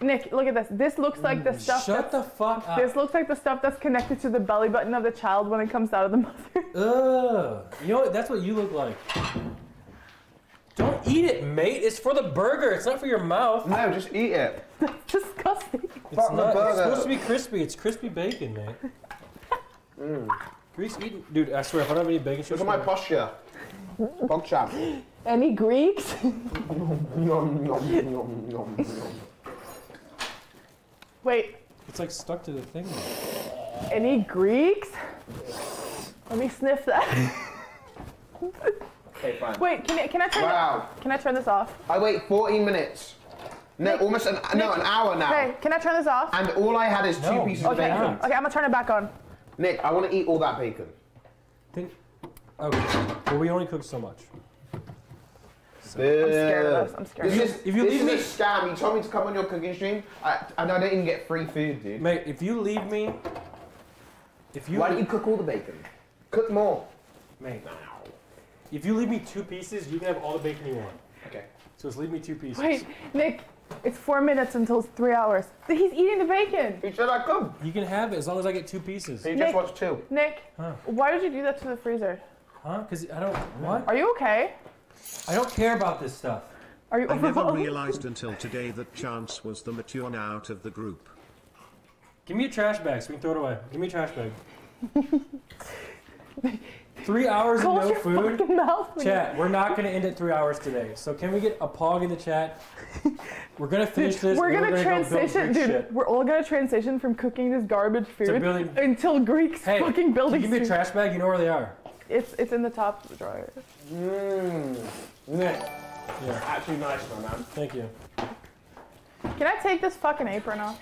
Nick, look at this. This looks like the stuff Shut that's, the fuck up. This looks like the stuff that's connected to the belly button of the child when it comes out of the mother. Ugh. You know what? That's what you look like. Don't eat it, mate. It's for the burger. It's not for your mouth. No, just eat it. That's disgusting. It's Fuck the not. It's burger. supposed to be crispy. It's crispy bacon, mate. Mm. Greeks eating, dude. I swear, if I don't have any bacon Look at my posture. Bog chap. Any Greeks? Nom, nom, nom, nom, nom. Wait, it's like stuck to the thing. Though. any Greeks? Let me sniff that. Okay, fine. Wait, can I, can I turn Wow. Can I turn this off? I wait 14 minutes. No, almost an no, an hour now. Hey, can I turn this off? And all I had is two No, pieces you of Okay, bacon. okay, I'm gonna turn it back on. Nick, I want to eat all that bacon. Think. Okay. Well, we only cook so much. I'm scared of this. I'm scared. This of is, this. If you this leave is a scam. You told me to come on your cooking stream, I, and I don't even get free food, dude. Mate, if you leave me, if you Why don't you cook all the bacon? Cook more. mate, if you leave me two pieces, you can have all the bacon you want. Okay. So just leave me two pieces. Wait, Nick, it's four minutes until it's three hours. He's eating the bacon. He said I could. You can have it as long as I get two pieces. He Nick. just wants two. Nick, Huh? why did you do that to the freezer? Huh? Because I don't. What? Are you okay? I don't care about this stuff. Are you I never realized until today that Chance was the mature one out of the group. Give me a trash bag so we can throw it away. Give me a trash bag. Three hours and Close no food. mouth. Chat, we're not gonna end at three hours today. So can we get a pog in the chat? We're gonna finish this. we're gonna, transition, Greek dude. shit. We're all gonna transition from cooking this garbage food building- until Greeks Hey, fucking can building. you give me a trash bag? You know where they are. It's it's in the top of the drawer. Mmm. Nick, Yeah. actually nice, my man. Thank you. Can I take this fucking apron off?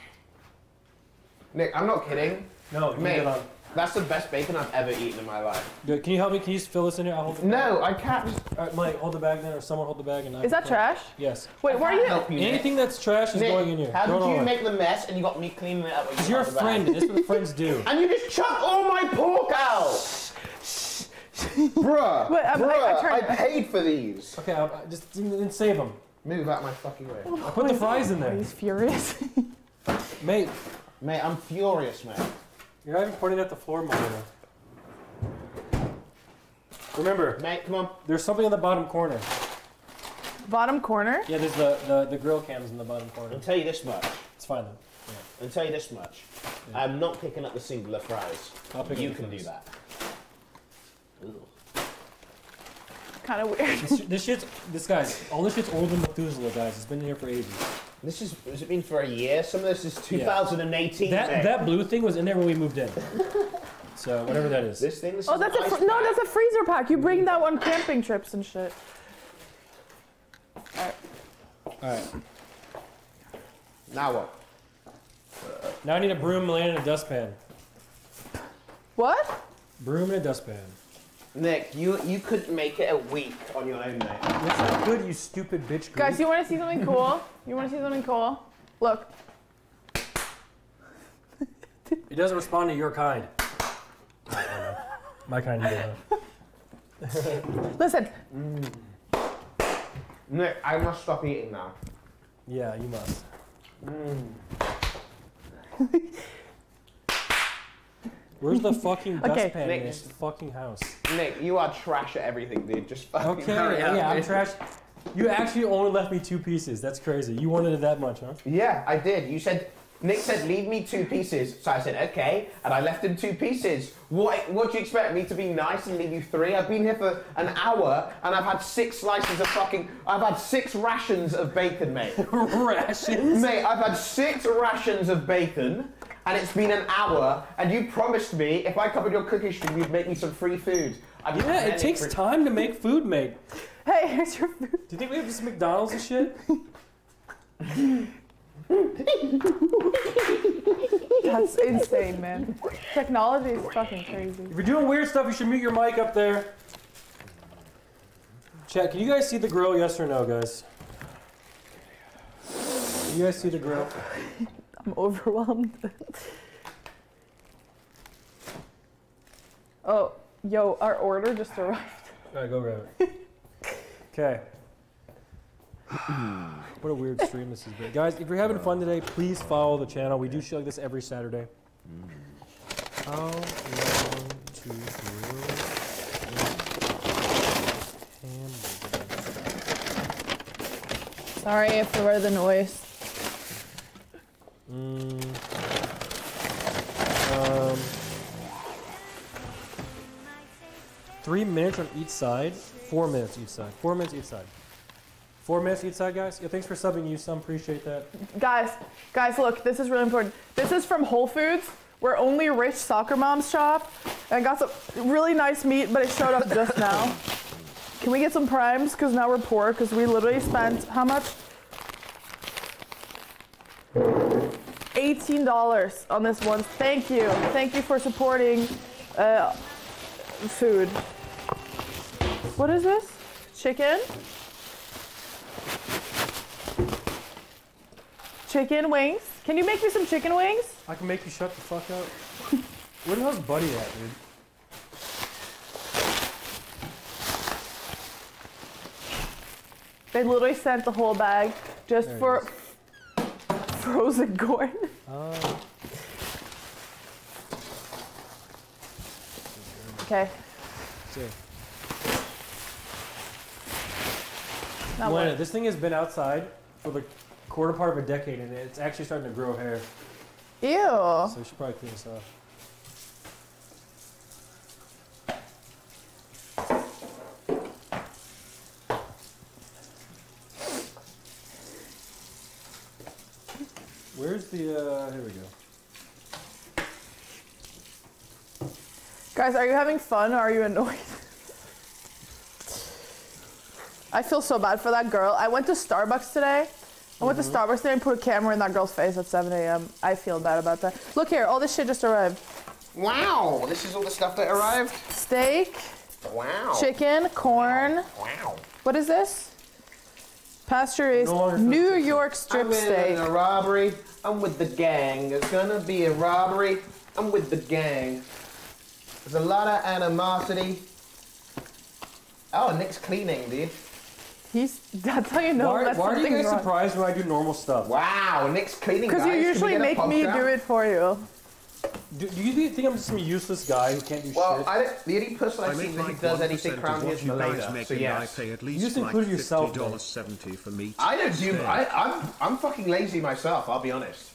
Nick, I'm not kidding. No, you Mate, get on. that's the best bacon I've ever eaten in my life. Good. Can you help me? Can you just fill this in here? I'll hold it. No, I can't. All right, Mike, hold the bag then, or someone hold the bag and I. Is that trash? Yes. Wait, why are you? help you, Nick. Anything that's trash is Nick, going in here. how Throw did you away. make the mess and you got me cleaning it up? when you Because you're a got the friend. This is what friends do. And you just chuck all my pork out! Bruh, Wait, um, I- I bruh, turned- I, paid for these. Okay, I'll, I just then save them. Move out my fucking way. I put the fries in there. He's furious. Mate, Mate, I'm furious, mate. you're not even pointing at the floor, Marina. Remember, Mate, come on. there's something in the bottom corner. Bottom corner. Yeah, there's the, the, the grill cams in the bottom corner. I'll tell you this much. It's fine then. I'll tell you this much. I'm not picking up the singular fries. I'll pick you up the can do fries. that. Kind of weird. This, this shit's, this guy's, all this shit's older than Methuselah, guys. It's been in here for ages. This is has it been for a year? Some of this is 2018. That mate. that blue thing was in there when we moved in. So whatever that is. This thing. This Oh, is that's a ice fr- no, that's a freezer pack. You bring that on camping trips and shit. All right. Alright. Now what? Now I need a broom, Malena, and a dustpan. What? Broom and a dustpan. Nick, you you could make it a week on your own, mate. Yes, I could, you stupid bitch. Guys, you want to see something cool? You want to see something cool? Look. It doesn't respond to your kind. I don't know. My kind either. Listen. Mm. Nick, I must stop eating now. Yeah, you must. Where's the fucking Okay. dustpan Nick, in this fucking house? Nick, you are trash at everything, dude. Just fucking Okay, hurry up, yeah, I'm trash. You actually only left me two pieces. That's crazy. You wanted it that much, huh? Yeah, I did. You said Nick said leave me two pieces, so I said okay, and I left him two pieces. What? What do you expect me to be nice and leave you three? I've been here for an hour and I've had six slices of fucking. I've had six rations of bacon, mate. Rations? Mate, I've had six rations of bacon. And it's been an hour, and you promised me if I covered your cookie stream, you'd make me some free food. I've Yeah, it takes for- time to make food, mate. Hey, here's your food. Do you think we have just McDonald's and shit? That's insane, man. Technology is fucking crazy. If you're doing weird stuff, you should mute your mic up there. Chat, can you guys see the grill? Yes or no, guys? Can you guys see the grill? I'm overwhelmed. oh, yo, our order just arrived. Alright, go grab it. Okay. what a weird stream this has been. Guys, if you're having fun today, please follow the channel. We do shit like this every Saturday. How long to Sorry if there were the noise. Mm. Um, three minutes on each side. Four minutes each side. Four minutes each side. Four minutes each side, guys. Yeah, thanks for subbing you some. Appreciate that. Guys, guys, look, this is really important. This is from Whole Foods, where only rich soccer moms shop. And got some really nice meat, but it showed up just now. Can we get some primes? Because now we're poor, because we literally spent how much? $18 on this one. Thank you. Thank you for supporting uh, food. What is this? Chicken? Chicken wings. Can you make me some chicken wings? I can make you shut the fuck up. Where the hell's Buddy at, dude? They literally sent the whole bag just There for frozen corn. Oh. Okay. See. What? this thing has been outside for the quarter part of a decade, and it's actually starting to grow hair. Ew. So we should probably clean this off. Where's the, uh, here we go. Guys, are you having fun or are you annoyed? I feel so bad for that girl. I went to Starbucks today. I went to Mm-hmm. Starbucks today and put a camera in that girl's face at 7 a.m. I feel bad about that. Look here, all this shit just arrived. Wow, this is all the stuff that arrived. Steak, Wow. chicken, corn. Wow. What is this? Pasture No New. York strip I'm in steak. a robbery. I'm with the gang. It's gonna be a robbery. I'm with the gang. There's a lot of animosity. Oh, Nick's cleaning, dude. He's that's how you know why that's why are you guys wrong. surprised when I do normal stuff? Wow, Nick's cleaning. Because you guys. Can we usually make me podcast? do it for you. Do, do you think I'm just some useless guy who can't do Well, shit? I don't, the only person I I've make seen that does 1% anything of around here what is you guys make, So and I pay at You least just like include yourself, fifty dollars seventy for me. I don't do. I, I'm I'm fucking lazy myself. I'll be honest.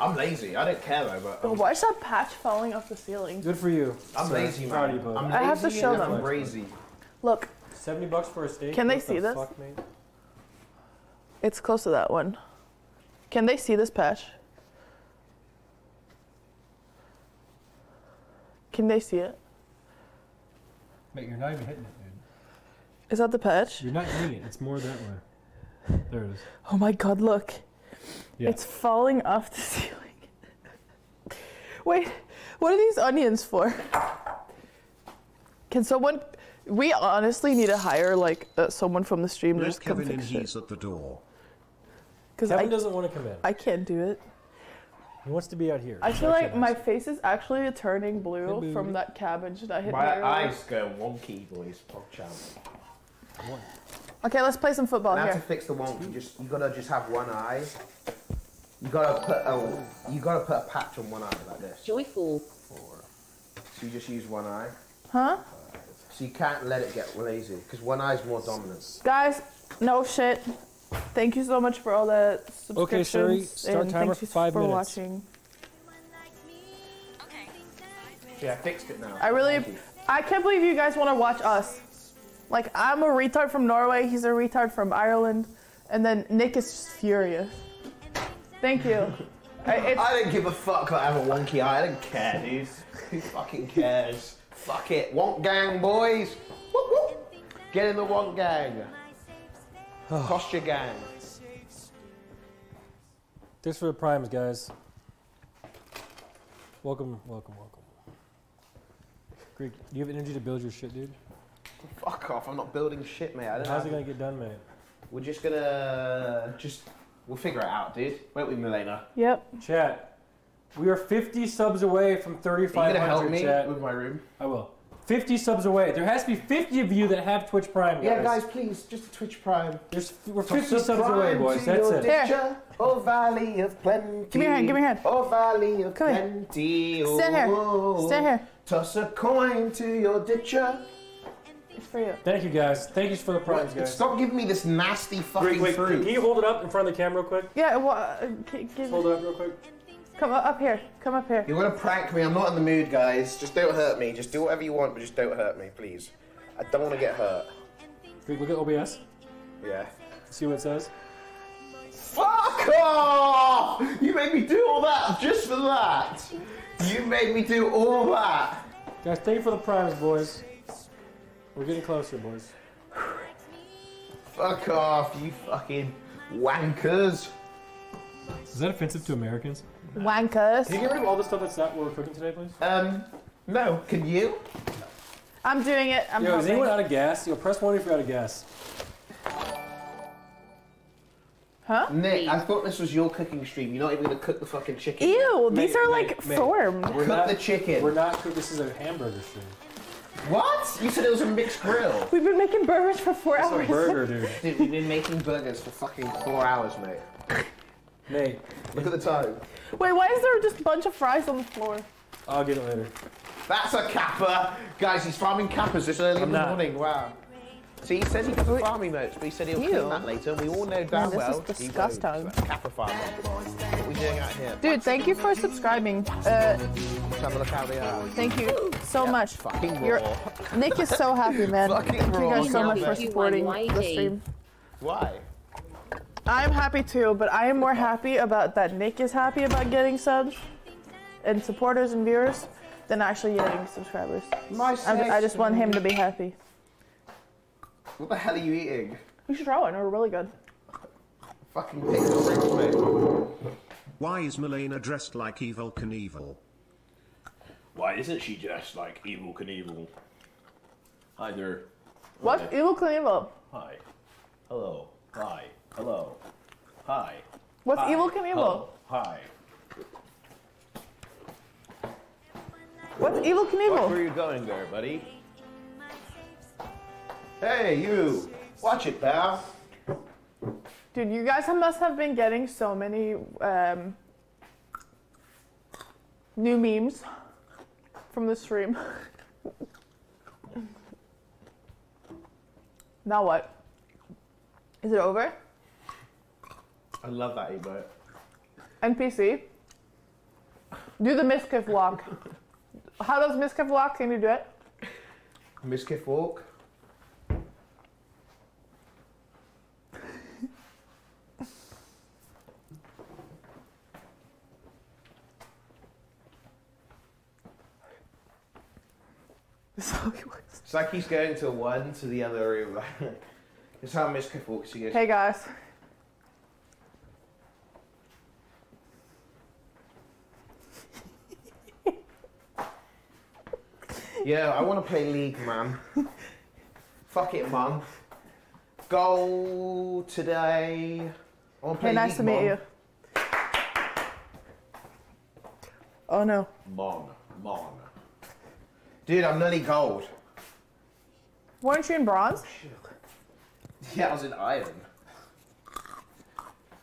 I'm lazy. I don't care though, but Oh, why is that patch falling off the ceiling? Good for you. I'm sir. lazy, Proud man. of you, bud. I'm I have to lazy show them. I'm crazy. Look, 70 bucks for a steak? Can they What the see this? Fuck, it's close to that one. Can they see this patch? Can they see it? Mate, you're not even hitting it, dude. Is that the patch? You're not hitting it. It's more that way. There it is. Oh my god, look. Yeah. It's falling off the ceiling. Wait, what are these onions for? Can someone. We honestly need to hire like uh, someone from the stream to Let just come Kevin in, fix it. he's at the door. Because Kevin I, doesn't want to come in. I can't do it. He wants to be out here. I feel That's like it, my face is actually turning blue Hey, from that cabbage that I hit My earlier. eyes go wonky, boys. PogChamp. Okay, let's play some football Now to fix the wonk, you just you gotta just have one eye. You gotta put a you gotta put a patch on one eye like this. Joyful. So you just use one eye. Huh? So you can't let it get lazy because one eye is more dominant. Guys, no shit. Thank you so much for all the subscriptions. Okay, Sherry, start and timer thank for you five for minutes. watching. Yeah, I fixed it now. I really, I can't believe you guys want to watch us. Like, I'm a retard from Norway, he's a retard from Ireland, and then Nick is just furious. Thank you. I, it's, I don't give a fuck that I have a wonky eye. I don't care, dude. Who fucking cares? Fuck it. Wonk gang, boys. Whoop, whoop. Get in the wonk gang. Posture gang. Thanks for the primes, guys. Welcome, welcome, welcome. Greek, do you have energy to build your shit, dude? Fuck off. I'm not building shit, mate. I don't How's have- it gonna get done, mate? We're just gonna just we'll figure it out, dude. Won't we, Malena? Yep. Chat, we are 50 subs away from Are you 3,500. gonna help me chat. with my room? I will. 50 subs away. There has to be 50 of you that have Twitch Prime, guys. Yeah, guys, please, just Twitch Prime. There's, we're 50 subs away, boys. That's it. Here. Oh, valley of plenty. Give me your hand, give me your hand. Oh, valley of Come here. plenty. Stand here. Oh, Stand here. Toss a coin to your ditcher. It's for you. Thank you, guys. Thank you for the prize, guys. Stop giving me this nasty fucking Wait, wait, fruit. can you hold it up in front of the camera real quick? Yeah, well, uh, g- give Hold it up real quick. Come up, up here. Come up here. You want to prank me? I'm not in the mood, guys. Just don't hurt me. Just do whatever you want, but just don't hurt me, please. I don't want to get hurt. Greek, look at OBS. Yeah. See what it says. Fuck off! You made me do all that just for that. You made me do all that. Guys, thank you for the primes, boys. We're getting closer, boys. Fuck off, you fucking wankers. Is that offensive to Americans? Wankers. Can you get rid of all the stuff that's not what we're cooking today, please? Um, no. Can you? I'm doing it. I'm Yo, is anyone out of gas? Yo, press one if you're out of gas. Huh? Nick, I thought this was your cooking stream. You're not even gonna cook the fucking chicken. Ew, these are mate, like mate. formed. We're Cook not, the chicken. We're not cooking. This is a hamburger stream. What? You said it was a mixed grill. We've been making burgers for four It's hours. a burger, dude. Dude, we've been making burgers for fucking four hours, mate. Nate, Look at the time. Wait, why is there just a bunch of fries on the floor? I'll get it later. That's a kappa. Guys, he's farming kappas this early I'm in the not. morning. Wow. See, he says he doesn't farm emotes, but he said he'll Ew. clean that later. We all know damn this is well. he disgusting. won't. Kappa farming. What are we doing out here? Dude, thank you for subscribing. Uh, Let's have a look how they are. thank you so much. Fucking You're- raw. Nick is so happy, man. Fucking Thank you guys so much for supporting the stream. Why? I'm happy too, but I am more happy about that Nick is happy about getting subs and supporters and viewers than actually getting subscribers. My I'm, I just want him to be happy. What the hell are you eating? You should try one. They're really good. Fucking pick the bricks, mate. Why is Malena dressed like Evel Knievel? Why isn't she dressed like Evel Knievel? Hi there. What's Evel Knievel? Hi. Hello. Hi. Hello. Hi. What's Hi. Evel Knievel? Hello. Hi. What's Evil Watch where Knievel? you're going there, buddy. Hey, you. Watch it, pal. Dude, you guys must have been getting so many um, new memes from the stream. now what? Is it over? I love that emote. NPC. Do the Mizkif walk. How does Mizkif walk? Can you do it? Mizkif walk. it's like he's going to one to the other room. it's how Mizkif walks. He goes, Hey guys. Yeah, I want to play League, man. Fuck it, man. Goal today. I want to play Hey, nice League, to meet you. Oh no. Mon, Mon. Dude, I'm nearly gold. Weren't you in bronze? Yeah, I was in iron.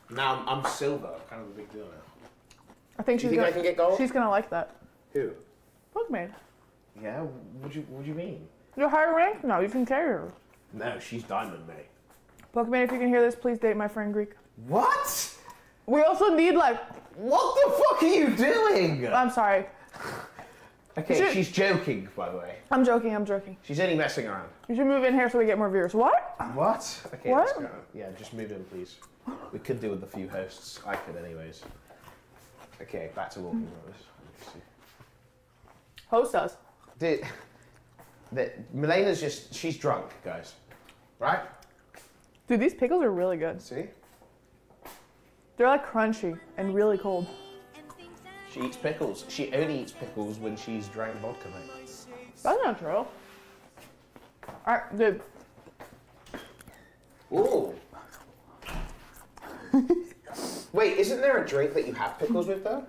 Now I'm, I'm silver. Kind of a big deal now. I think Do you she's think I gonna, can get gold? She's gonna like that. Who? Pokimane. Yeah. What do you What do you mean? You're higher ranked now. You can carry her. No, she's diamond, mate. Pokimane, if you can hear this, please date my friend Greek. What? We also need like. What the fuck are you doing? I'm sorry. Okay, Should- she's joking, by the way. I'm joking. I'm joking. She's only messing around. You should move in here so we get more viewers. What? What? Okay, What? let's go. Yeah, just move in, please. We could do with a few hosts. I could, anyways. Okay, back to walking Rose. Let's. Host us. Dude, that Malena's just she's drunk, guys. Right? Dude, these pickles are really good. See? They're like crunchy and really cold. She eats pickles. She only eats pickles when she's drank vodka, mate. That's not true. Alright, dude. Ooh. Wait, isn't there a drink that you have pickles with though?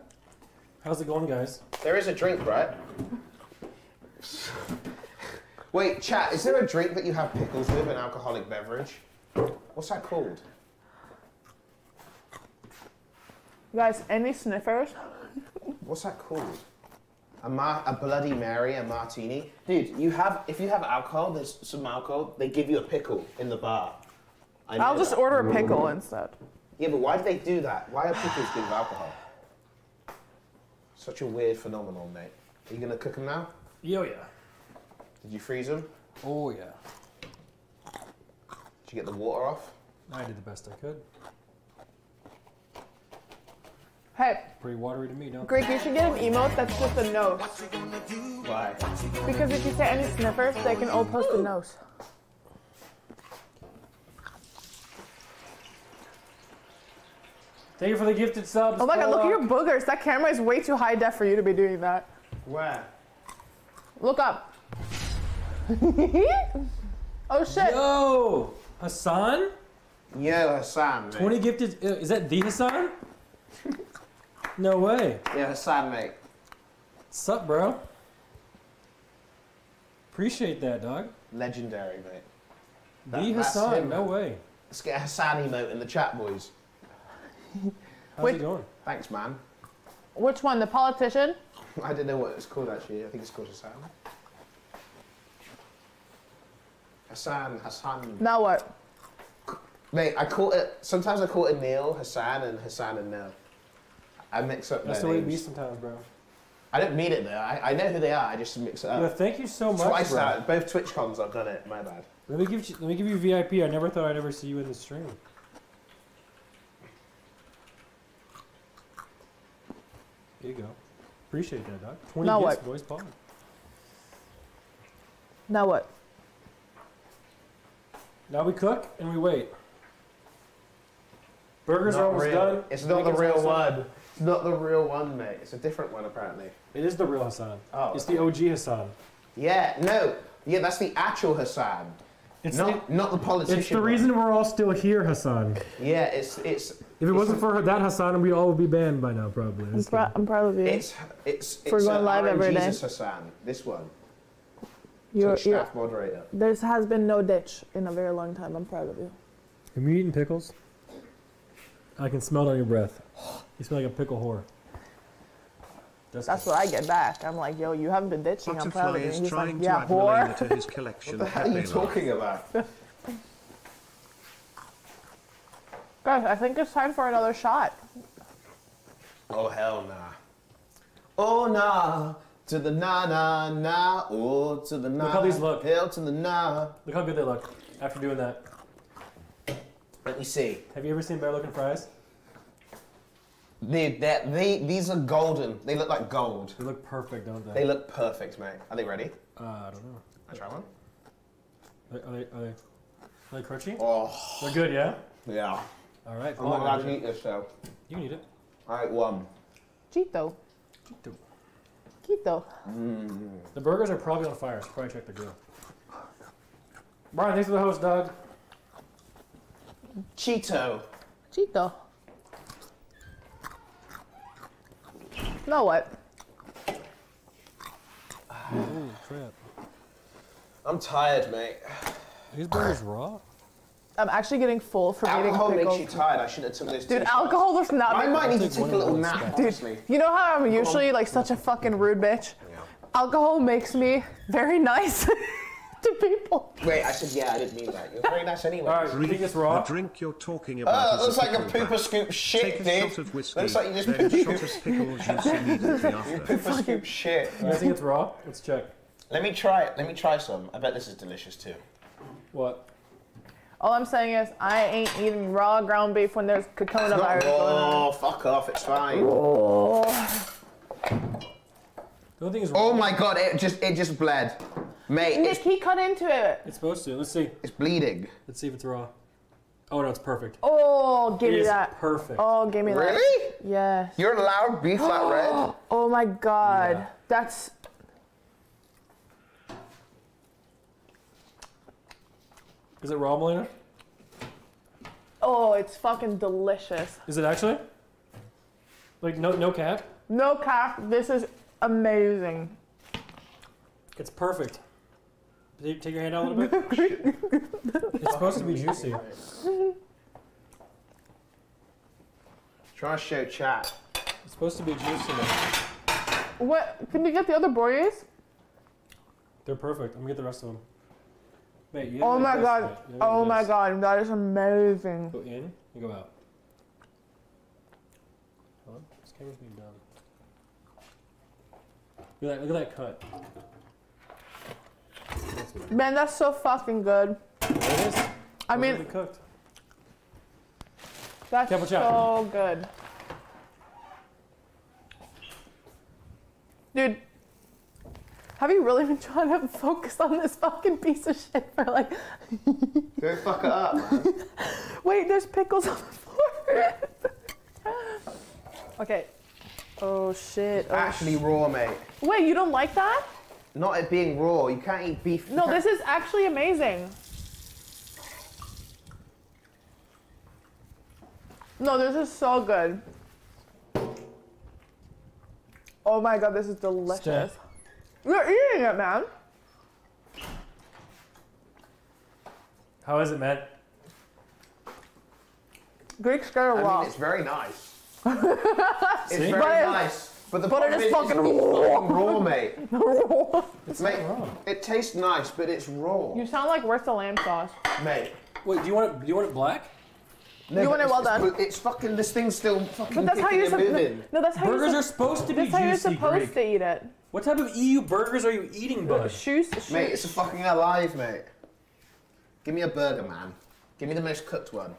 How's it going, guys? There is a drink, right? Wait, chat, is there a drink that you have pickles with, an alcoholic beverage? What's that called? Guys, any sniffers? What's that called? A, a Bloody Mary, a martini. Dude, you have if you have alcohol, there's some alcohol. They give you a pickle in the bar. I I'll just that. order a pickle instead. Yeah, but why do they do that? Why are pickles good with alcohol? Such a weird phenomenon, mate. Are you gonna cook them now? Yo, yeah. Did you freeze them? Oh, yeah. Did you get the water off? I did the best I could. Hey, Pretty watery to me, don't Greek, you should get an emote that's just a nose. Why? Because if you say any sniffers, they can all post a nose. Thank you for the gifted subs. Oh my god, look at your boogers. That camera is way too high def for you to be doing that. Where? Look up. oh shit. Yo, Hassan. Yeah, Hassan. Mate. 20 gifted. uh, Is that the Hassan? No way. Yeah, Hassan, mate. Sup, bro? Appreciate that, dog. Legendary, mate. The That- that's Hassan. him, No man. way. Let's get a Hassan emote in the chat, boys. How's Wait. it going? Thanks, man. Which one? The politician? I don't know what it's called actually. I think it's called Hassan. Hassan, Hassan. Now what? Mate, I call it. Sometimes I call it Neil, Hassan, and Hassan and Neil. I mix up That's the their way it be sometimes, bro. I don't mean it though. I, I know who they are. I just mix it up. Yeah, thank you so much, Twice bro. now. Both Twitch cons I've done it. My bad. Let me give you, let me give you VIP. I never thought I'd ever see you in the stream. There you go. Appreciate that, Doc. 20 Now gifts, what? boys. Paul. Now what? Now we cook and we wait. Burgers are almost real. done. It's not the real almost done. one. It's not the real one, mate. It's a different one apparently. It is the real Hassan. Oh, It's the OG Hassan. Yeah, no. Yeah, that's the actual Hassan. It's not not the politician. It's the one. reason we're all still here, Hassan. Yeah, it's it's If it wasn't for that Hassan, we all would be banned by now, probably. I'm, Just prou- kidding. I'm proud of you. it's it's For it's going uh, live RN every day. Jesus Hassan. This one. You're, Twitch you're, staff moderator. there has been no ditch in a very long time. I'm proud of you. Are you eating pickles? I can smell it on your breath. You smell like a pickle whore. That's, That's what I get back. I'm like, yo, you haven't been ditching. I'm proud of you. And he's trying like, to yeah, whore. to his collection. What the hell are you talking about? Guys, I think it's time for another shot. Oh hell nah. Oh nah. To the na na na. Oh to the na. Look how these look. Hell to the na. Look how good they look after doing that. Let me see. Have you ever seen better looking fries? Dude, they're- they these are golden. They look like gold. They look perfect, don't they? They look perfect, mate. Are they ready? Uh, I don't know. I try one. Are they, are they, are they, are they crunchy? Oh. They're good, yeah? Yeah. All right. I'm not fine, allowed to eat this though. You can eat it. All right, one. Cheeto. Cheeto. Cheeto. Mm. The burgers are probably on fire, so probably check the grill. Brian, thanks for the host, Doug. Cheeto. Cheeto. Know what? Holy crap. I'm tired, mate. These burgers raw? I'm actually getting full from eating Alcohol makes pickles. you tired. I should have took this. Dude, alcohol does not I make might need to take take a little nap, Dude, honestly. You know how I'm usually like such a fucking rude bitch? Alcohol makes me very nice to people. Wait, I said yeah. I didn't mean that. You're very nice anyway. All right, you think it's raw? The drink you're talking about Uh, is looks a like a pickle pooper back. scoop shit, Take a dude. shot of whiskey, Looks like you just then a shot of pickle juice immediately after. Pooper scoop shit. You guys think it's raw? Let's check. Let me try it. Let me try some. I bet this is delicious too. What? All I'm saying is I ain't eating raw ground beef when there's It's not coronavirus going on. raw. Fuck off. It's fine. The only thing is Oh my god! It just it just bled, mate. Nick, It's, he cut into it. It's supposed to. Let's see. it's bleeding. Let's see if it's raw. Oh no, it's perfect. Oh, give It me is that. perfect. Oh, give me that. Really? Yes. You're allowed beef that red? Oh my god. Yeah. That's Is it raw, Malena? oh, it's fucking delicious. Is it actually? Like no no cap? No cap. This is amazing. It's perfect. Take take your hand out a little bit. it's supposed to be juicy. Try to show chat. It's supposed to be juicy. Though. What? Can you get the other Boreas? They're perfect. I'm gonna get the rest of them. Wait, you Oh my god. this, right? You have Oh my god. That is amazing. Go in, you go out. Hold on, this camera's being dumb. Look at that, look at that cut. Man, that's so fucking good. There it is. I mean, cooked. that's so good. Dude, have you really been trying to focus on this fucking piece of shit for like. Don't fuck it up, man. Wait, there's pickles on the floor. okay. Oh shit. Oh, Actually raw, mate. Wait, you don't like that? Not it being raw. You can't eat beef. No, this is actually amazing. No, this is so good. Oh my god, this is delicious. Steph. You're eating it, man. How is it, man? Greek scared I raw. mean, it's very nice. it's See? very But it- nice. But the but problem is is, fucking it's raw. fucking raw, mate. It's Mate, raw. it tastes nice, but it's raw. You sound like where's the lamb sauce? Mate. Wait, do you want it? Do you want it black? No, You want it well done. It's fucking, this thing's still fucking But that's how you're and supposed. moving. No, that's how Burgers you're are supposed to be That's how you're supposed Greek. to eat it. What type of EU burgers are you eating, bud? Shoes, shoes. Mate, it's a fucking alive, mate. Give me a burger, man. Give me the most cooked one.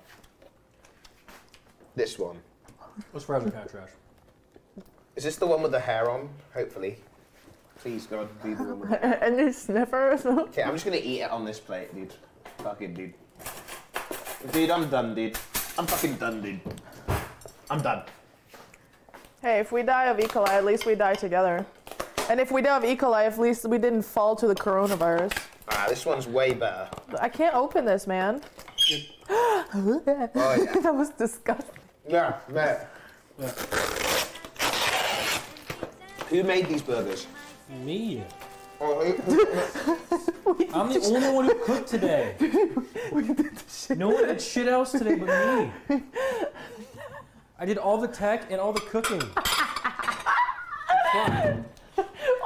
This one. What's fries and cat trash? Is this the one with the hair on? Hopefully. Please, God, be the one with the hair. and you sniffers. Okay, I'm just gonna eat it on this plate, dude. Fucking dude. Dude, I'm done, dude. I'm fucking done, dude. I'm done. Hey, if we die of E. coli, at least we die together. And if we die of E. coli, at least we didn't fall to the coronavirus. Ah, this one's way better. I can't open this, man. Oh, yeah. that was disgusting. Yeah, mate. Who made these burgers? Me. Oh, I'm the only one who cooked today. No one did shit else today but me. I did all the tech and all the cooking.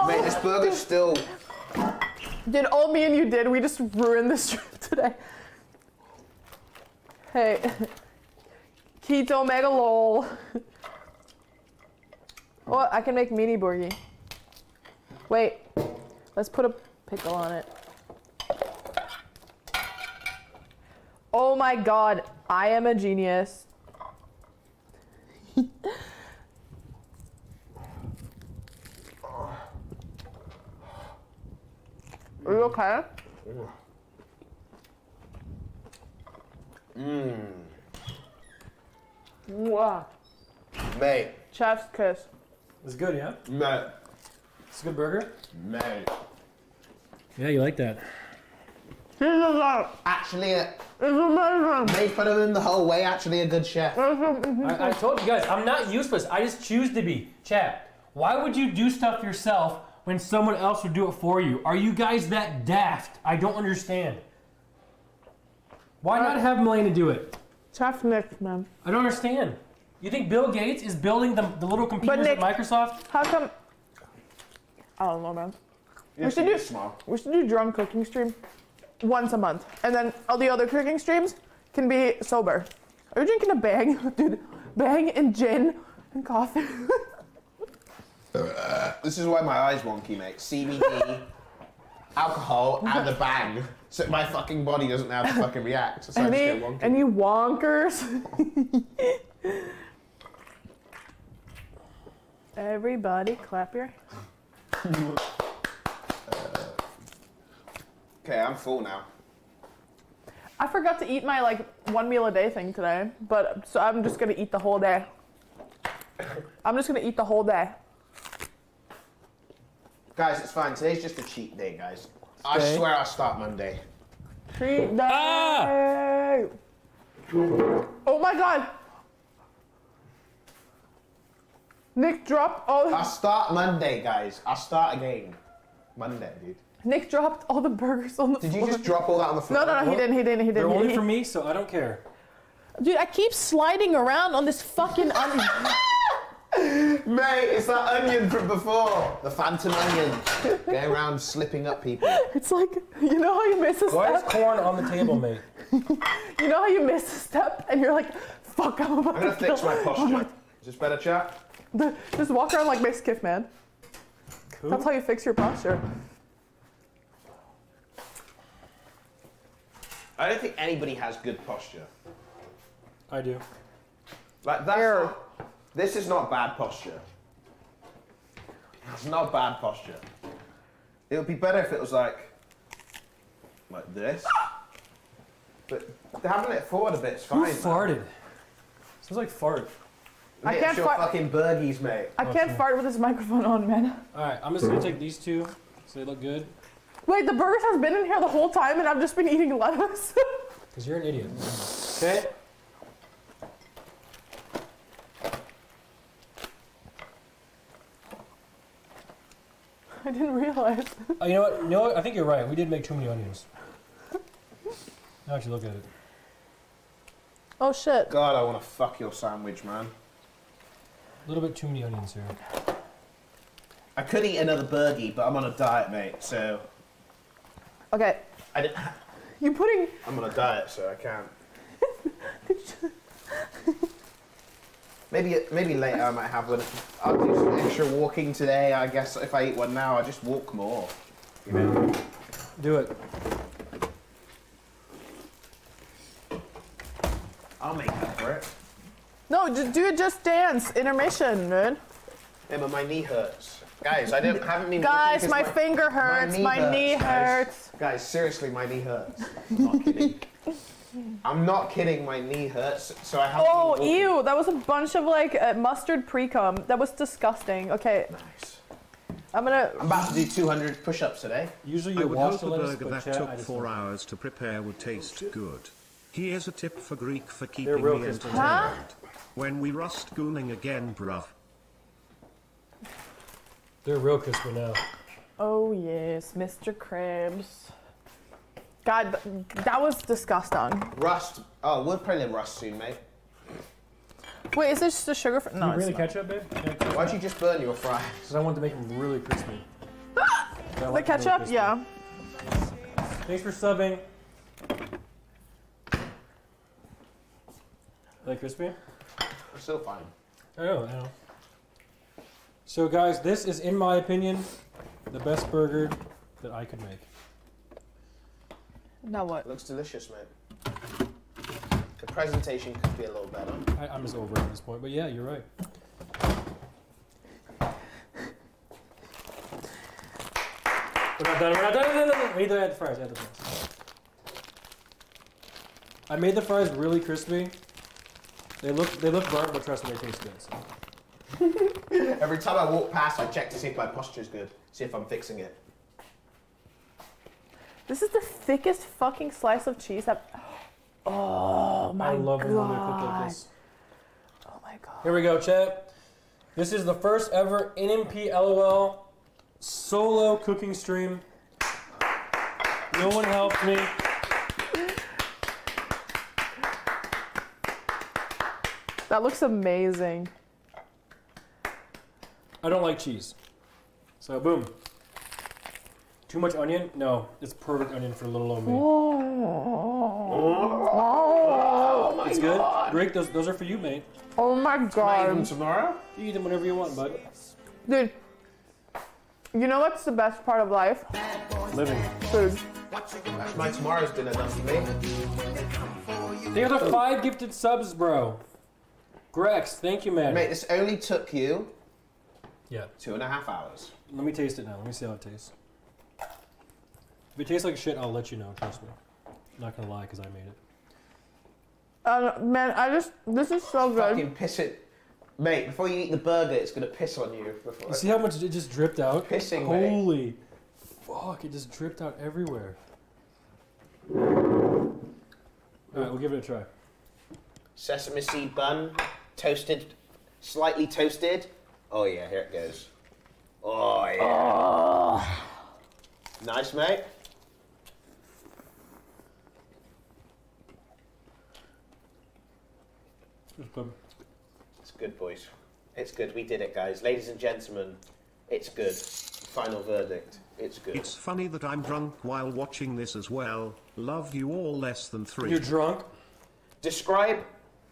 Mate, this burger's still. Did all me and you did, we just ruined this trip today. Hey. Keto mega lol. Oh, I can make mini burgie. Wait. Let's put a pickle on it. Oh my god, I am a genius. okay? Mmm. Mwah. Mate. Chef's kiss. It's good, yeah? Mate. It's a good burger? Mate. Yeah, you like that. Actually, uh, a, It's amazing. made fun of him the whole way. Actually, a good chef. I, I told you guys, I'm not useless. I just choose to be. Chat, why would you do stuff yourself when someone else would do it for you? Are you guys that daft? I don't understand. Why not have Malena do it? Chef Nick, man. I don't understand. You think Bill Gates is building the, the little computers Nick- at Microsoft? How come? I don't know, man. we should do is smart. we should do drum cooking stream once a month, and then all the other cooking streams can be sober. Are you drinking a bang, dude? Bang and gin and coffee. This is why my eyes wonky, mate. CBD, alcohol, and the bang. So my fucking body doesn't know how to fucking react. So I just go wonky. any wonkers? Everybody, clap your. Okay, I'm full now. I forgot to eat my like one meal a day thing today, but so I'm just gonna eat the whole day. I'm just gonna eat the whole day. Guys, it's fine. Today's just a cheat day, guys. I Okay. swear I'll start Monday. Treat day. Ah! Oh my god. Nick dropped all. I'll start Monday, guys. I'll start again. Monday, dude. Nick dropped all the burgers on the Did floor. Did you just drop all that on the floor? No, no, no, he didn't. He didn't. He didn't. They're only for me, so I don't care. Dude, I keep sliding around on this fucking onion. Mate, it's that onion from before. The phantom onion. Going around slipping up people. It's like you know how you miss a Why is step. corn on the table, mate? You know how you miss a step and you're like, "Fuck, I'm about I'm gonna to fix kill- my oh posture. Is this better, chat? my- Just walk around like Mizkif, man. Cool. That's how you fix your posture. I don't think anybody has good posture. I do. Like that's not, this is not bad posture. It's not bad posture. It would be better if it was like like this. But having it forward a bit's Who fine. man. farted? Sounds like fart. I Mate, can't it's your fart- fucking burgies, mate. I can't fart with this microphone on, man. All right, I'm just gonna take these two, so they look good. Wait, the burgers has been in here the whole time, and I've just been eating lettuce. Cause you're an idiot. Okay. I didn't realize. Oh, you know what? You know what? I think you're right. We did make too many onions. Now that you look at it. Oh shit. God, I want to fuck your sandwich, man. A little bit too many onions here. I could eat another burgie, but I'm on a diet, mate. So Okay, I didn't. You're putting I'm on a diet, so I can't. maybe maybe later I might have one. I'll do some extra walking today. I guess if I eat one now, I just walk more. You know. Do it. I'll make up for it. no, just do it. Just dance intermission, man. Yeah, but my knee hurts. Guys, I don't haven't been. Guys, looking 'cause my finger hurts, my knee guys. hurts. Guys, seriously, my knee hurts. I'm not kidding. I'm not kidding. My knee hurts, so I have. To. Oh, ew! That was a bunch of like uh, mustard pre-cum. That was disgusting. Okay. Nice. I'm gonna. I'm about to do 200 push-ups today. Usually you would wash hope the a lettuce, burger but that chat, took I just four don't. hours to prepare would taste good. Here's a tip for Greek for keeping me entertained. Huh? When we rust gooning again, bruv. They're real crispy now. Oh yes, Mr. Krabs. God, that was disgusting. Rust. Oh, we'll probably rust soon, mate. Wait, is this just a sugar? Fr- no, you it's really not. ketchup, babe? Why'd you just burn your fries? Because I want to make them really crispy. I The like them really ketchup, crispy. yeah. Thanks for subbing. Are they crispy? I'm still fine. I know, I know. So, guys, this is, in my opinion, the best burger that I could make. Now what? It looks delicious, mate. The presentation could be a little better. I, I'm just over at this point, but yeah, you're right. We're not done. We're not done. No, no, no, no. We need to add the fries. Add the fries. I made the fries really crispy. They look they look burnt, but trust me, they taste good. So. Every time I walk past, I check to see if my posture is good, see if I'm fixing it. This is the thickest fucking slice of cheese I've. Oh my god. I love god. when they cook like this. Oh my god. Here we go, chat. This is the first ever NMP LOL solo cooking stream. No one helped me. That looks amazing. I don't like cheese. So boom. Too much onion? No, it's perfect onion for little old me. Oh, it's good. Rick, those those are for you, mate. Oh my god. tomorrow? You eat them whenever you want, bud. Dude, you know what's the best part of life? Living. Food. That's my tomorrow's dinner done for me. They got the five gifted subs, bro. Grex, thank you, man. Mate, this only took you Yeah. two and a half hours. Let me taste it now. Let me see how it tastes. If it tastes like shit, I'll let you know. Trust me. I'm not gonna lie, because I made it. Uh, man, I just this is so good. Fucking piss it. Mate, before you eat the burger, it's gonna piss on you. Before You see how much it just dripped out? Pissing, mate. Holy fuck! It just dripped out everywhere. All right, we'll give it a try. Sesame seed bun, toasted, slightly toasted. Oh yeah, here it goes. Oh yeah. Nice, mate. It's good. It's good, boys. It's good. We did it, guys. Ladies and gentlemen, it's good. Final verdict. It's good. It's funny that I'm drunk while watching this as well. Love you all less than three. You're drunk. Describe.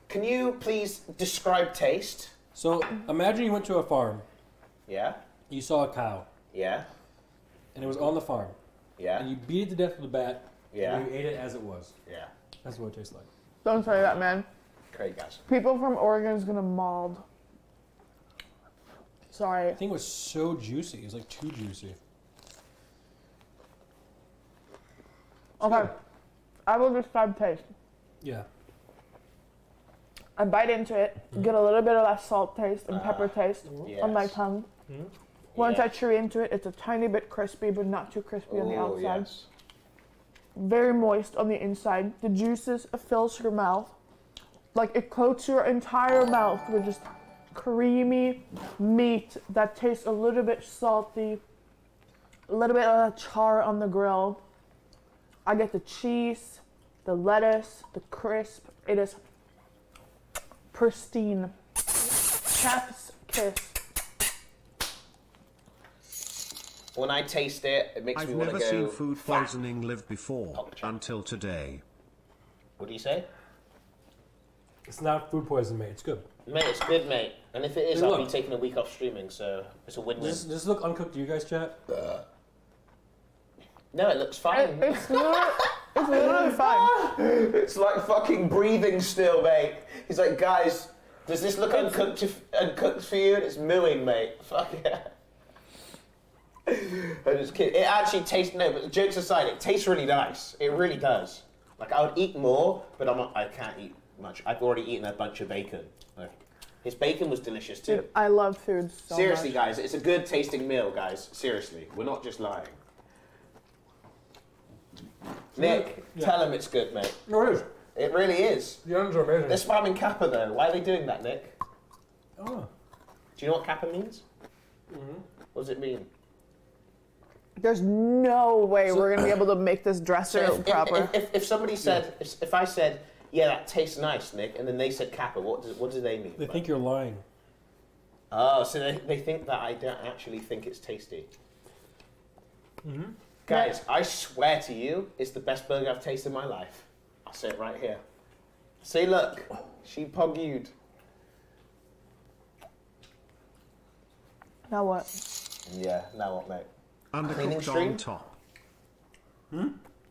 Can you please describe taste? So imagine you went to a farm. Yeah. You saw a cow, Yeah. and it was on the farm, Yeah. and you beat it to death with a bat. Yeah. And you ate it as it was. Yeah. That's what it tastes like. Don't say that, man. Great, guys. People from Oregon is gonna mauled. Sorry. I think it was so juicy. It was like too juicy. Okay. I will describe taste. Yeah. I bite into it, get a little bit of that salt taste and pepper taste on my tongue. Mhm. Once Yeah. I chew into it, it's a tiny bit crispy, but not too crispy on the outside. yes. Very moist on the inside. The juices fills your mouth, like it coats your entire mouth with just creamy meat that tastes a little bit salty, a little bit of char on the grill. I get the cheese, the lettuce, the crisp. It is pristine. Chef's kiss. When I taste it, it makes I've me want to go. I've never go. seen food poisoning live before until today. What do you say? It's not food poison, mate. It's good. Mate, it's good, mate. And if it is, Hey, I'll look. be taking a week off streaming, so it's a win-win. Does, does this look uncooked to you guys, chat? No, it looks fine. It's literally, it's literally fine. it's like fucking breathing still, mate. He's like, guys, does this look uncooked, to, uncooked for you? And it's mooing, mate. Fuck yeah. I'm just kidding. It actually tastes no, but jokes aside, it tastes really nice. It really does. Like I would eat more, but I'm not. I can't eat much. I've already eaten a bunch of bacon. Like, his bacon was delicious too. Dude, I love food so Seriously, much. guys, it's a good tasting meal, guys. Seriously, we're not just lying. Nick, Yeah. tell him it's good, mate. No, it is. It really is. The onions are amazing. They're spamming Kappa though. Why are they doing that, Nick? Oh. Do you know what Kappa means? Mm-hmm. What does it mean? There's no way we're gonna be able to make this dresser So if, proper. if, if, if somebody said, if, if I said, yeah, that tastes nice, Nick, and then they said Kappa, what does what do they mean? They think you're lying. Oh, so they, they think that I don't actually think it's tasty. Mm-hmm. Guys, I swear to you, it's the best burger I've tasted in my life. I'll say it right here. See, look, she pogged. now what? Yeah, now what, mate? Cleaning Undercooked stream? on top.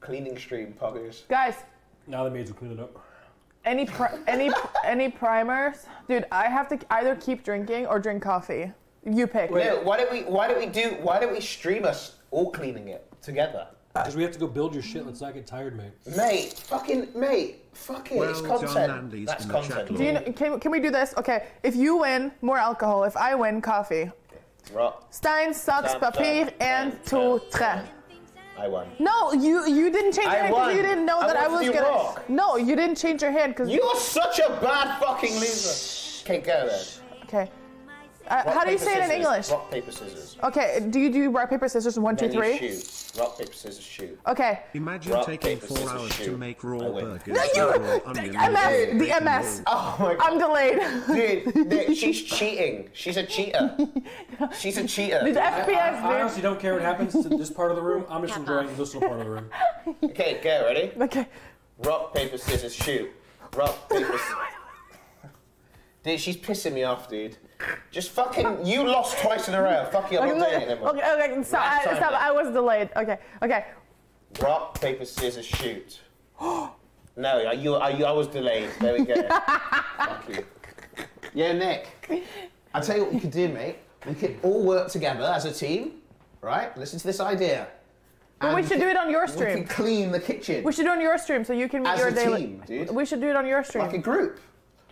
Cleaning stream, poggers. Guys, Now the maids will clean it up. Any pri- any any primers? Dude, I have to either keep drinking or drink coffee. You pick. No, why don't we? Why don't we do? Why don't we stream us all cleaning it together. Because we have to go build your shit. Let's not get tired, mate. Mate, fucking mate, fuck it. it's Well done, content. Andy's That's in the content. Do you know, can, can we do this? Okay, if you win, more alcohol. If I win, coffee. Right. Stein, socks, Stein, papier, Stein, and Stein, two, Stein. tre. I won. No, you you didn't change I your hand because won. you didn't know I that I was to gonna. rock. No, you didn't change your hand because. You're such a bad fucking loser. Okay, go then. Okay. Uh, how do you paper, say it in scissors. English? Rock, paper, scissors. Okay, do you do rock paper scissors? One, two, Then you three. shoot. Rock, paper, scissors, shoot. Okay. Imagine Rock, taking paper, four scissors, hours to make raw I burgers. No, you. with raw The onion MS. and The MS. Oh my god. I'm delayed. Dude, Nick, she's cheating. She's a cheater. She's a cheater. The I, FPS, I dude. honestly don't care what happens to this part of the room. I'm just enjoying this little part of the room. Okay, go, ready? Okay. Rock, paper, scissors, shoot. Rock, paper, scissors. Dude, she's pissing me off, dude. Just fucking, you lost twice in a row. Fuck you, I'm Okay, not doing it anymore. okay, okay, stop, Last I, stop. I was delayed. Okay, okay. Rock, paper, scissors, shoot. no, I, you, I, you, I was delayed. There we go. Fuck you. Yeah, Nick. I'll tell you what we could do, mate. We could all work together as a team, right? Listen to this idea. But we should do it on your stream. We can clean the kitchen. We should do it on your stream so you can meet As your a daily. team, dude. We should do it on your stream. like a group,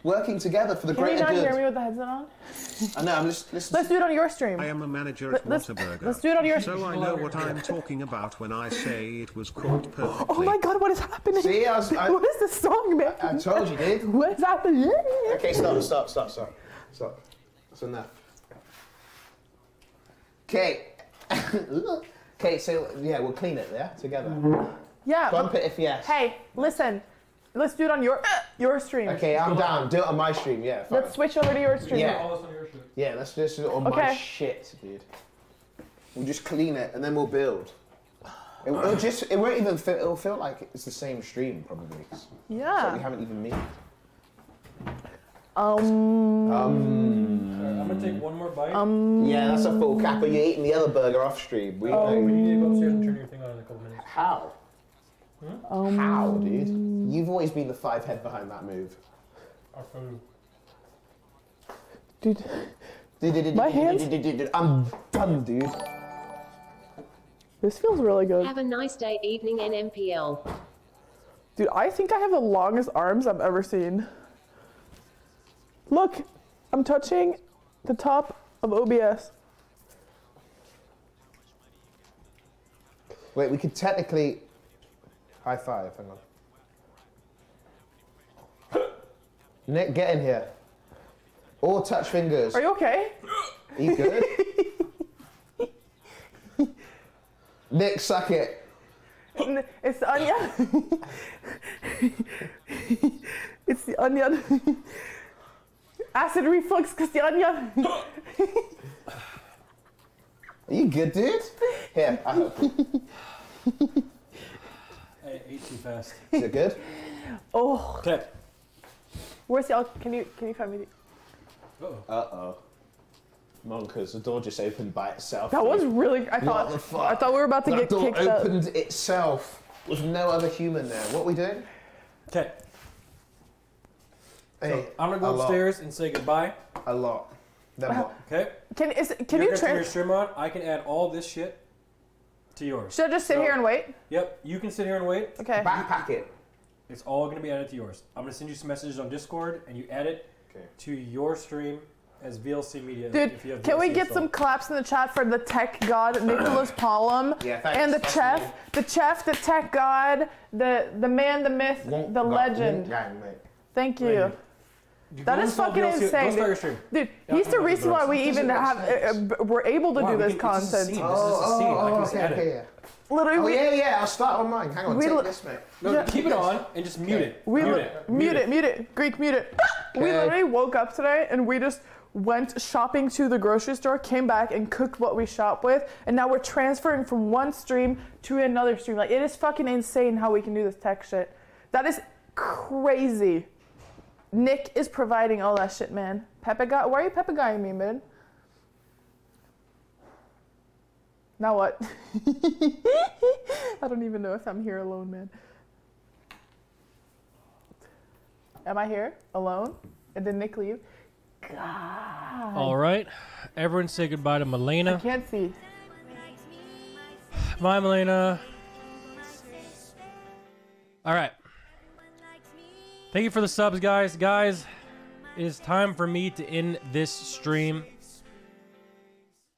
working together for the Can you not good. hear me with the headset on? I know. I'm just listening. Let's do it on your stream. I am a manager at let's- Whataburger. let's do it on your- stream. So I know what I'm talking about when I say it was cooked perfectly. Oh my god, what is happening? See, I was- I- what is this song, man? I told you, dude. What is happening? Okay, stop, stop, stop, stop, stop. That's enough. Okay. okay, so yeah, we'll clean it, yeah, together. Yeah. Bump but- it if yes. Hey, listen. Let's do it on your your stream. Okay, I'm down. Do it on my stream, yeah. fine. Let's switch over to your stream. Yeah. All this on your shit. Yeah, let's just do it on my Okay. shit, dude. We'll just clean it and then we'll build. It, will just, it won't even feel, it'll feel like it's the same stream probably. it's like Yeah. we haven't even met. Um. Um. I'm gonna take one more bite. Um. Yeah, that's a full cap, but you're eating the other burger off stream. We Oh, know. we need to go upstairs and turn your thing on in a couple minutes. How? Um, How, dude? You've always been the five head behind that move. Our food. Dude, My hands- I'm done, dude. this feels really good. Have a nice day, evening, NMPL. Dude, I think I have the longest arms I've ever seen. Look, I'm touching the top of OBS. Wait, we could technically high five. Hang on. Nick, get in here. All touch fingers. Are you okay? Are you good? Nick, suck it. It's the onion. it's the onion. Acid reflux because the onion. Are you good, dude? Here, I help you. I ate too fast. Is it good? Oh, Okay. where's the? al- Can you can you find me? The, Uh-oh. Uh oh. Monkers, the door just opened by itself. that was really. I What thought. the fuck? I thought we were about to that get door kicked out. opened itself with no other human there. What we doing? Okay. Hey, I'm gonna a go lot. upstairs and say goodbye. A lot. Them lot. Okay. Can is can You're you turn your stream on. I can add all this shit to yours. Should I just sit So- here and wait? Yep. You can sit here and wait. Okay. Backpack it. It's all gonna be added to yours. I'm gonna send you some messages on Discord, and you add it Okay. to your stream as VLC Media. Dude, if you have can we VLC get some claps in the chat for the tech god Nicholas Polom Yeah, thanks. and the That's chef, me. the chef, the tech god, the the man, the myth, Won't the got- legend. won't gang, mate. Thank you. Lady. You That go is install fucking VLC insane, Go start your dude. stream. Dude, Yeah, he's the reason why we even have uh, uh, we're able to Wow, do this can- this is a content. scene. Oh, This is a oh, scene. oh, oh, okay, okay, yeah. Literally, Oh we, yeah, yeah. I'll start on mine. Hang on, We take li- this, mate. No, Yeah. keep it on and just mute it. we mute li- it. mute it, mute it, Greek, mute it. We literally woke up today and we just went shopping to the grocery store, came back and cooked what we shop with, and now we're transferring from one stream to another stream. Like it is fucking insane how we can do this tech shit. That is crazy. Nick is providing all that shit, man. Pepe guy, why are you Pepe guying me, man? Now what? I don't even know if I'm here alone, man. Am I here alone? And then Nick leave? God. All right. Everyone say goodbye to I can't see. Bye, Malena. All right. Thank you for the subs, guys. Guys, it is time for me to end this stream.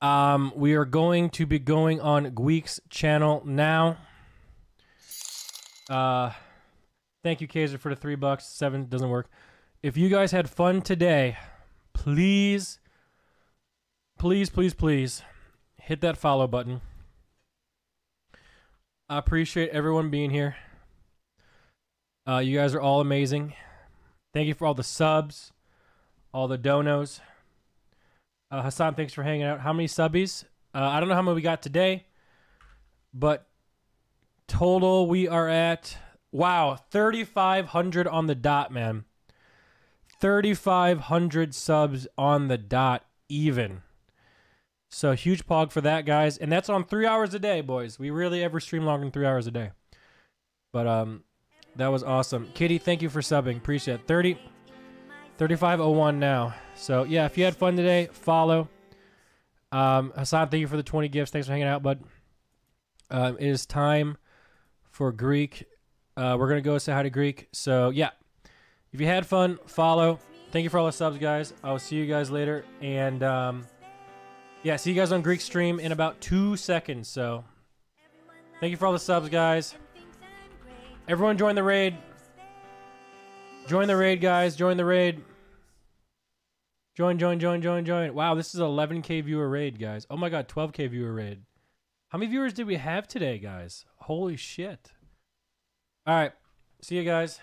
Um, we are going to be going on Gweek's channel now. Uh, thank you, Kaiser, for the three bucks. Seven doesn't work. If you guys had fun today, please, please, please, please hit that follow button. I appreciate everyone being here. Uh, you guys are all amazing. Thank you for all the subs, all the donos. Uh, Hassan, thanks for hanging out. How many subbies? Uh, I don't know how many we got today, but total we are at wow 3500 on the dot man 3500 subs on the dot even so huge pog for that guys and that's on three hours a day boys we really ever stream longer than three hours a day but um that was awesome kitty thank you for subbing appreciate it 30 3501 now so yeah if you had fun today follow um hassan thank you for the 20 gifts thanks for hanging out bud um, it is time for Greek. Uh, we're gonna go say hi to Greek. So yeah, if you had fun, follow. Thank you for all the subs, guys. I'll see you guys later, and um, yeah, see you guys on Greek stream in about two seconds. So thank you for all the subs, guys. Everyone, join the raid. Join the raid, guys. Join the raid. Join, join, join, join, join. Wow, this is 11k viewer raid, guys. Oh my god, 12k viewer raid. How many viewers did we have today, guys? Holy shit. All right. See you guys.